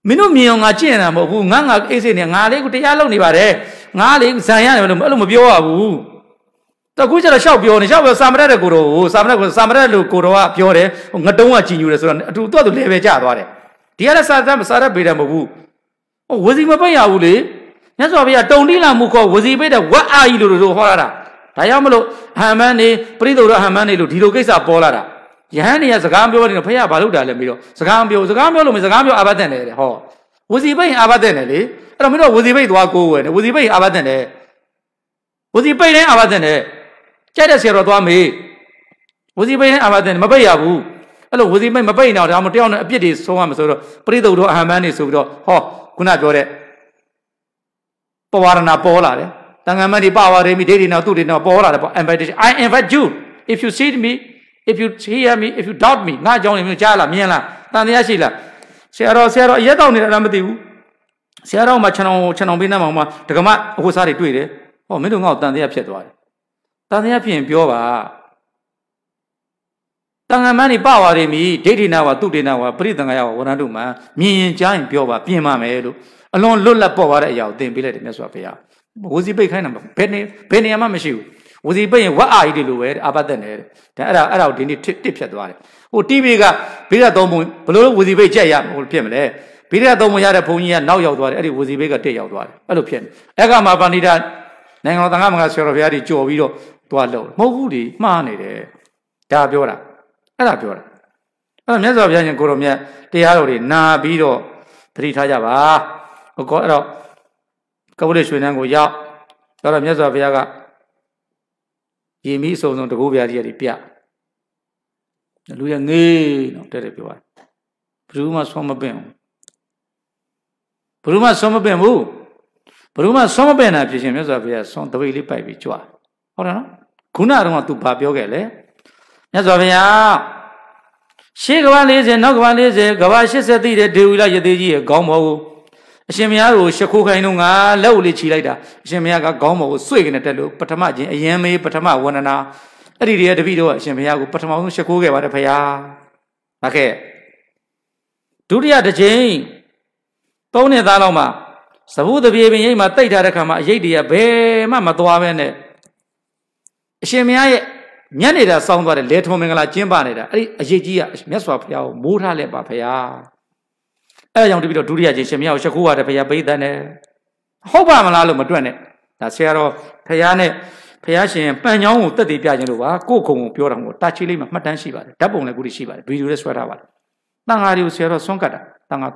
မင်းတို့မြင်အောင်ငါကျင့်တာမဟုတ်ဘူးငါငါအေးစိနေငါလေးကိုတရားလုပ်နေပါတယ် ငါလေဇံရတယ်လို့အဲ့လိုမပြောရဘူးတကူကျတော့ရှောက်ပြောနေရှောက်ပြောစာမရက်တဲ့ကိုတော့စာမရက်ကိုစာမရက်လို့ကိုတော့ကပြောတယ်ငတုံးကကြည်ညူတယ်ဆိုတော့အတူသူ့အတူလေပဲကျသွားတယ်ဒီကလည်းစာသစာရက်ပေးတယ်မဟုတ်ဘူးဟိုဝစီမပိတ်ရဘူးလေမြတ်စွာဘုရားတုံတိလာမှုခေါ်ဝစီပိတ်တဲ့ဝတ်အာကြီးလို့လို့ဟောရတာဒါကြောင့်မလို့ဟမ်မန်းနေပရိသုဒ္ဓဟမ်မန်းနေလို့ဒီလိုကိစ္စပေါ်လာတာယဟန်နေရစကားပြောနေတော့ဖခင်ဘာလုပ်တာလဲပြီးတော့စကားပြောစကားပြောလို့မစကားပြောအာဘတ်တဲ့တယ်ဟောဝစီပိတ်အာဘတ်တဲ့တယ်လေ အဲ့တော့မင်းတို့ဝစီပိတ်သွားကိုးဝယ်နေဝစီပိတ်အာဘတ်တဲ့တယ်ဝစီပိတ်တိုင်းအာဘတ်တဲ့တယ်ကြိုက်တဲ့ဆရာတော်သွားမေးဝစီပိတ်တိုင်းအာဘတ်တဲ့မပိတ်ရဘူးအဲ့လိုဝစီပိတ်မပိတ်တော့ဒါမှတယောက်နဲ့အပြစ်တွေဆုံးရမှာဆိုတော့ပရိသုဒ္ဓအဟံမန်းနေဆိုပြီးတော့ဟောခုနပြောတဲ့ပဝရဏပေါ်လာတယ်တန်ခါမတ်ဒီပဝရမိဒိဋ္ဌိနောက်သူတွေနောက်ပေါ်လာတယ်ပေါ့ invitation i invite you if you see me if you hear me if you doubt me ငါအကြောင်းလည်းကြားလားမြင်လားတန်တရားရှိလားဆရာတော်ဆရာတော်အရက်တောက်နေတာမသိဘူး ဆရာတော်မှခြံအောင်ခြံအောင်ပေးနေမှာမှဒကမအဟုတ်စားတွေတွေ့တယ်ဟောမင်းတို့ငါ့ကိုတန်တရားဖြစ်သွားတယ်တန်တရားဖြစ်ရင်ပြောပါတန်ခါမန်းနေပဝါရီမိဒိဋ္ဌိနာဝသူတေနာဝပရိသင်္ဂယဝဝရဏတုမှာမြင်ရင်ကြားရင်ပြောပါပြင်ပါမယ်လို့အလွန်လွတ်လပ်ပေါ်သွားတဲ့အရာကိုသင်ပေးလိုက်တယ်မြတ်စွာဘုရားဝစီပိတ်ခိုင်းတာဘယ်နေဘယ်နေရာမှမရှိဘူးဝစီပိတ်ရင်ဝတ်အာကြီးတွေလိုပဲအာပတ်သက်နေတယ်ဒါအဲ့ဒါအဲ့ဒါကိုဒီနေ့တစ်တစ်ဖြတ်သွားတယ်ဟို TV ကဘိရသုံးပုံဘလို့ဝစီပိတ်ကြက်ရဟိုဖြစ်မလဲ ဘိရသုံးပုံရတဲ့ဘုန်းကြီးကနောက်ရောက်သွားတယ်အဲ့ဒီဝစီပိတ်ကတက်ရောက်သွားတယ်အဲ့လိုဖြစ်နေအဲ့ကမှာပဏိတာနိုင်ငံတော်တန်ခါမကဆရာတော်ဘုရားကြီးကြော်ပြီးတော့သွားလို့မဟုတ်ဘူးဒီမှားနေတယ်ဒါပြောတာအဲ့ဒါပြောတာအဲ့တော့မြတ်စွာဘုရားရှင်ကိုရောမြတ်တရားတော်တွေနာပြီးတော့သတိထားကြပါဟိုကောအဲ့တော့ကပုလိရွှေနန်းကိုရောက်တော့တော့မြတ်စွာဘုရားကရေမီးအစုံစုံတကူပြားကြီးရည်ပြလူရငေးတော့တဲ့တဲ့ပြောတာဘယ်သူမှဆွမ်းမပင့်ဘူး ဘယ်သူမှဆုံးမပင်ဘူးဘယ်သူမှဆုံးမပင်တာဖြစ်ရှင်မြတ်စွာဘုရားဆုံးတပိတ်လေးပိုက်ပြီးကြွားဟုတ်တယ်နော်ခုနကတော့ तू ဘာပြောခဲ့လဲမြတ်စွာဘုရားရှေးကဘာ40နောက်ကဘာ40ကဘာ80တိတဲ့ဒေဝီလယသိကြီးရဲ့ခေါင်းပေါ်ကိုအရှင်မယားကိုရှခိုးခိုင်းတော့ငါလက်ကိုလေးခြိလိုက်တာအရှင်မယားကခေါင်းပေါ်ကိုစွေ့ကနေတက်လို့ပထမချင်းအရင်မေးပထမဝန္ဒနာအဲ့ဒီတည်းတပည့်တော်အရှင်ဘုရားကိုပထမဆုံးရှခိုးခဲ့ပါတယ်ဖရာ။ဟုတ်ကဲ့ဒုတိယတစ်ချိန် သုံးနှစ်သားလောက်မှသဘုတပြေပင်ရိပ်မှာတိတ်ထားတဲ့ခါမှာအရေးတွေကဘယ်မှမသွားပဲနဲ့အရှင်မယားရဲ့ညက်နေတာစောင်းသွားတယ်လေထုံမင်္ဂလာကျင်းပနေတာအဲ့ဒီအရေးကြီးကမြတ်စွာဘုရားကိုမိုးထားလက်ပါဘုရားအဲ့ဒါကြောင့်တပိတော့ဒုတိယချင်းရှင်မယားကိုရှ िख ိုးရတယ်ဘုရားပိတ်တဲ့နဲ့ဟုတ်ပါမလားလို့မတွက်နဲ့ဒါဆရာတော်ဘုရားနဲ့ဘုရားရှင်ပန်ချောင်းကိုတက်တည်ပြခြင်းလို့ပါကိုယ့်ခုံကိုပြောတာမို့တာချီလေးမှာမှတ်တမ်းရှိပါတယ်ဓာတ်ပုံလည်းခုတည်းရှိပါတယ်ဗီဒီယိုလည်းဆွဲထားပါတယ်တန်ဃာတွေကိုဆရာတော်ဆွန့်ကတ်တာတန်ဃာ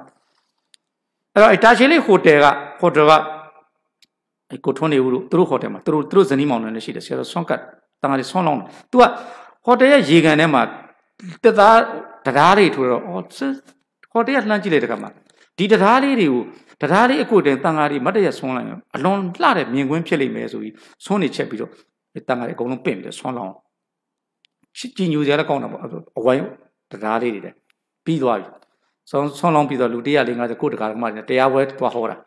အဲ့တော့အတာချီလေးဟိုတယ်ကဟိုတယ်ကအဲ့ကိုထွန်းနေဦးတို့သူတို့ဟိုတယ်မှာသူတို့သူတို့ဇနီးမောင်နှံလည်းရှိတယ်ဆရာတော်ဆွန့်ကတ်တန်ဃာတွေဆွန့်လောင်းတယ် तू ကဟိုတယ်ရဲ့ရေကန်ထဲမှာတက်သားတရားတွေထိုးတော့အော်ဟိုတယ်ကလှမ်းကြည့်လိုက်တဲ့ခါမှာဒီတရားလေးတွေကိုတရားလေးအကုတ်တင်တန်ဃာတွေမတ်တရဆွန်းလိုက်ရင်အလွန်လှတဲ့မြင်ကွင်းဖြစ်လိမ့်မယ်ဆိုပြီးဆွန်းနေချက်ပြီးတော့တန်ဃာတွေအကုန်လုံးပင့်ပြီးတော့ဆွန်းလောင်းကြည်ညိုကြရကောင်းတာပေါ့အဝိုင်းတရားလေးတွေတဲ့ပြီးသွားပြီ ဆွန်းဆွန်းလောင်းပြီးတော့လူ150ကိုတကာကမှတရားပွဲသွားဟောတာ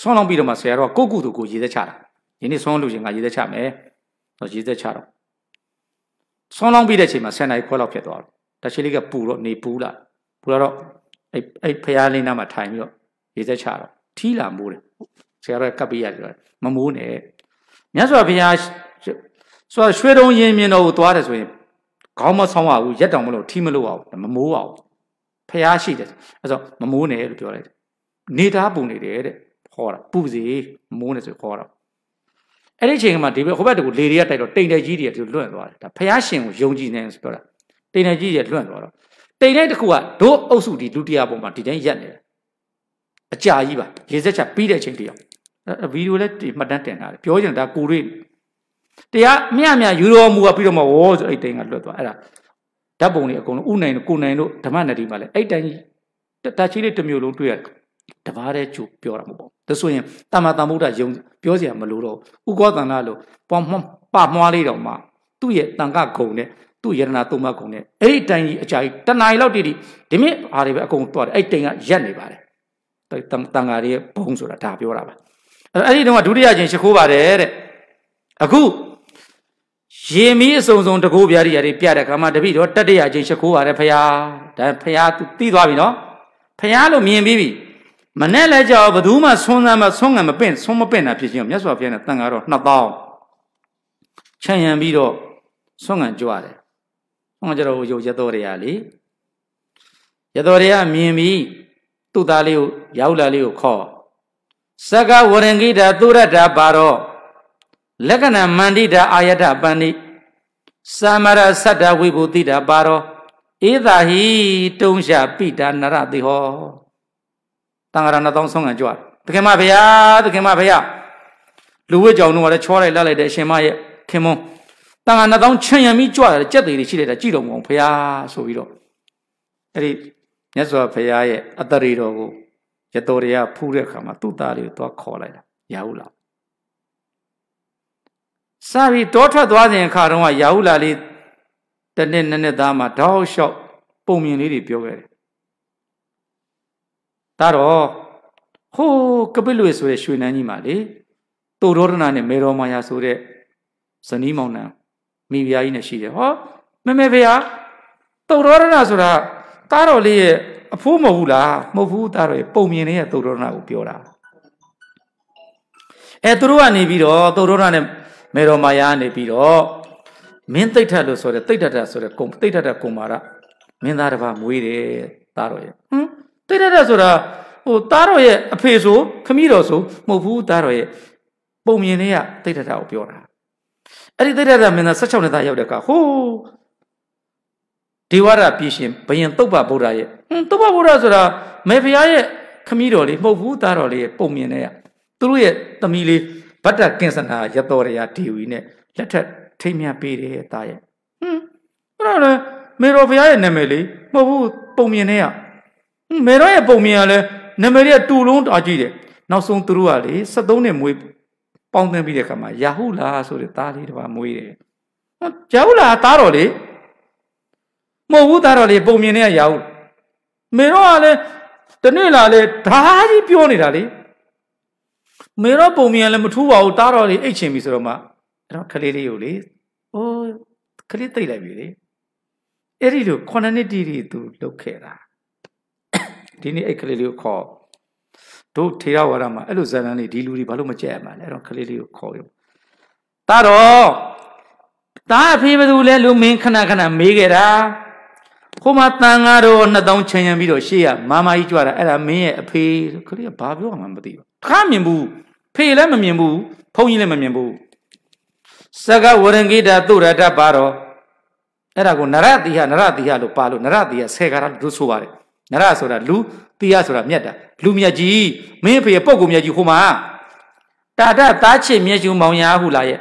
ဆွန်းလောင်းပြီးတော့မှဆရာတော်ကကိုကုသူကိုရေးသက်ချတာဒီနေ့ဆွန်းလူချင်းကရေးသက်ချမယ်တော့ရေးသက်ချတော့ဆွန်းလောင်းပြီးတဲ့ချိန်မှာ10နာရီခွဲလောက်ဖြစ်သွားတယ်တချီလေးကပူတော့နေပူလာပူလာတော့အဲ့အဲ့ဖရားလေးနားမှာထိုင်ပြီးတော့ရေးသက်ချတော့ထီးလာမိုးတယ်ဆရာတော်ကပ်ပေးရတယ်မမိုးနဲ့မြတ်စွာဘုရားဆိုရွှေတုံးရင်မြင်တော်ကိုသွားတယ်ဆိုရင်ခေါင်းမဆောင်းပါဘူးရက်တောင်မလို့ထီးမလို့အောင်မမိုးအောင် ဖះရှိတယ်အဲဆိုမမိုးနဲ့လို့ပြောလိုက်တယ်နေသားပူနေတယ်တဲ့ဟောတာပူစီမမိုးနဲ့ဆိုဟောတာအဲ့ဒီအချိန်ကမှဒီဘက်ဟိုဘက်တကူလေတွေကတိုက်တော့တိမ်တဲ့ကြီးတွေကလွန့်သွားတယ်ဒါဖះရှင်ကိုယုံကြည်နေဆိုပြောတာတိမ်တဲ့ကြီးတွေလွန့်သွားတော့တိမ်တဲ့တကူကဒို့အုပ်စုဒီဒုတိယပုံမှာဒီတိုင်းရက်နေတယ်အကြာကြီးပါရေစက်ချပြီးတဲ့အချိန်တည်းအောင်ဗီဒီယိုလည်းဒီမှတ်တမ်းတင်ထားတယ်ပြောချင်တာကိုတွေ့တရားမြမြယူတော်မူပြီးတော့မှဝေါ်ဆိုအဲ့တိမ်ကလွတ်သွားအဲ့ဒါ ဓာတ်ပုံတွေအကုန်လုံးဥနိုင်တို့ကိုနိုင်တို့ဓမ္မနတိမှာလည်းအဲ့တိုင်းတချီလေးတစ်မျိုးလုံးတွေ့ရတဘာတဲ့ကျူပြောတာမဟုတ်ပါဘူးဒါဆိုရင်တမ္မာတမ္ဗုဒ္ဓယုံပြောစရာမလိုတော့ဥကောတန္တလို့ပွားပမွားလေးတော့မှသူ့ရဲ့တန်ခဂုံနဲ့သူ့ယရနာသုံးပါးဂုံနဲ့အဲ့ဒီတိုင်ကြီးအကြာကြီးတနားရီလောက်တည်တည်ဒီမြင့်အားတွေပဲအကုန်သွားတယ်အဲ့တိမ်ကရက်နေပါတယ်တန်တန်ဃာတွေဘုံဆိုတာဒါပြောတာပါအဲ့ဒီတော့ဒုတိယချင်းရှိခိုးပါတယ်တဲ့အခု ရေမီးအစုံစုံတကိုးပြားတွေပြတဲ့ခါမှာတပိတော့တတိယချင်းရှိခိုးပါတယ်ဖရာဒါဖရာသူတီးသွားပြီနော်ဖရာလို့မြင်ပြီးပြီမနဲ့လဲကြောက်ဘသူမှဆွန်းစမ်းမဆွန်းငံမပင့်ဆွန်းမပင့်တာဖြစ်ချင်းမြတ်စွာဘုရားနဲ့တန်ဃာတော့နှစ်ပေါင်းခြံရံပြီးတော့ဆွန်းငံကြွတယ်ဆွန်းငံကြတော့ရုပ်ရတော်တွေကလေရတော်တွေကမြင်ပြီးသူ့သားလေးကိုရောက်လာလေးကိုခေါ်စကဝရင်ကိတာသုရတ္တပါတော့ လက္ခဏာမန္တိတာအာယတပန္တိသမရသတ္တဝိဘူတိတာပါတော့ဧသာဟိတုံးရှာပိတာနရတိဟောတန်ဃာရနှစ်သောင်းဆုံးခံကြွတခင်မဖေယတခင်မဖေယလူဝိကြောင်တို့ကလည်းချောလိုက်လက်လိုက်တဲ့အရှင်မရဲ့ခင်မွန်းတန်ဃာနှစ်သောင်းချင်ရမိကြွတယ်ကြက်သေးတွေရှိလိုက်တာကြည့်တော်မအောင်ဖေယဆိုပြီးတော့အဲ့ဒီမြတ်စွာဘုရားရဲ့အတရေတော်ကိုရတော်ရရဖူးတဲ့အခါမှာသူ့သားလေးကိုသွားခေါ်လိုက်တာရာဟုလာ စပြီးတောထွက်သွားစဉ်အခါတုန်းကရာဟုလာလေးတနေ့နည်းနည်းသားမှာတောက်လျှောက်ပုံမြင်လေးတွေပြောခဲ့တယ်ဒါတော့ဟိုးကပိလွေဆိုတဲ့ရွှေနန်းကြီးမှာလေတူရောဒနာနဲ့မေတော်မာယာဆိုတဲ့ဇနီးမောင်နှံမိဖုရားကြီးနဲ့ရှိတယ်ဟောမမေဖေဟာတူရောဒနာဆိုတာတားတော်လေးရဲ့အဖိုးမဟုတ်ဘူးလားမဟုတ်ဘူးတားတော်ရဲ့ပုံမြင်လေးရဲ့သုဒ္ဓရဏကိုပြောတာအဲသူတို့ကနေပြီးတော့သုဒ္ဓရဏနဲ့ မေတော်မာယာကနေပြီးတော့မင်းသိဋ္ဌတ်လို့ဆိုတဲ့သိဋ္ဌတ်ဆိုတဲ့ကုံသိဋ္ဌတ်ကုံမာရမင်းသားတစ်ပါးမွေးတယ်တားတော်ရဲ့ဟမ်သိဋ္ဌတ်ဆိုတာဟိုတားတော်ရဲ့အဖေဆိုခမည်းတော်ဆိုမဟုတ်ဘူးတားတော်ရဲ့ပုံမြင်လေးကသိဋ္ဌတ်ကိုပြောတာအဲ့ဒီသိဋ္ဌတ်မင်းသား16နှစ်သားရောက်တဲ့အခါဟိုးဒေဝရပြည်ရှင်ဘယင်တုတ်ပဗုဒ္ဓရဲ့ဟွန်းတုတ်ပဗုဒ္ဓဆိုတာမေဖုရားရဲ့ခမည်းတော်လေးမဟုတ်ဘူးသားတော်လေးရဲ့ပုံမြင်တဲ့ကသူတို့ရဲ့သမီးလေး ဗတ္တကင်္စနာရတော်ရဒေဝီနဲ့လက်ထက်ထိမ့်မြပေးတယ်သားရဲ့ဟွန်းအဲ့ဒါလေမေတော်ဘုရားရဲ့နာမည်လေးမဟုတ်ဘူးပုံမြင်တဲ့ကမေတော်ရဲ့ပုံမြင်ကလည်းနာမည်လေးကတူလုံးတာကြည့်တယ်နောက်ဆုံးသူတို့ကလေ73နှစ်မွေးပေါင်းသင်းပြီးတဲ့အခါမှာယာဟုလာဆိုတဲ့သားလေးတစ်ပါးမွေးတယ်။ယာဟုလာသားတော်လေမဟုတ်ဘူးသားတော်လေးပုံမြင်နေရရောက်မေတော့ကလည်းတနေ့လာလေဓာကြီးပြောနေတာလေ မေတော့ပုံမြင်လည်းမထူးပါဘူးသားတော်လေးအိတ်ချင်ပြီဆိုတော့မှအဲ့တော့ခလေးလေးကိုလေအိုးခလေးသိပ်လိုက်ပြီလေအဲ့ဒီလိုခုနှစ်နှစ်တီးတီးသူလုတ်ခဲ့တာဒီနေ့အဲ့ခလေးလေးကိုခေါ်တို့ထေရဝါဒမှာအဲ့လိုဇာတ်လမ်းတွေဒီလူတွေဘာလို့မကြက်ရမှာလဲအဲ့တော့ကလေးလေးကိုခေါ်ရုံဒါတော့တာအဖေဘယ်သူလဲလို့မင်းခဏခဏမေးခဲ့တာဟိုမှာတန်ငါတော့နှစ်တောင်းချင်ရံပြီးတော့ရှေ့ကမာမာကြီးကြွတာအဲ့ဒါမင်းရဲ့အဖေကလေးကဘာပြောမှမသိဘူး ခါမြင်ဘူးဖေလည်းမမြင်ဘူးဖုန်းကြီးလည်းမမြင်ဘူးစကဝရံဂိတာသုရတပါတော့အဲ့ဒါကိုနရတိဟနရတိဟလို့ပါလို့နရတိဟဆယ်ခါလို့ဆိုပါတယ်နရဆိုတာလူတိဟဆိုတာမြတ်တာလူမြတ်ကြီးမင်းအဖေပုဂ္ဂိုလ်မြတ်ကြီးဟိုမှာတာတသားချစ်မြတ်ရှင်မောင်ရဟုလာရဲ့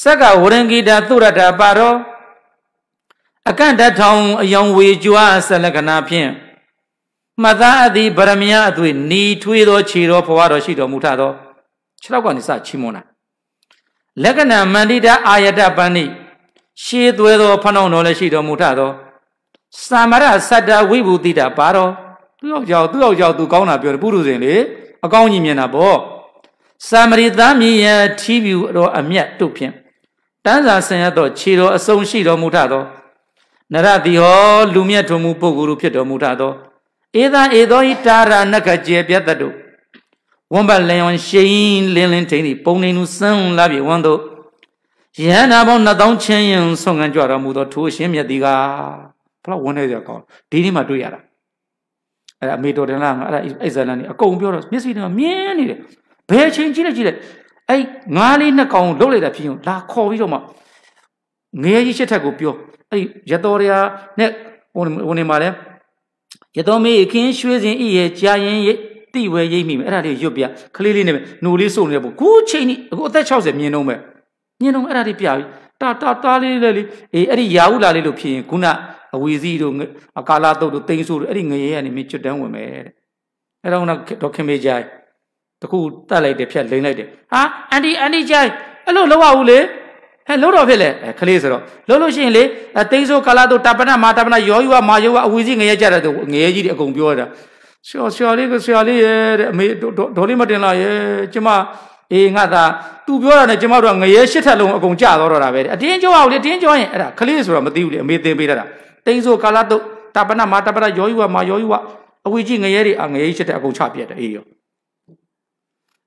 စက်ကဝရံဂိတာသုရတပါတော့အကန့်တထောင်အယောင်ဝေကြွားဆက်လက္ခဏာဖြင့် မှတ်သားအသည်ဗရမယအသွေးနီထွေးသောခြေတော်ဘဝတော်ရှိတော်မူထသောခြေထောက်ကနေစချီးမွမ်းတာလက္ခဏာမန္တိတအာယတပန္နိရှေးသွဲသောဖနှောင်းတော်လည်းရှိတော်မူထသောသမ္မရသတ္တဝိဘူတိတာပါတော်သူ့ယောက်ျားသူ့ယောက်ျားသူကောင်းတာပြောတယ်ပုရုဇဉ်လေအကောင်းကြီးမြင်တာပေါ့သမရိသားမြည်ရထီးပြူတော်အမျက်တို့ဖြင့်တန်းစာဆင်ရသောခြေတော်အစုံရှိတော်မူထသောနရတိဟောလူမြတ်ထုံမူပုဂ္ဂိုလ်ဖြစ်တော်မူထသော ဧသာဧသောဤတာရနကကျေပြတ်တတုဝံဘလျံရှိန်လင်းလင်းထိန်သည်ပုံနေနုစံလာပြီဝံတို့ယဟန္တာပေါင်း2000ချင်းရင်ဆုံးခံကြွတော်မူသောထိုအရှင်မြတ်သည်ကဘလောက်ဝန်းနေကြကောင်းဒီနေ့မှတွေ့ရတာအဲ့အမေတော်တင်လာငါအဲ့အဲ့ဇာလန်นี่အကုန်ပြောတော့မျက်စိတွေမြင်းနေတယ်ဘယ်ချိန်ကြည့်လိုက်ကြည့်လိုက်အဲ့ငါးလေးနှစ်ကောင်လှုပ်လိုက်တာဖြစ်ရင်လာခေါ်ပြီးတော့မှငရဲကြီးရှစ်ထက်ကိုပြောအဲ့ရတော်ရနဲ့ဟိုဟိုနေမှာလဲ ရတော်မေးအခင်းရွှေစင်ဤရဲ့ကြာရင်တိဝဲရိပ်မိမယ်အဲ့ဒါလေးရွတ်ပြခလေးလေးနဲ့နှိုလေးစုံနေပေါ့ခုချိန်นี่အခုအသက်60မြင်တော့မယ်မြင်တော့အဲ့ဒါလေးပြပြီတာတာတာလေးလေးလေးအေးအဲ့ဒီရာဟုလာလေးလို့ဖြစ်ရင်ခုနအဝီစီတို့အကာလာတုတ်တို့တိန်ဆိုးတို့အဲ့ဒီငရဲကနေမင်းကျွတ်တန်းဝင်မယ်တဲ့အဲ့တော့တော့ခင်မေးကြိုင်တခုတတ်လိုက်တယ်ဖြတ်လိမ့်လိုက်တယ်ဟာအန်ဒီအန်ဒီကြိုင်အဲ့လိုလောက်ရဘူးလေ ဟဲ့လို့တော့ဖြစ်လေအဲခလေးဆိုတော့လို့လို့ရှိရင်လေတိန်ဆိုးကာလာတို့တပနမာတပနယောယူဝမာယောဝအဝီစီငရဲကြတဲ့ငရဲကြီးတွေအကုန်ပြောတာဆရာဆရာလေးကဆရာလေးရဲ့တဲ့အမေဒေါ်လေးမတင်လာရဲ့ကျမအေးငါသာ तू ပြောတာနဲ့ကျမတို့ကငရဲရှစ်ထက်လုံးအကုန်ကြတော့တော့တာပဲအတင်းကြောအောင်လေအတင်းကြောရင်အဲ့ဒါခလေးဆိုတော့မသိဘူးလေအမေသင်ပေးတာတိန်ဆိုကာလာတို့တပနမာတပနယောယူဝမာယောယူဝအဝီကြီးငရဲတွေအငရဲရှစ်ထက်အကုန်ချပြတ်တယ်အေးရော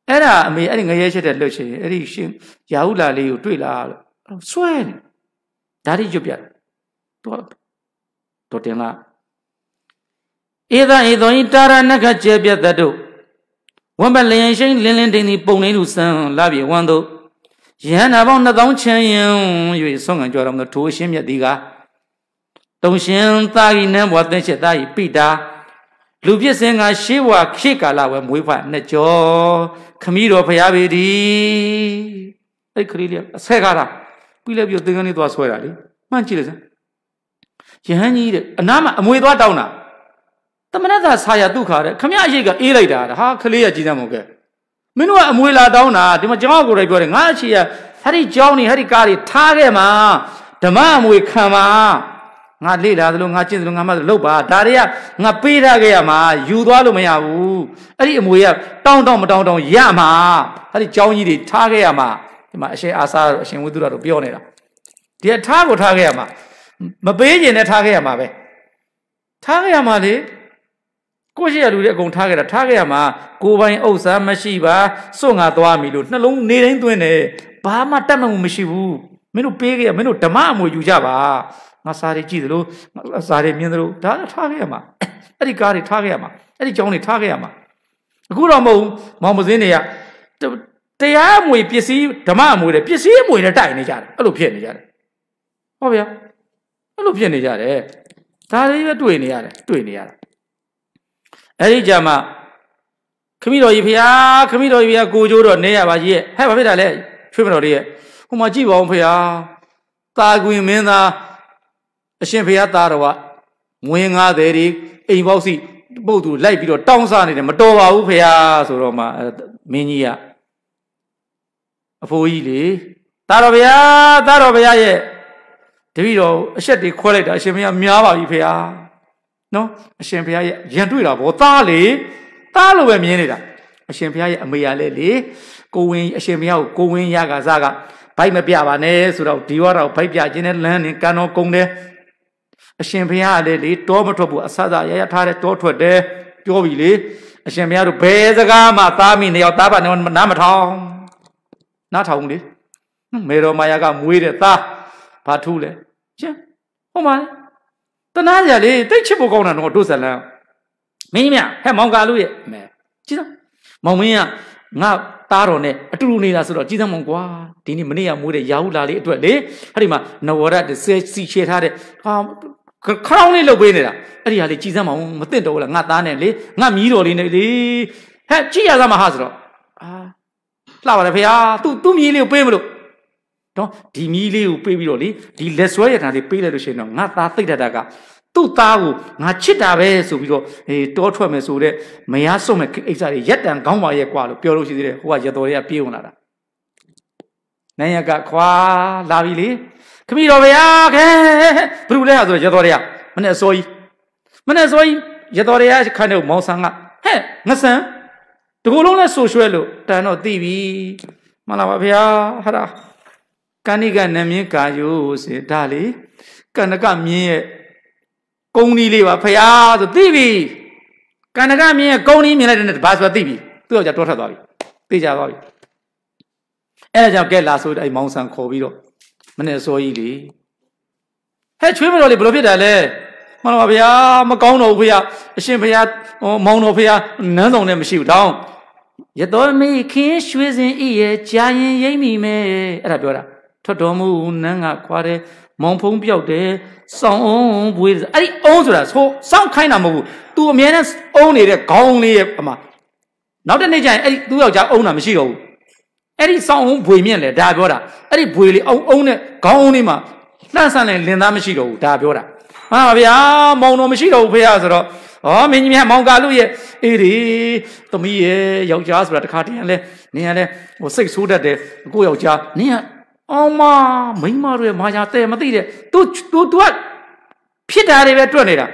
အဲ့ဒါအမေအဲ့ဒီငရဲရှစ်ထက်လှုပ်ချင်အဲ့ဒီရှင်ရာဟုလာလေးကိုတွေ့လာလို့ ဆွဲနေဒါတွေရွတ်ပြတော့တော့တင်လားဧသဧသောဤတာရနခကျေပြတ်တတုဝံပလျင်ရှိန်လင်းလင်းတိန်ဒီပုံနေလူစံလာပြေဝမ်းတို့ယဟနာပေါင်း2000ချမ်းရင်၍ဆုံးငံကြောတော်မူထိုးရှင်းမြတ်ဒီကတုံရှင်သာဂိနံဘဝသင်္ချက်သာဤပိတာလူပြစ်စင်ကရှေးဘဝခေကာလဝဲမွေးဖွားနှစ်ကျော်ခမီးတော်ဖရာပေဒီအဲ့ခရီးလေးအဆက်ကားတာ ပြီးလဲပြီးသင်္ကန်းလေးသွားဆွဲတာလေမှန်ကြည့်လိုက်စမ်းယဟန်ကြီးတဲ့အနားမှာအမွေသွားတောင်းတာတမနတဆာရဒုက္ခတဲ့ခမရအရေးကအေးလိုက်တာဟာခလေးရကြီးစမ်းမို့ကဲမင်းတို့ကအမွေလာတောင်းတာဒီမှာကျွန်တော်ကိုယ်တိုင်ပြောတယ်ငါအချီရဟဲ့ဒီကြောင်းနေဟဲ့ဒီကားတွေထားခဲ့မှာဓမ္မအမွေခံပါငါလေ့လာသလိုငါကျင့်သလိုငါမှသလိုလုပ်ပါဒါတွေကငါပေးထားခဲ့ရမှာယူသွားလို့မရဘူးအဲ့ဒီအမွေကတောင်းတောင်းမတောင်းတောင်းရမှာအဲ့ဒီကြောင်းကြီးတွေထားခဲ့ရမှာ ဒီမှာအရှင်အာစာအရှင်ဝိသုရတို့ပြောနေတာဒီကထားကိုထားခဲ့ရမှာမပေးခြင်းနဲ့ထားခဲ့ရမှာပဲထားခဲ့ရမှာလေကိုရှိရလူတွေအကုန်ထားခဲ့တာထားခဲ့ရမှာကိုပိုင်ဥစ္စာမရှိပါစွန့်ငါသွားပြီလို့နှလုံးနေတိုင်းသွင်းတယ်ဘာမှတတ်မှမှုမရှိဘူးမင်းတို့ပေးခဲ့ရမင်းတို့ဓမ္မအမွေယူကြပါငါစားတွေကြည့်သလိုစားတွေမြင်သလိုဒါထားခဲ့ရမှာအဲ့ဒီကားတွေထားခဲ့ရမှာအဲ့ဒီကြောင်းတွေထားခဲ့ရမှာအခုတော့မဟုတ်မောင်မစင်းတွေက တရားအမွေပစ္စည်းဓမ္မအမွေတွေပစ္စည်းအမွေနဲ့တိုက်နေကြတယ်အဲ့လိုဖြစ်နေကြတယ်ဟုတ်ဗျာအဲ့လိုဖြစ်နေကြတယ်ဒါတွေပဲတွေ့နေရတယ်တွေ့နေရတာအဲ့ဒီကြမှာခမိတော်ကြီးဖုရားခမိတော်ကြီးဖုရားကိုကျိုးတော့နေရပါကြီးရဲ့ဟဲ့ဘာဖြစ်တာလဲချွေးမတော်လေးရဲ့ဟိုမှာကြည့်ပါဦးဖုရားတာကွင်မင်းသားအရှင်ဖုရားသားတော်ကမွေးငါးတယ်ဒီအိမ်ပေါက်စီပုတ်သူလိုက်ပြီးတော့တောင်းစားနေတယ်မတော်ပါဘူးဖုရားဆိုတော့မှမင်းကြီးက အဖိုးကြီးလေသားတော်ဗျာသားတော်ဗျာရဲ့တပည့်တော်အဆက်တွေခွဲလိုက်တာအရှင်ဘုရားများပါပြီဖေဟာနော်အရှင်ဘုရားရဲ့ရန်တွေ့တာဗောသားလေသားလိုပဲမြင်နေတာအရှင်ဘုရားရဲ့အမေရလဲလေကိုဝင်းအရှင်ဘုရားကိုကိုဝင်းရကစားကဘိုက်မပြပါနဲ့ဆိုတော့ဒီဝါတော့ဘိုက်ပြခြင်းနဲ့လမ်းနဲ့ကံတော်ကုံတယ်အရှင်ဘုရားလည်းလေတောမထွက်ဘူးအဆအဆရရထားတဲ့တောထွက်တယ်ပြောပြီလေအရှင်ဘုရားတို့ဘယ်စကားမှသားမိနေရောက်သားပါနားမထောင် နားထောင်လေမေတော်မာယာကမွေးတဲ့သားဘာထူးလဲရှင်ဟုတ်ပါလေတနာကြလေတိတ်ချစ်ဖို့ကောင်းတာတော့တို့ဇလန်မင်းမြဟဲ့မောင်ကာလူရဲ့မဲကြည့်စမ်းမောင်မင်းကငါသားတော်နဲ့အတူတူနေတာဆိုတော့ကြည်သမောင်ကွာဒီနေ့မနေ့ကမွေးတဲ့ရာဟုလာလေးအတွက်လေအဲ့ဒီမှာနဝရတ်ဆဲစီချေထားတဲ့ဟာခရောင်းလေးလုတ်ပေးနေတာအဲ့ဒီဟာလေးကြည်သမောင်မသိတော့ဘူးလားငါသားနဲ့လေငါမြီးတော်လေးနဲ့လေဟဲ့ကြည်ရသမှာဟာဆိုတော့အာ လှပါတယ်ဖေဟာသူ့သူ့မြီးလေးကိုပေးမလို့တော့ဒီမြီးလေးကိုပေးပြီးတော့လေဒီလက်ဆွဲရထားလေးပေးလိုက်လို့ရှိရင်တော့ငါသားသိတတ်တာကသူ့သားကိုငါချစ်တာပဲဆိုပြီးတော့အေးတောထွက်မယ်ဆိုတဲ့မယားစွန့်မဲ့အိစာတွေရက်တန်ကောင်းပါရဲ့ကွာလို့ပြောလို့ရှိသေးတယ်ဟိုကရတော်တွေကပြေးဝင်လာတာနိုင်ရကခွာလာပြီလေခမီတော်ဗျာခဲဘယ်လိုလဲဆိုတော့ရတော်တွေကမနဲ့အစိုးကြီးမနဲ့အစိုးကြီးရတော်တွေကခန်းတော့မောင်ဆန်းကဟဲ့ငဆန်း တကူလုံးလဲဆူရွှဲလို့တန်တော့သိပြီမလာပါဗျာဟာတာကဏိကနမင်းကာယိုစေဒါလေကဏကမြင်းရဲ့ကုန်းကြီးလေးပါဖယားဆိုသိပြီကန္နကမြင်ကုန်းကြီးမြင်လိုက်တဲ့ဘာဆိုသိပြီသူ့ယောက်ျားတောထွက်သွားပြီသိကြသွားပြီအဲဒါကြောင့်ကဲလာဆိုအဲ့မောင်ဆန်ခေါ်ပြီးတော့မနဲ့စောကြီးလေဟဲ့ချွေးမတော်လေဘယ်လိုဖြစ်တာလဲ မတော်ပါဗျာမကောင်းတော့ဘူးဗျာအရှင်ဘုရားဟောမောင်တော်ဘုရားနန်းဆောင်နဲ့မရှိဘူးတောင်းရတော်မေခင်းရွှေစင်ဤရဲ့ကြာရင်ရိမ့်မိမယ်အဲ့ဒါပြောတာထွက်တော်မူနန်းကခွာတယ်မောင်ဖုံးပြောက်တယ်စောင်းအောင်ဘွေးအဲ့ဒီအုံးဆိုတာဆိုစောင်းခိုင်းတာမဟုတ်ဘူး तू အမြဲတမ်းအုံးနေတဲ့ခေါင်းလေးရဲ့အမနောက်တစ်နေ့ကျရင်အဲ့ဒီသူ့ယောက်ျားအုံးတာမရှိတော့ဘူးအဲ့ဒီစောင်းအောင်ဘွေမြင့်လေဒါပြောတာအဲ့ဒီဘွေလေးအုံးအုံးနဲ့ခေါင်းလေးမှာလှန့်ဆန့်နေလင်သားမရှိတော့ဘူးဒါပြောတာ မှန်ပါဗျာမောင်တော်မရှိတော့ဘူးဖေရဆိုတော့ဩမင်းကြီးမြတ်မောင်ကာလူရဲ့အေးဒီသမီးရဲ့ယောက်ျားဆိုတာတခါတည်းလဲနင်ကလည်းဟိုစိတ်ဆိုးတတ်တယ်ကိုယောက်ျားနင်ကအောင်မမိမတို့ရဲ့မာယာတဲ့မသိတဲ့ तू तू तू ကဖြစ်တာတွေပဲတွက်နေတာ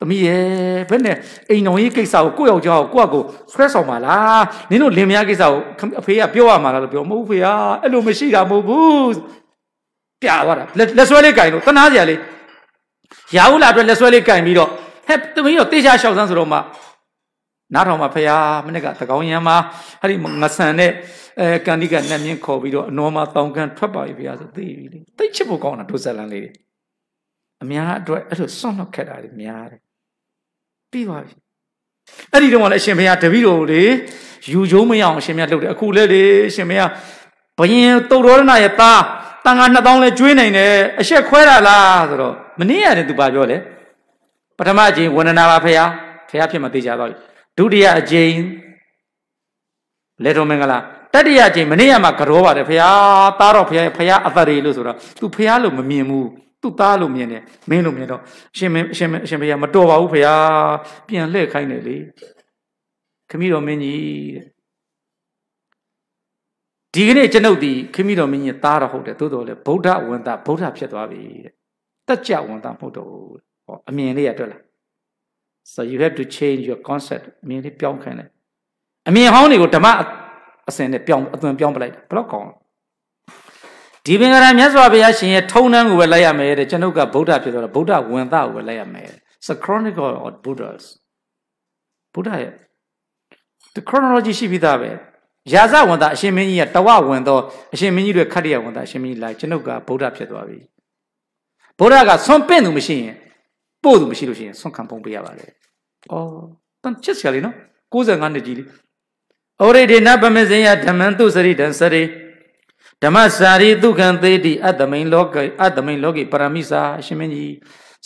သမီးရဲ့ဘယ်နဲ့အိမ်တော်ကြီးကိစ္စကိုကိုယ့်ယောက်ျားကိုကိုယ့်အကိုဆွဲဆောင်ပါလားနင်တို့လင်မယားကိစ္စကိုအဖေကပြောရမှာလားလို့ပြောမဟုတ်ဖေဟာအဲ့လိုမရှိတာမဟုတ်ဘူးပြသွားတာလက်ဆွဲလေးကင်လို့တနာစရာလေး ရာဟုလာအတွက်လက်ဆွဲလေးကင်ပြီးတော့ဟဲ့သမီးတော့တေချာလျှောက်စမ်းဆိုတော့မှနားထောင်မှာဖရာမနေ့ကသကောင်းရံမှာအဲ့ဒီငဆန်နဲ့အဲကန်ဒီကနတ်မြင့်ခေါ်ပြီးတော့အနော်မှာတောင်ကန်ထွက်ပါပြီဖရာဆိုသိပြီလေသိချစ်ဖို့ကောင်းတာဒုစလန်လေးတွေအများအတွက်အဲ့လိုစွန့်လွတ်ခဲ့တာတွေများတယ်ပြီးပါပြီအဲ့ဒီတော့လည်းအရှင်ဘုရားတပည့်တော်လေယူကျုံးမရအောင်အရှင်ဘုရားလုပ်တယ်အခုလည်းလေအရှင်ဘုရားဘယင်တုတ်တော်ရဏရဲ့သားတန်ခါ2000လဲကျွေးနိုင်တယ်အရှက်ခွဲတာလားဆိုတော့ မနေ့ရတယ်သူပါပြောလေပထမအချိန်ဝန္ဒနာပါဖရာဖရာဖြစ်မှသိကြတော့ဒုတိယအချိန်လေတော်မင်္ဂလာတတိယအချိန်မနေ့ကမှကြောပါတယ်ဖရာသားတော်ဖရာဖရာအသက်တွေလို့ဆိုတော့ तू ဖရာလို့မမြင်ဘူးသူ့သားလို့မြင်တယ်မင်းလို့မြင်တော့အရှင်မင်းအရှင်မအရှင်ဘုရားမတော်ပါဘူးဘုရားပြန်လှည့်ခိုင်းတယ်လေခမည်းတော်မင်းကြီးတဲ့ဒီကနေ့ကျွန်ုပ်ဒီခမည်းတော်မင်းကြီးသားတော်ဟုတ်တယ်သို့တော်လည်းဗုဒ္ဓဝန်သားဗုဒ္ဓဖြစ်သွားပြီတဲ့ တက်ကြဝန်သားမဟုတ်တော့ဘူးဟောအမြင်လေးရတွေ့လား so you have to change your concept အမြင်လေးပြောင်းခိုင်းလိုက်အမြင်ဟောင်းတွေကိုဓမ္မအစဉ်နဲ့ပြောင်းအသွင်ပြောင်းပလိုက်ဘယ်တော့ကောင်းဒီပင်ကရမြတ်စွာဘုရားရှင်ရဲ့ထုံနှန်းကိုပဲလိုက်ရမယ်တဲ့ကျွန်ုပ်ကဗုဒ္ဓဖြစ်သွားတော့ဗုဒ္ဓဝင်သားကိုပဲလိုက်ရမယ် it's a chronicle of buddhas ဗုဒ္ဓရဲ့ the chronology ရှိပြီးသားပဲရာဇဝင်သားအရှင်မင်းကြီးကတဝဝင်တော့အရှင်မင်းကြီးတွေခတ်ရဝင်သားအရှင်မင်းကြီးလိုက်ကျွန်ုပ်ကဗုဒ္ဓဖြစ်သွားပြီ ဗုဒ္ဓကဆွန့်ပင့်သူမရှိရင်ပို့သူမရှိလို့ရှိရင်ဆွန့်ခံပုံပေးရပါတယ်။အော်တန်ချစ်စရာလေးနော်65နှစ်ကြီးလေးဩရိဒေနပမဇင်ယဓမ္မံသူစရိတံစရိဓမ္မစာရိဒုက္ခံသေးတိအတ္တမိန်လောကအတ္တမိန်လောကိပရမိစာအရှင်မင်းကြီး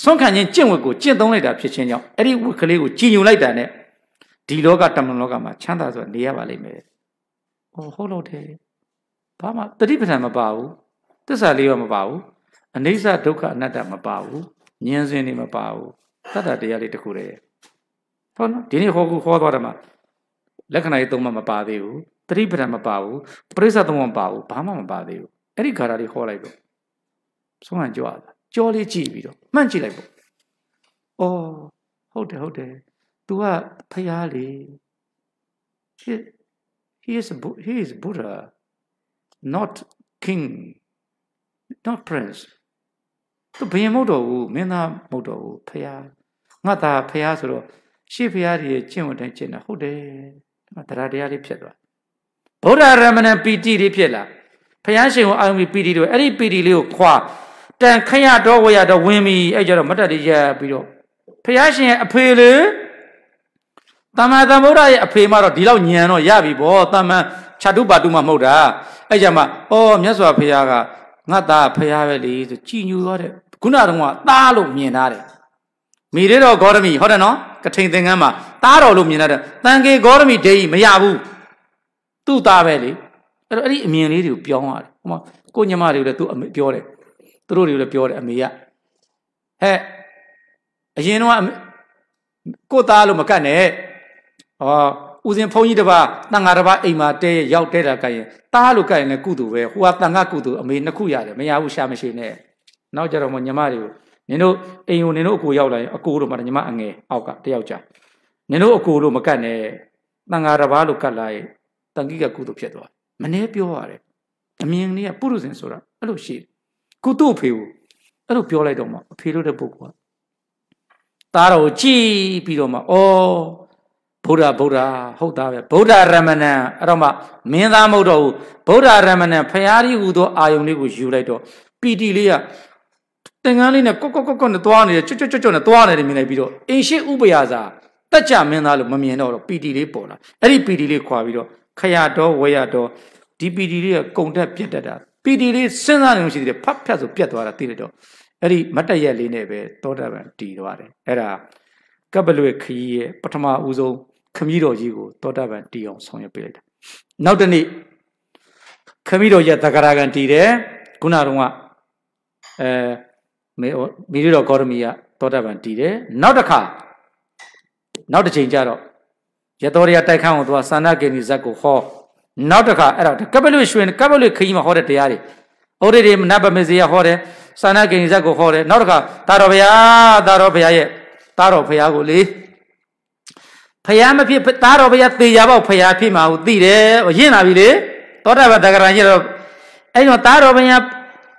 ဆွန့်ခံခြင်းကျင့်ဝတ်ကိုကျင့်သုံးလိုက်တာဖြစ်ခြင်းကြောင့်အဲ့ဒီဝတ်ကလေးကိုကြည်ညိုလိုက်တာနဲ့ဒီလောကတမန်လောကမှာချမ်းသာစွာနေရပါလိမ့်မယ်။အော်ဟုတ်လို့တယ်။ဘာမှတတိပဋ္ဌာန်မပါဘူး။သစ္စာလေးပါမပါဘူး။ အနိစ္စဒုက္ခအနတ္တမပါဘူး။ဉာဏ်စင်နေမပါဘူး။တတ္တတရားလေးတစ်ခုတည်း။ဟုတ်နော်ဒီနေ့ဟောကူဟောသွားတယ်မှာလက္ခဏာရေးသုံးမှမပါသေးဘူး။တတိပဋ္ဌာန်မပါဘူး။ပရိစ္ဆသုံးမှမပါဘူး။ဘာမှမပါသေးဘူး။အဲ့ဒီခါရလေးဟောလိုက်တော့ဆုံးဟန်ကြွားတာ။ကြောလေးကြည့်ပြီးတော့မှန့်ကြည့်လိုက်ပေါ့။အော်ဟုတ်တယ်ဟုတ်တယ်။ तू ကဖျားလေ he he is he is Buddha not king not prince သူဘယ်မဟုတ်တော့ဘူးမင်းသားမဟုတ်တော့ဘူးဖះငါသားဖះဆိုတော့ရှေ့ဖရာကြီးရဲ့ကျင့်ဝတ်တိုင်းကျင့်တာဟုတ်တယ်တရားတရားလေးဖြစ်သွားဗုဒ္ဓရမဏပီတိလေးဖြစ်လာဖယားရှင်ကိုအာရုံပီတိတို့အဲ့ဒီပီတိလေးကိုခွာတန်ခရတော့ဝရတော့ဝင်ပြီအဲ့ကြတော့မတ်တက်လေးရက်ပြီးတော့ဖယားရှင်ရဲ့အဖေလေတမန်တဗုဒ္ဓရဲ့အဖေမတော့ဒီလောက်ညံတော့ရပြီဗောတမန်ခြာတုပါတုမှမဟုတ်တာအဲ့ကြမှာဩမြတ်စွာဘုရားက ငါသားဖရားပဲလေဆိုကြည်ညိုသွားတဲ့ခုနကတော့သားလို့မြင်ထားတယ်မိရတော့ဂေါရမီဟုတ်တယ်နော်ကထိန်သင်္ကန်းမှာသားတော်လို့မြင်ထားတယ်တန်ကေဂေါရမီဒေကြီးမရဘူးသူ့သားပဲလေအဲ့တော့အဲ့ဒီအမြင်လေးတွေကိုပြောင်းရတယ်ဟိုမှာကိုညမတွေကိုလည်းသူအမေပြောတယ်သူတို့တွေကိုလည်းပြောတယ်အမေကဟဲ့အရင်တော့ကိုသားလို့မကတ်နဲ့ဟော ဦးစင်ဘုန်းကြီးတပါတန်ဃာတပါအိမ်မှာတဲရောက်တဲတာကရင်တားလို့ကရင်လည်းကုသူပဲဟိုကတန်ဃာကုသူအမေနှစ်ခုရတယ်မရဘူးရှာမရှိနဲ့နောက်ကြတော့မညီမတွေကိုနင်တို့အိမ်ကိုနင်တို့အကိုရောက်လာရင်အကိုတို့မှညီမအငယ်အောက်ကတယောက်ကြာနင်တို့အကိုတို့မကတ်နဲ့တန်ဃာတပါလို့ကတ်လာရင်တန်ကြီးကကုသူဖြစ်သွားမနှဲပြောရတယ်အမြင်လေးကပုရုဇဉ်ဆိုတာအဲ့လိုရှိကုသူ့အဖေကိုအဲ့လိုပြောလိုက်တော့မှအဖေလို့တဲ့ပုဂ္ဂိုလ်ကသားတော်ကြည်ပြီးတော့မှဩ ဗုဒ္ဓဗုဒ္ဓဟုတ်သားပဲဗုဒ္ဓရမဏံအဲ့တော့မှမင်းသားမဟုတ်တော့ဘူးဗုဒ္ဓရမဏံဖရာကြီးဟူသောအာယုန်လေးကိုယူလိုက်တော့ပီတိလေးကသင်္ကန်းလေးနဲ့ကော့ကော့ကော့ကော့နဲ့သွားနေတယ်ကျွတ်ကျွတ်ကျွတ်ကျွတ်နဲ့သွားနေတယ်မြင်လိုက်ပြီးတော့အင်ရှိဥပယာစာတက်ကြမင်းသားလို့မမြင်တော့ပီတိလေးပေါ်လာအဲ့ဒီပီတိလေးခွာပြီးတော့ခရတော်ဝရတော်ဒီပီတိလေးကကုံတက်ပြတ်တတ်တာပီတိလေးစဉ်းစားနေလို့ရှိသေးတယ်ဖတ်ဖြတ်ဆိုပြတ်သွားတာသိတယ်တော့အဲ့ဒီမတ်တရက်လေးနဲ့ပဲတောတာပန်တည်သွားတယ်အဲ့ဒါကပ္ပလွေခရီးရဲ့ပထမဦးဆုံး ခမည်းတော်ကြီးကိုတောတာပန်တီအောင်ဆောင်ရွက်ပေးလိုက်တာနောက်တနေ့ခမည်းတော်ရဲ့တဂရဂံတီတယ်ခုနကတော့အဲမေမိရတော်ဂေါရမီကတောတာပန်တီတယ်နောက်တစ်ခါနောက်တစ်ချိန်ကျတော့ရတော်ရတိုက်ခန်းကိုသူကသာနာကေနီဇက်ကိုဟောနောက်တစ်ခါအဲ့ဒါကပလွေရွှေကပလွေခကြီးမှာဟောတဲ့တရားတွေဩရိတွေနတ်ဗမေဇေယဟောတယ်သာနာကေနီဇက်ကိုဟောတယ်နောက်တစ်ခါတာတော်ဘုရားတာတော်ဘုရားရဲ့တာတော်ဘုရားကိုလေ ဖယားမဖြစ်သားတော်ဘုရားသေရပေါ့ဖယားဖြစ်မှာဟုသိတယ်ရင့်လာပြီလေသောတာပန်တဂရံကြီးတော့အဲ့တော့သားတော်ဘုရား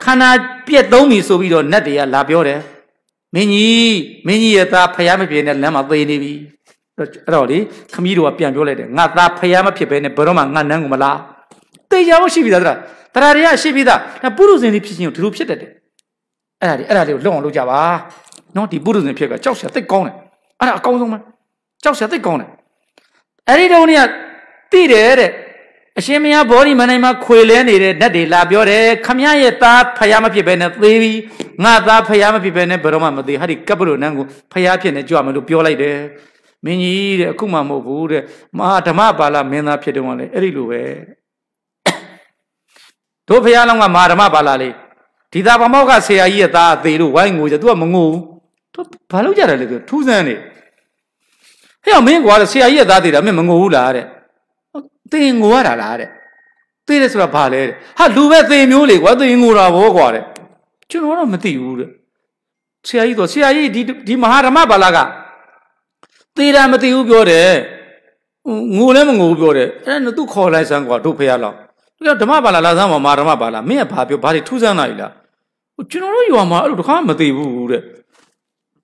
ခန္ဓာပြက်သုံးပြီဆိုပြီးတော့နတ်တွေကလာပြောတယ်မင်းကြီးမင်းကြီးရဲ့သားဖယားမဖြစ်နဲ့လမ်းမှာသေနေပြီအဲ့တော့လေခမည်းတော်ကပြန်ပြောလိုက်တယ်ငါသားဖယားမဖြစ်ဘဲနဲ့ဘယ်တော့မှငါနန်းကိုမလားသေရဖို့ရှိပြီသားတရားတွေကရှိပြီသားဒါပုရုဇဉ်လေးဖြစ်ချင်းကိုဒီလိုဖြစ်တတ်တယ်အဲ့ဒါတွေအဲ့ဒါတွေကိုလွတ်အောင်လုပ်ကြပါနော်ဒီပုရုဇဉ်ဖြစ်ကကြောက်စရာသိကောင်းတယ်အဲ့ဒါအကောင်းဆုံးပဲ ကြောက်စရာသိကောင်းတယ်အဲ့ဒီတုန်းကတိတယ်တဲ့အရှင်မယားဘောဒီမနိုင်မှာခွေလဲနေတဲ့ဓာတ်တွေလာပြောတယ်ခမရရဲ့သားဖယားမဖြစ်ပဲနဲ့သေးပြီငါသားဖယားမဖြစ်ပဲနဲ့ဘယ်တော့မှမသေးဟာဒီကပ်ပလို့နန်းကိုဖယားဖြစ်နေကြွမယ်လို့ပြောလိုက်တယ်မင်းကြီးတဲ့အခုမှမဟုတ်ဘူးတဲ့မဟာဓမ္မပါဠမင်းသားဖြစ်တယ်ကလည်းအဲ့ဒီလိုပဲတို့ဖယားလောင်းကမဟာဓမ္မပါဠလေးဒီသာဗမောကဆရာကြီးရဲ့သားအသေးလို့ဝိုင်းငိုကြသူကမငိုဘူးသူဘာလုပ်ကြတယ်လဲသူထူးဆန်းနေ ဟဲ့မင်းကွာဆရာကြီးရဲ့သားသေးတာမင်းမငိုဘူးလားတဲ့တင်ငိုရတာလားတဲ့သိတယ်ဆိုတာဘာလဲတဲ့ဟာလူပဲသေမျိုးလေကွာသေငိုတာဘောကွာတဲ့ကျွန်တော်တော့မသိဘူးတဲ့ဆရာကြီးတော့ဆရာကြီးဒီဒီမဟာဓမ္မဘာလာကသေတာမသိဘူးပြောတယ်ငိုလည်းမငိုဘူးပြောတယ်အဲ့ဒါသူခေါ်လိုက်စမ်းကွာတို့ဖေရလောက်သူကဓမ္မဘာလာလာစမ်းပါမဟာဓမ္မဘာလာမင်းကဘာပြောဘာတွေထူးဆန်းလာ ਈ လားကျွန်တော်တို့ယူမှာအဲ့လိုတခါမသိဘူးတဲ့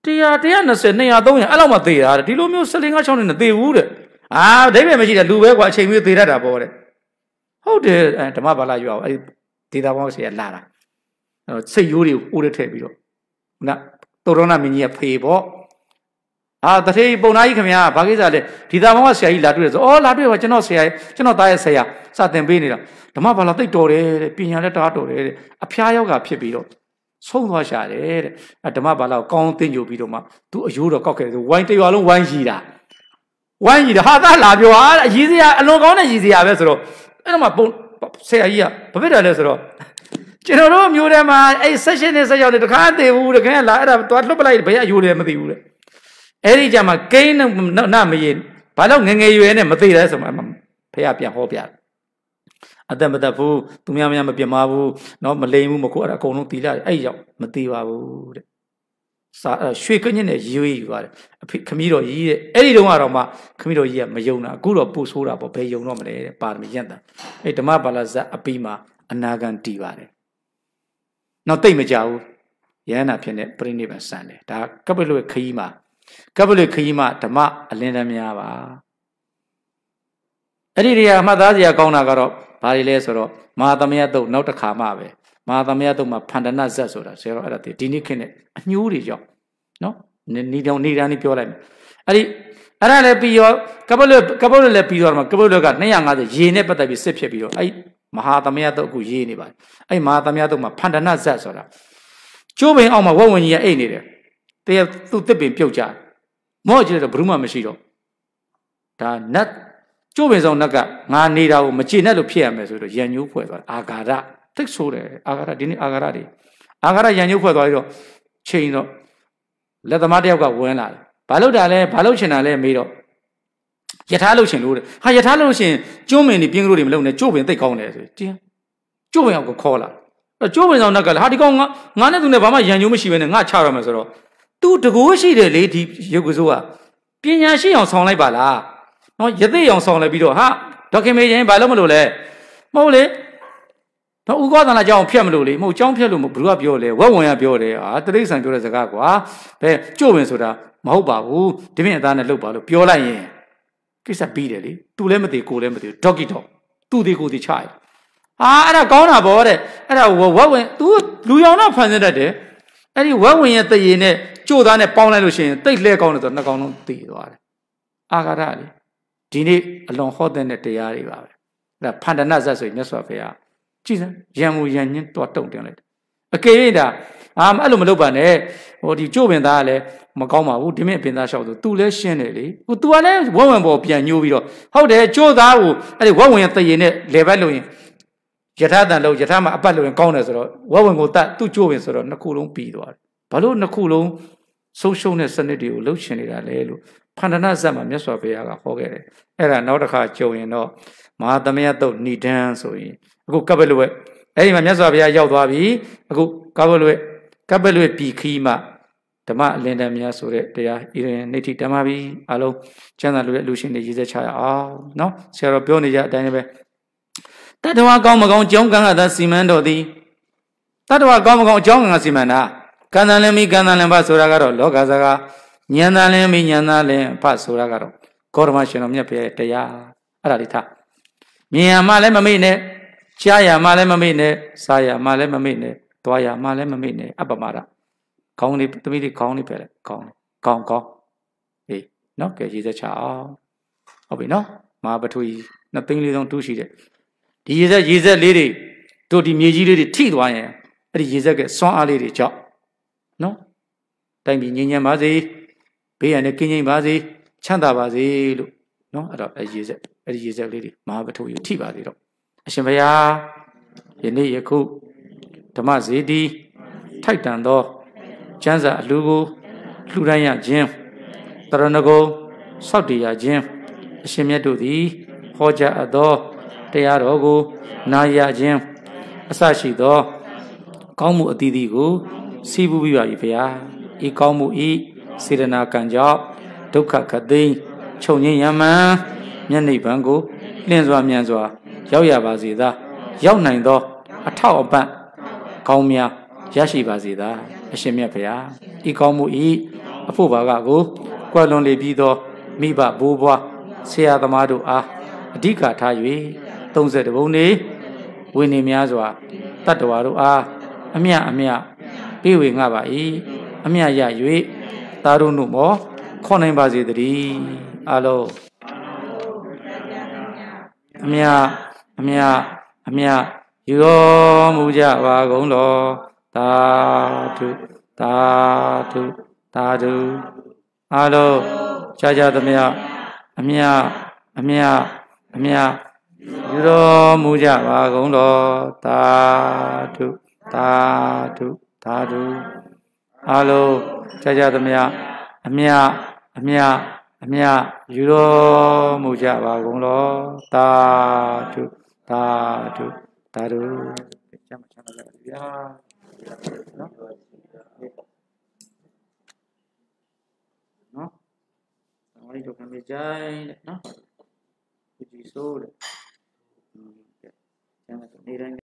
100 120 200 300အဲ့လောက်မှသေတာတဲ့ဒီလိုမျိုး15 6နှစ်နဲ့သေဘူးတဲ့အာဒိဗေမရှိတဲ့လူပဲကွာအချိန်မျိုးသေတတ်တာပေါ့တဲ့ဟုတ်တယ်အဲဓမ္မဘာလာယူအောင်အဲ့ဒေတာပေါင်းဆရာလာတာအဲ့စိတ်ရိုးတွေကိုအိုးရထည့်ပြီးတော့ခုနတောရဏမင်းကြီးကဖေပေါ့အာတထေပုံနာကြီးခင်ဗျာဘာကိစ္စလဲဒီသာမောကဆရာကြီးလာတွေ့တယ်ဆိုအော်လာတွေ့ပါကျွန်တော်ဆရာကျွန်တော်သားရဲ့ဆရာစတင်ပေးနေတာဓမ္မဘာလာသိတော်တယ်တဲ့ပညာလည်းတအားတော်တယ်တဲ့အဖျားယောဂဖြစ်ပြီးတော့ ဆုံးသွားရှာတယ်တဲ့အဲဓမ္မဘာလာကိုကောင်းသိညိုပြီးတော့မှသူအယိုးတော့ကောက်ခဲ့တယ်ဆိုဝိုင်းတရွာလုံးဝိုင်းရီတာဝိုင်းရီတာဟာသားလာပြောဟာအရေးစရာအလွန်ကောင်းတဲ့ရည်စရာပဲဆိုတော့အဲ့တော့မှပုံဆရာကြီးကဘာဖြစ်တယ်လဲဆိုတော့ကျွန်တော်တို့မျိုးထဲမှာအဲ့ session နဲ့ဆက်ရောက်တယ်တခါသေးဘူးတခါလာအဲ့ဒါသွားလွတ်ပလိုက်ဘယ်အယိုးလဲမသိဘူးတဲ့အဲ့ဒီကြမှာကိန်းနမရေဘာလို့ငငယ်ရွယ်နဲ့မသိလဲဆိုမှဖះပြန်ဟောပြတယ် အသက်မသက်ဘူးသူများများမပြမဘူးเนาะမလိမ်ဘူးမခိုးအဲ့ဒါအကုန်လုံးတီလာအဲ့ရောက်မတီပါဘူးတဲ့စာရွှေကညင်းနဲ့ရွေးယူရတယ်အဖေခမီးတော်ကြီးတဲ့အဲ့ဒီတုန်းကတော့မှခမီးတော်ကြီးကမယုံတာအခုတော့ပူဆိုးတာပေါ့ဘယ်ယုံတော့မလဲတဲ့ပါရမီရင့်တာအဲ့ဓမ္မပါဠဇတ်အပြီးမှာအနာဂံတီပါတယ်နောက်တိတ်မကြဘူးယန္နာဖြစ်နေပြိနိဗ္ဗာန်ဆန်တယ်ဒါကပ္ပလုရဲ့ခရီးမှာ ကပ္ပလွေခရီးမဓမ္မအလင်းတည်းများပါအဲ့ဒီနေရာမှတ်သားစရာကောင်းတာကတော့ ဘာတွေလဲဆိုတော့မဟာသမယတုတ်နောက်တစ်ခါမှပဲမဟာသမယတုတ်မှာဖန္ဒနဇတ်ဆိုတာဆရာတော်အဲ့ဒါဒီနေ့ခေတ်နဲ့အညှိုးတွေကြောင့်နော်နေတောင်နေတန်းนี่ပြောလိုက်မယ်အဲ့ဒီအဲ့ဒါလည်းပြီးရောကပ္ပလွေကပ္ပလွေလည်းပြီးတော့မှာကပ္ပလွေက250ရေနဲ့ပတ်သက်ပြီးစစ်ဖြစ်ပြီးတော့အဲ့မဟာသမယတုတ်အခုရေးနေပါတယ်အဲ့မဟာသမယတုတ်မှာဖန္ဒနဇတ်ဆိုတာကျိုးပင်အောက်မှာဝက်ဝင်ကြီးကအိတ်နေတယ်တရသူ့တစ်ပင်ပြုတ်ကြမော့ကြည့်တော့ဘယ်သူမှမရှိတော့ဒါနတ် ကျိုးပင်ဆောင်နတ်ကငါနေတာကိုမကြည်နဲ့လို့ဖြစ်ရမယ်ဆိုတော့ရန်ညိုးဖွဲ့သွားအာဂါရတိတ်ဆိုးတယ်အာဂါရဒီနေ့အာဂါရတွေအာဂါရရန်ညိုးဖွဲ့သွားပြီးတော့ချိန်တော့လက်သမားတယောက်ကဝင်လာတယ်ဘာလို့တာလဲဘာလို့ချင်တာလဲမေးတော့ယထာလို့ချင်လို့တဲ့ဟာယထာလို့ရှင်ကျွန်းမင်းဒီပြင်းကလေးတွေမလုံနဲ့ကျိုးပင်တိတ်ကောင်းတယ်ဆိုတင်းကျိုးပင်အောင်ကိုခေါ်လာအဲ့ကျိုးပင်ဆောင်နတ်ကလည်းဟာဒီကောင်ငါငါနဲ့သူနဲ့ဘာမှရန်ညိုးမရှိဘဲနဲ့ငါချရမယ်ဆိုတော့ तू တကိုးရှိတယ်လေဒီရုပ်ကစိုးကပညာရှိအောင်ဆောင်လိုက်ပါလား နော်ယသိအောင်ဆောင်လိုက်ပြီးတော့ဟာဒေါက်ခင်မေရင်ဘာလို့မလို့လဲမဟုတ်လေတော့ဥကောသနာကြောင့်ဖြတ်မလို့လေမဟုတ်ကြောင်းဖြတ်လို့ဘယ်သူကပြောလဲဝက်ဝင်ကပြောတယ်ဟာတရိษံပြောတဲ့စကားကွာဘယ်ကြို့ဝင်ဆိုတာမဟုတ်ပါဘူးဒီမြင့်အသားနဲ့လှုပ်ပါလို့ပြောလိုက်ရင်ကိစ္စပြီးတယ်လေ तू လည်းမသိကိုလည်းမသိဒေါက်ကီတော့သူ့ဒီကိုဒီချရဟာအဲ့ဒါကောင်းတာဗောတဲ့အဲ့ဒါဝက်ဝင် तू လူရောင်တော့ဖန်ဆင်းတတ်တယ်အဲ့ဒီဝက်ဝင်ရဲ့တရေနဲ့ကြို့သားနဲ့ပေါင်းလိုက်လို့ရှိရင်တိတ်လဲကောင်းတယ်ဆိုတော့နှစ်ကောင်လုံးတည်သွားတယ်အာဃာရလေ ဒီနေ့အလွန်ဟောတဲ့တရားတွေပါပဲအဲ့ဒါဖန္ဒနဇတ်ဆိုရင်မြတ်စွာဘုရားကြည်စမ်းရံမူရံညင်းတော့တုံတင်လိုက်တယ်အကယ်၍ဒါအာအဲ့လိုမလုပ်ပါနဲ့ဟိုဒီကျို့ပင်သားကလည်းမကောင်းပါဘူးဒီမြင့်ပင်သားလျှောက်ဆို तू လည်းရှင်းတယ်လေဟို तू ကလည်းဝက်ဝင်ပေါ်ပြန်ညှိုးပြီးတော့ဟုတ်တယ်ကျို့သားကိုအဲ့ဒီဝက်ဝင်ရဲ့တရေနဲ့လေဘက်လို့ရင်ယထာတန်လို့ယထာမှာအပတ်လို့ရင်ကောင်းတယ်ဆိုတော့ဝက်ဝင်ကိုတတ်သူ့ကျို့ပင်ဆိုတော့နှစ်ခုလုံးပြီးသွားတယ်ဘာလို့နှစ်ခုလုံးဆုံးရှုံးတဲ့စနစ်တွေကိုလှုပ်ရှင်နေတာလဲလို့ဖန္ဒနာဇတ်မှာမြတ်စွာဘုရားကဟောခဲ့တယ်အဲ့ဒါနောက်တစ်ခါကြုံရင်တော့မဟာသမယတုတ်ဏိဒန်းဆိုရင်အခုကပ္ပလွယ်အဲ့ဒီမှာမြတ်စွာဘုရားရောက်သွားပြီအခုကပ္ပလွယ်ကပ္ပလွယ်ပြီခီးမှဓမ္မအလင်းတန်းများဆိုတဲ့တရားဣရင်နေတိတမပြီအလုံးကျမ်းစာလူရဲ့လူရှင်တွေရေးဆက်ချရအောင်နော်ဆရာတော်ပြောနေကြအတိုင်းပဲတတဝါကောင်းမကောင်းကြောင်းကံကသာစီမံတော်သည်တတဝါကောင်းမကောင်းအကြောင်းကံကစီမံတာကံတန်လင်းမိကံတန်လင်းဖဆိုတာကတော့လောကစကား ဉာဏ်တန်လင်းမိဉာဏ်တန်လင်းဖဆိုတာကတော့ကောရမရှင်တော်မြတ်ဘုရားရဲ့တရားအဲ့ဒါလေးထားမြင်ရမှလည်းမမေ့နဲ့ကြားရမှလည်းမမေ့နဲ့စားရမှလည်းမမေ့နဲ့သွားရမှလည်းမမေ့နဲ့အပ္ပမဒခေါင်းလေးသမီးလေးခေါင်းလေးပဲလေခေါင်းခေါင်းခေါင်းအေးနော်ကဲရေးစက်ချအောင်ဟုတ်ပြီနော်မဟာပထဝီနှစ်သိန်းလေးဆုံးတူးရှိတဲ့ဒီရေးစက်ရေးစက်လေးတွေတို့ဒီမြေကြီးလေးတွေထိသွားရင်အဲ့ဒီရေးစက်ကစွမ်းအားလေးတွေကြောက်နော်တိုင်ပြီးငြိမ်းချမ်းပါစေ ဘေးရန်နဲ့ကင်းငြိမ်းပါစေချမ်းသာပါစေလို့နော်အဲ့တော့အဲ့ရေးစက်အဲ့ဒီရေးစက်လေးတွေမဟာပထဝီကိုထိပါသေးတော့အရှင်ဘုရားယနေ့ယခုဓမ္မဇေတီထိုက်တန်သောကျမ်းစာအလူကိုလှူဒန်းရခြင်းတရဏဂုံဆောက်တည်ရခြင်းအရှင်မြတ်တို့သည်ဟောကြားအပ်သောတရားတော်ကို နာရခြင်းအစရှိသော ကောင်းမှုအသီးသီးကိုစီးပူးပြီးပါပြီဗျာဤကောင်းမှုဤ စေတနာကံကြောင့်ဒုက္ခခသိမ်းချုပ်ငြိမ်းရမှန်မျက်နှိပ်ပံကိုလင်းစွာမြန်စွာ ရောက်ရပါစေသာရောက်နိုင်သော အထောက်အပံ့ကောင်းများရရှိပါစေသာအရှင်မြတ်ဗျာဤကောင်းမှုဤအဖို့ဘာကကိုကွယ်လွန်လေပြီးသောမိဘဘိုးဘွားဆရာသမားတို့အားအဓိကထား၍30ဘုံနေဝိနေများစွာတတ္တဝါတို့အားအမြအမြပြေဝေငှပါ၏အမြရ၍ သာရုဏုမောခေါ်နိုင်ပါစေတည်းအလုံးအမြအမြအမြရောမူကြပါကုန်လောသာဓုသာဓုသာဓုအလုံးကြာကြာသမျှအမြအမြအမြယူတော်မူကြပါကုန်လောသာဓုသာဓုသာဓု အလုံးကြာကြသမျှအမြအမြအမြယူတော်မူကြပါကုန်လောသာဓုသာဓုသာဓုကျမ်းချမ်းသာပါဗျာနော်နော်အဲ့ဒီတော့ကံကြိုင်တဲ့နော်ဒီဆိုးတဲ့ကျမ်းစာနေတိုင်း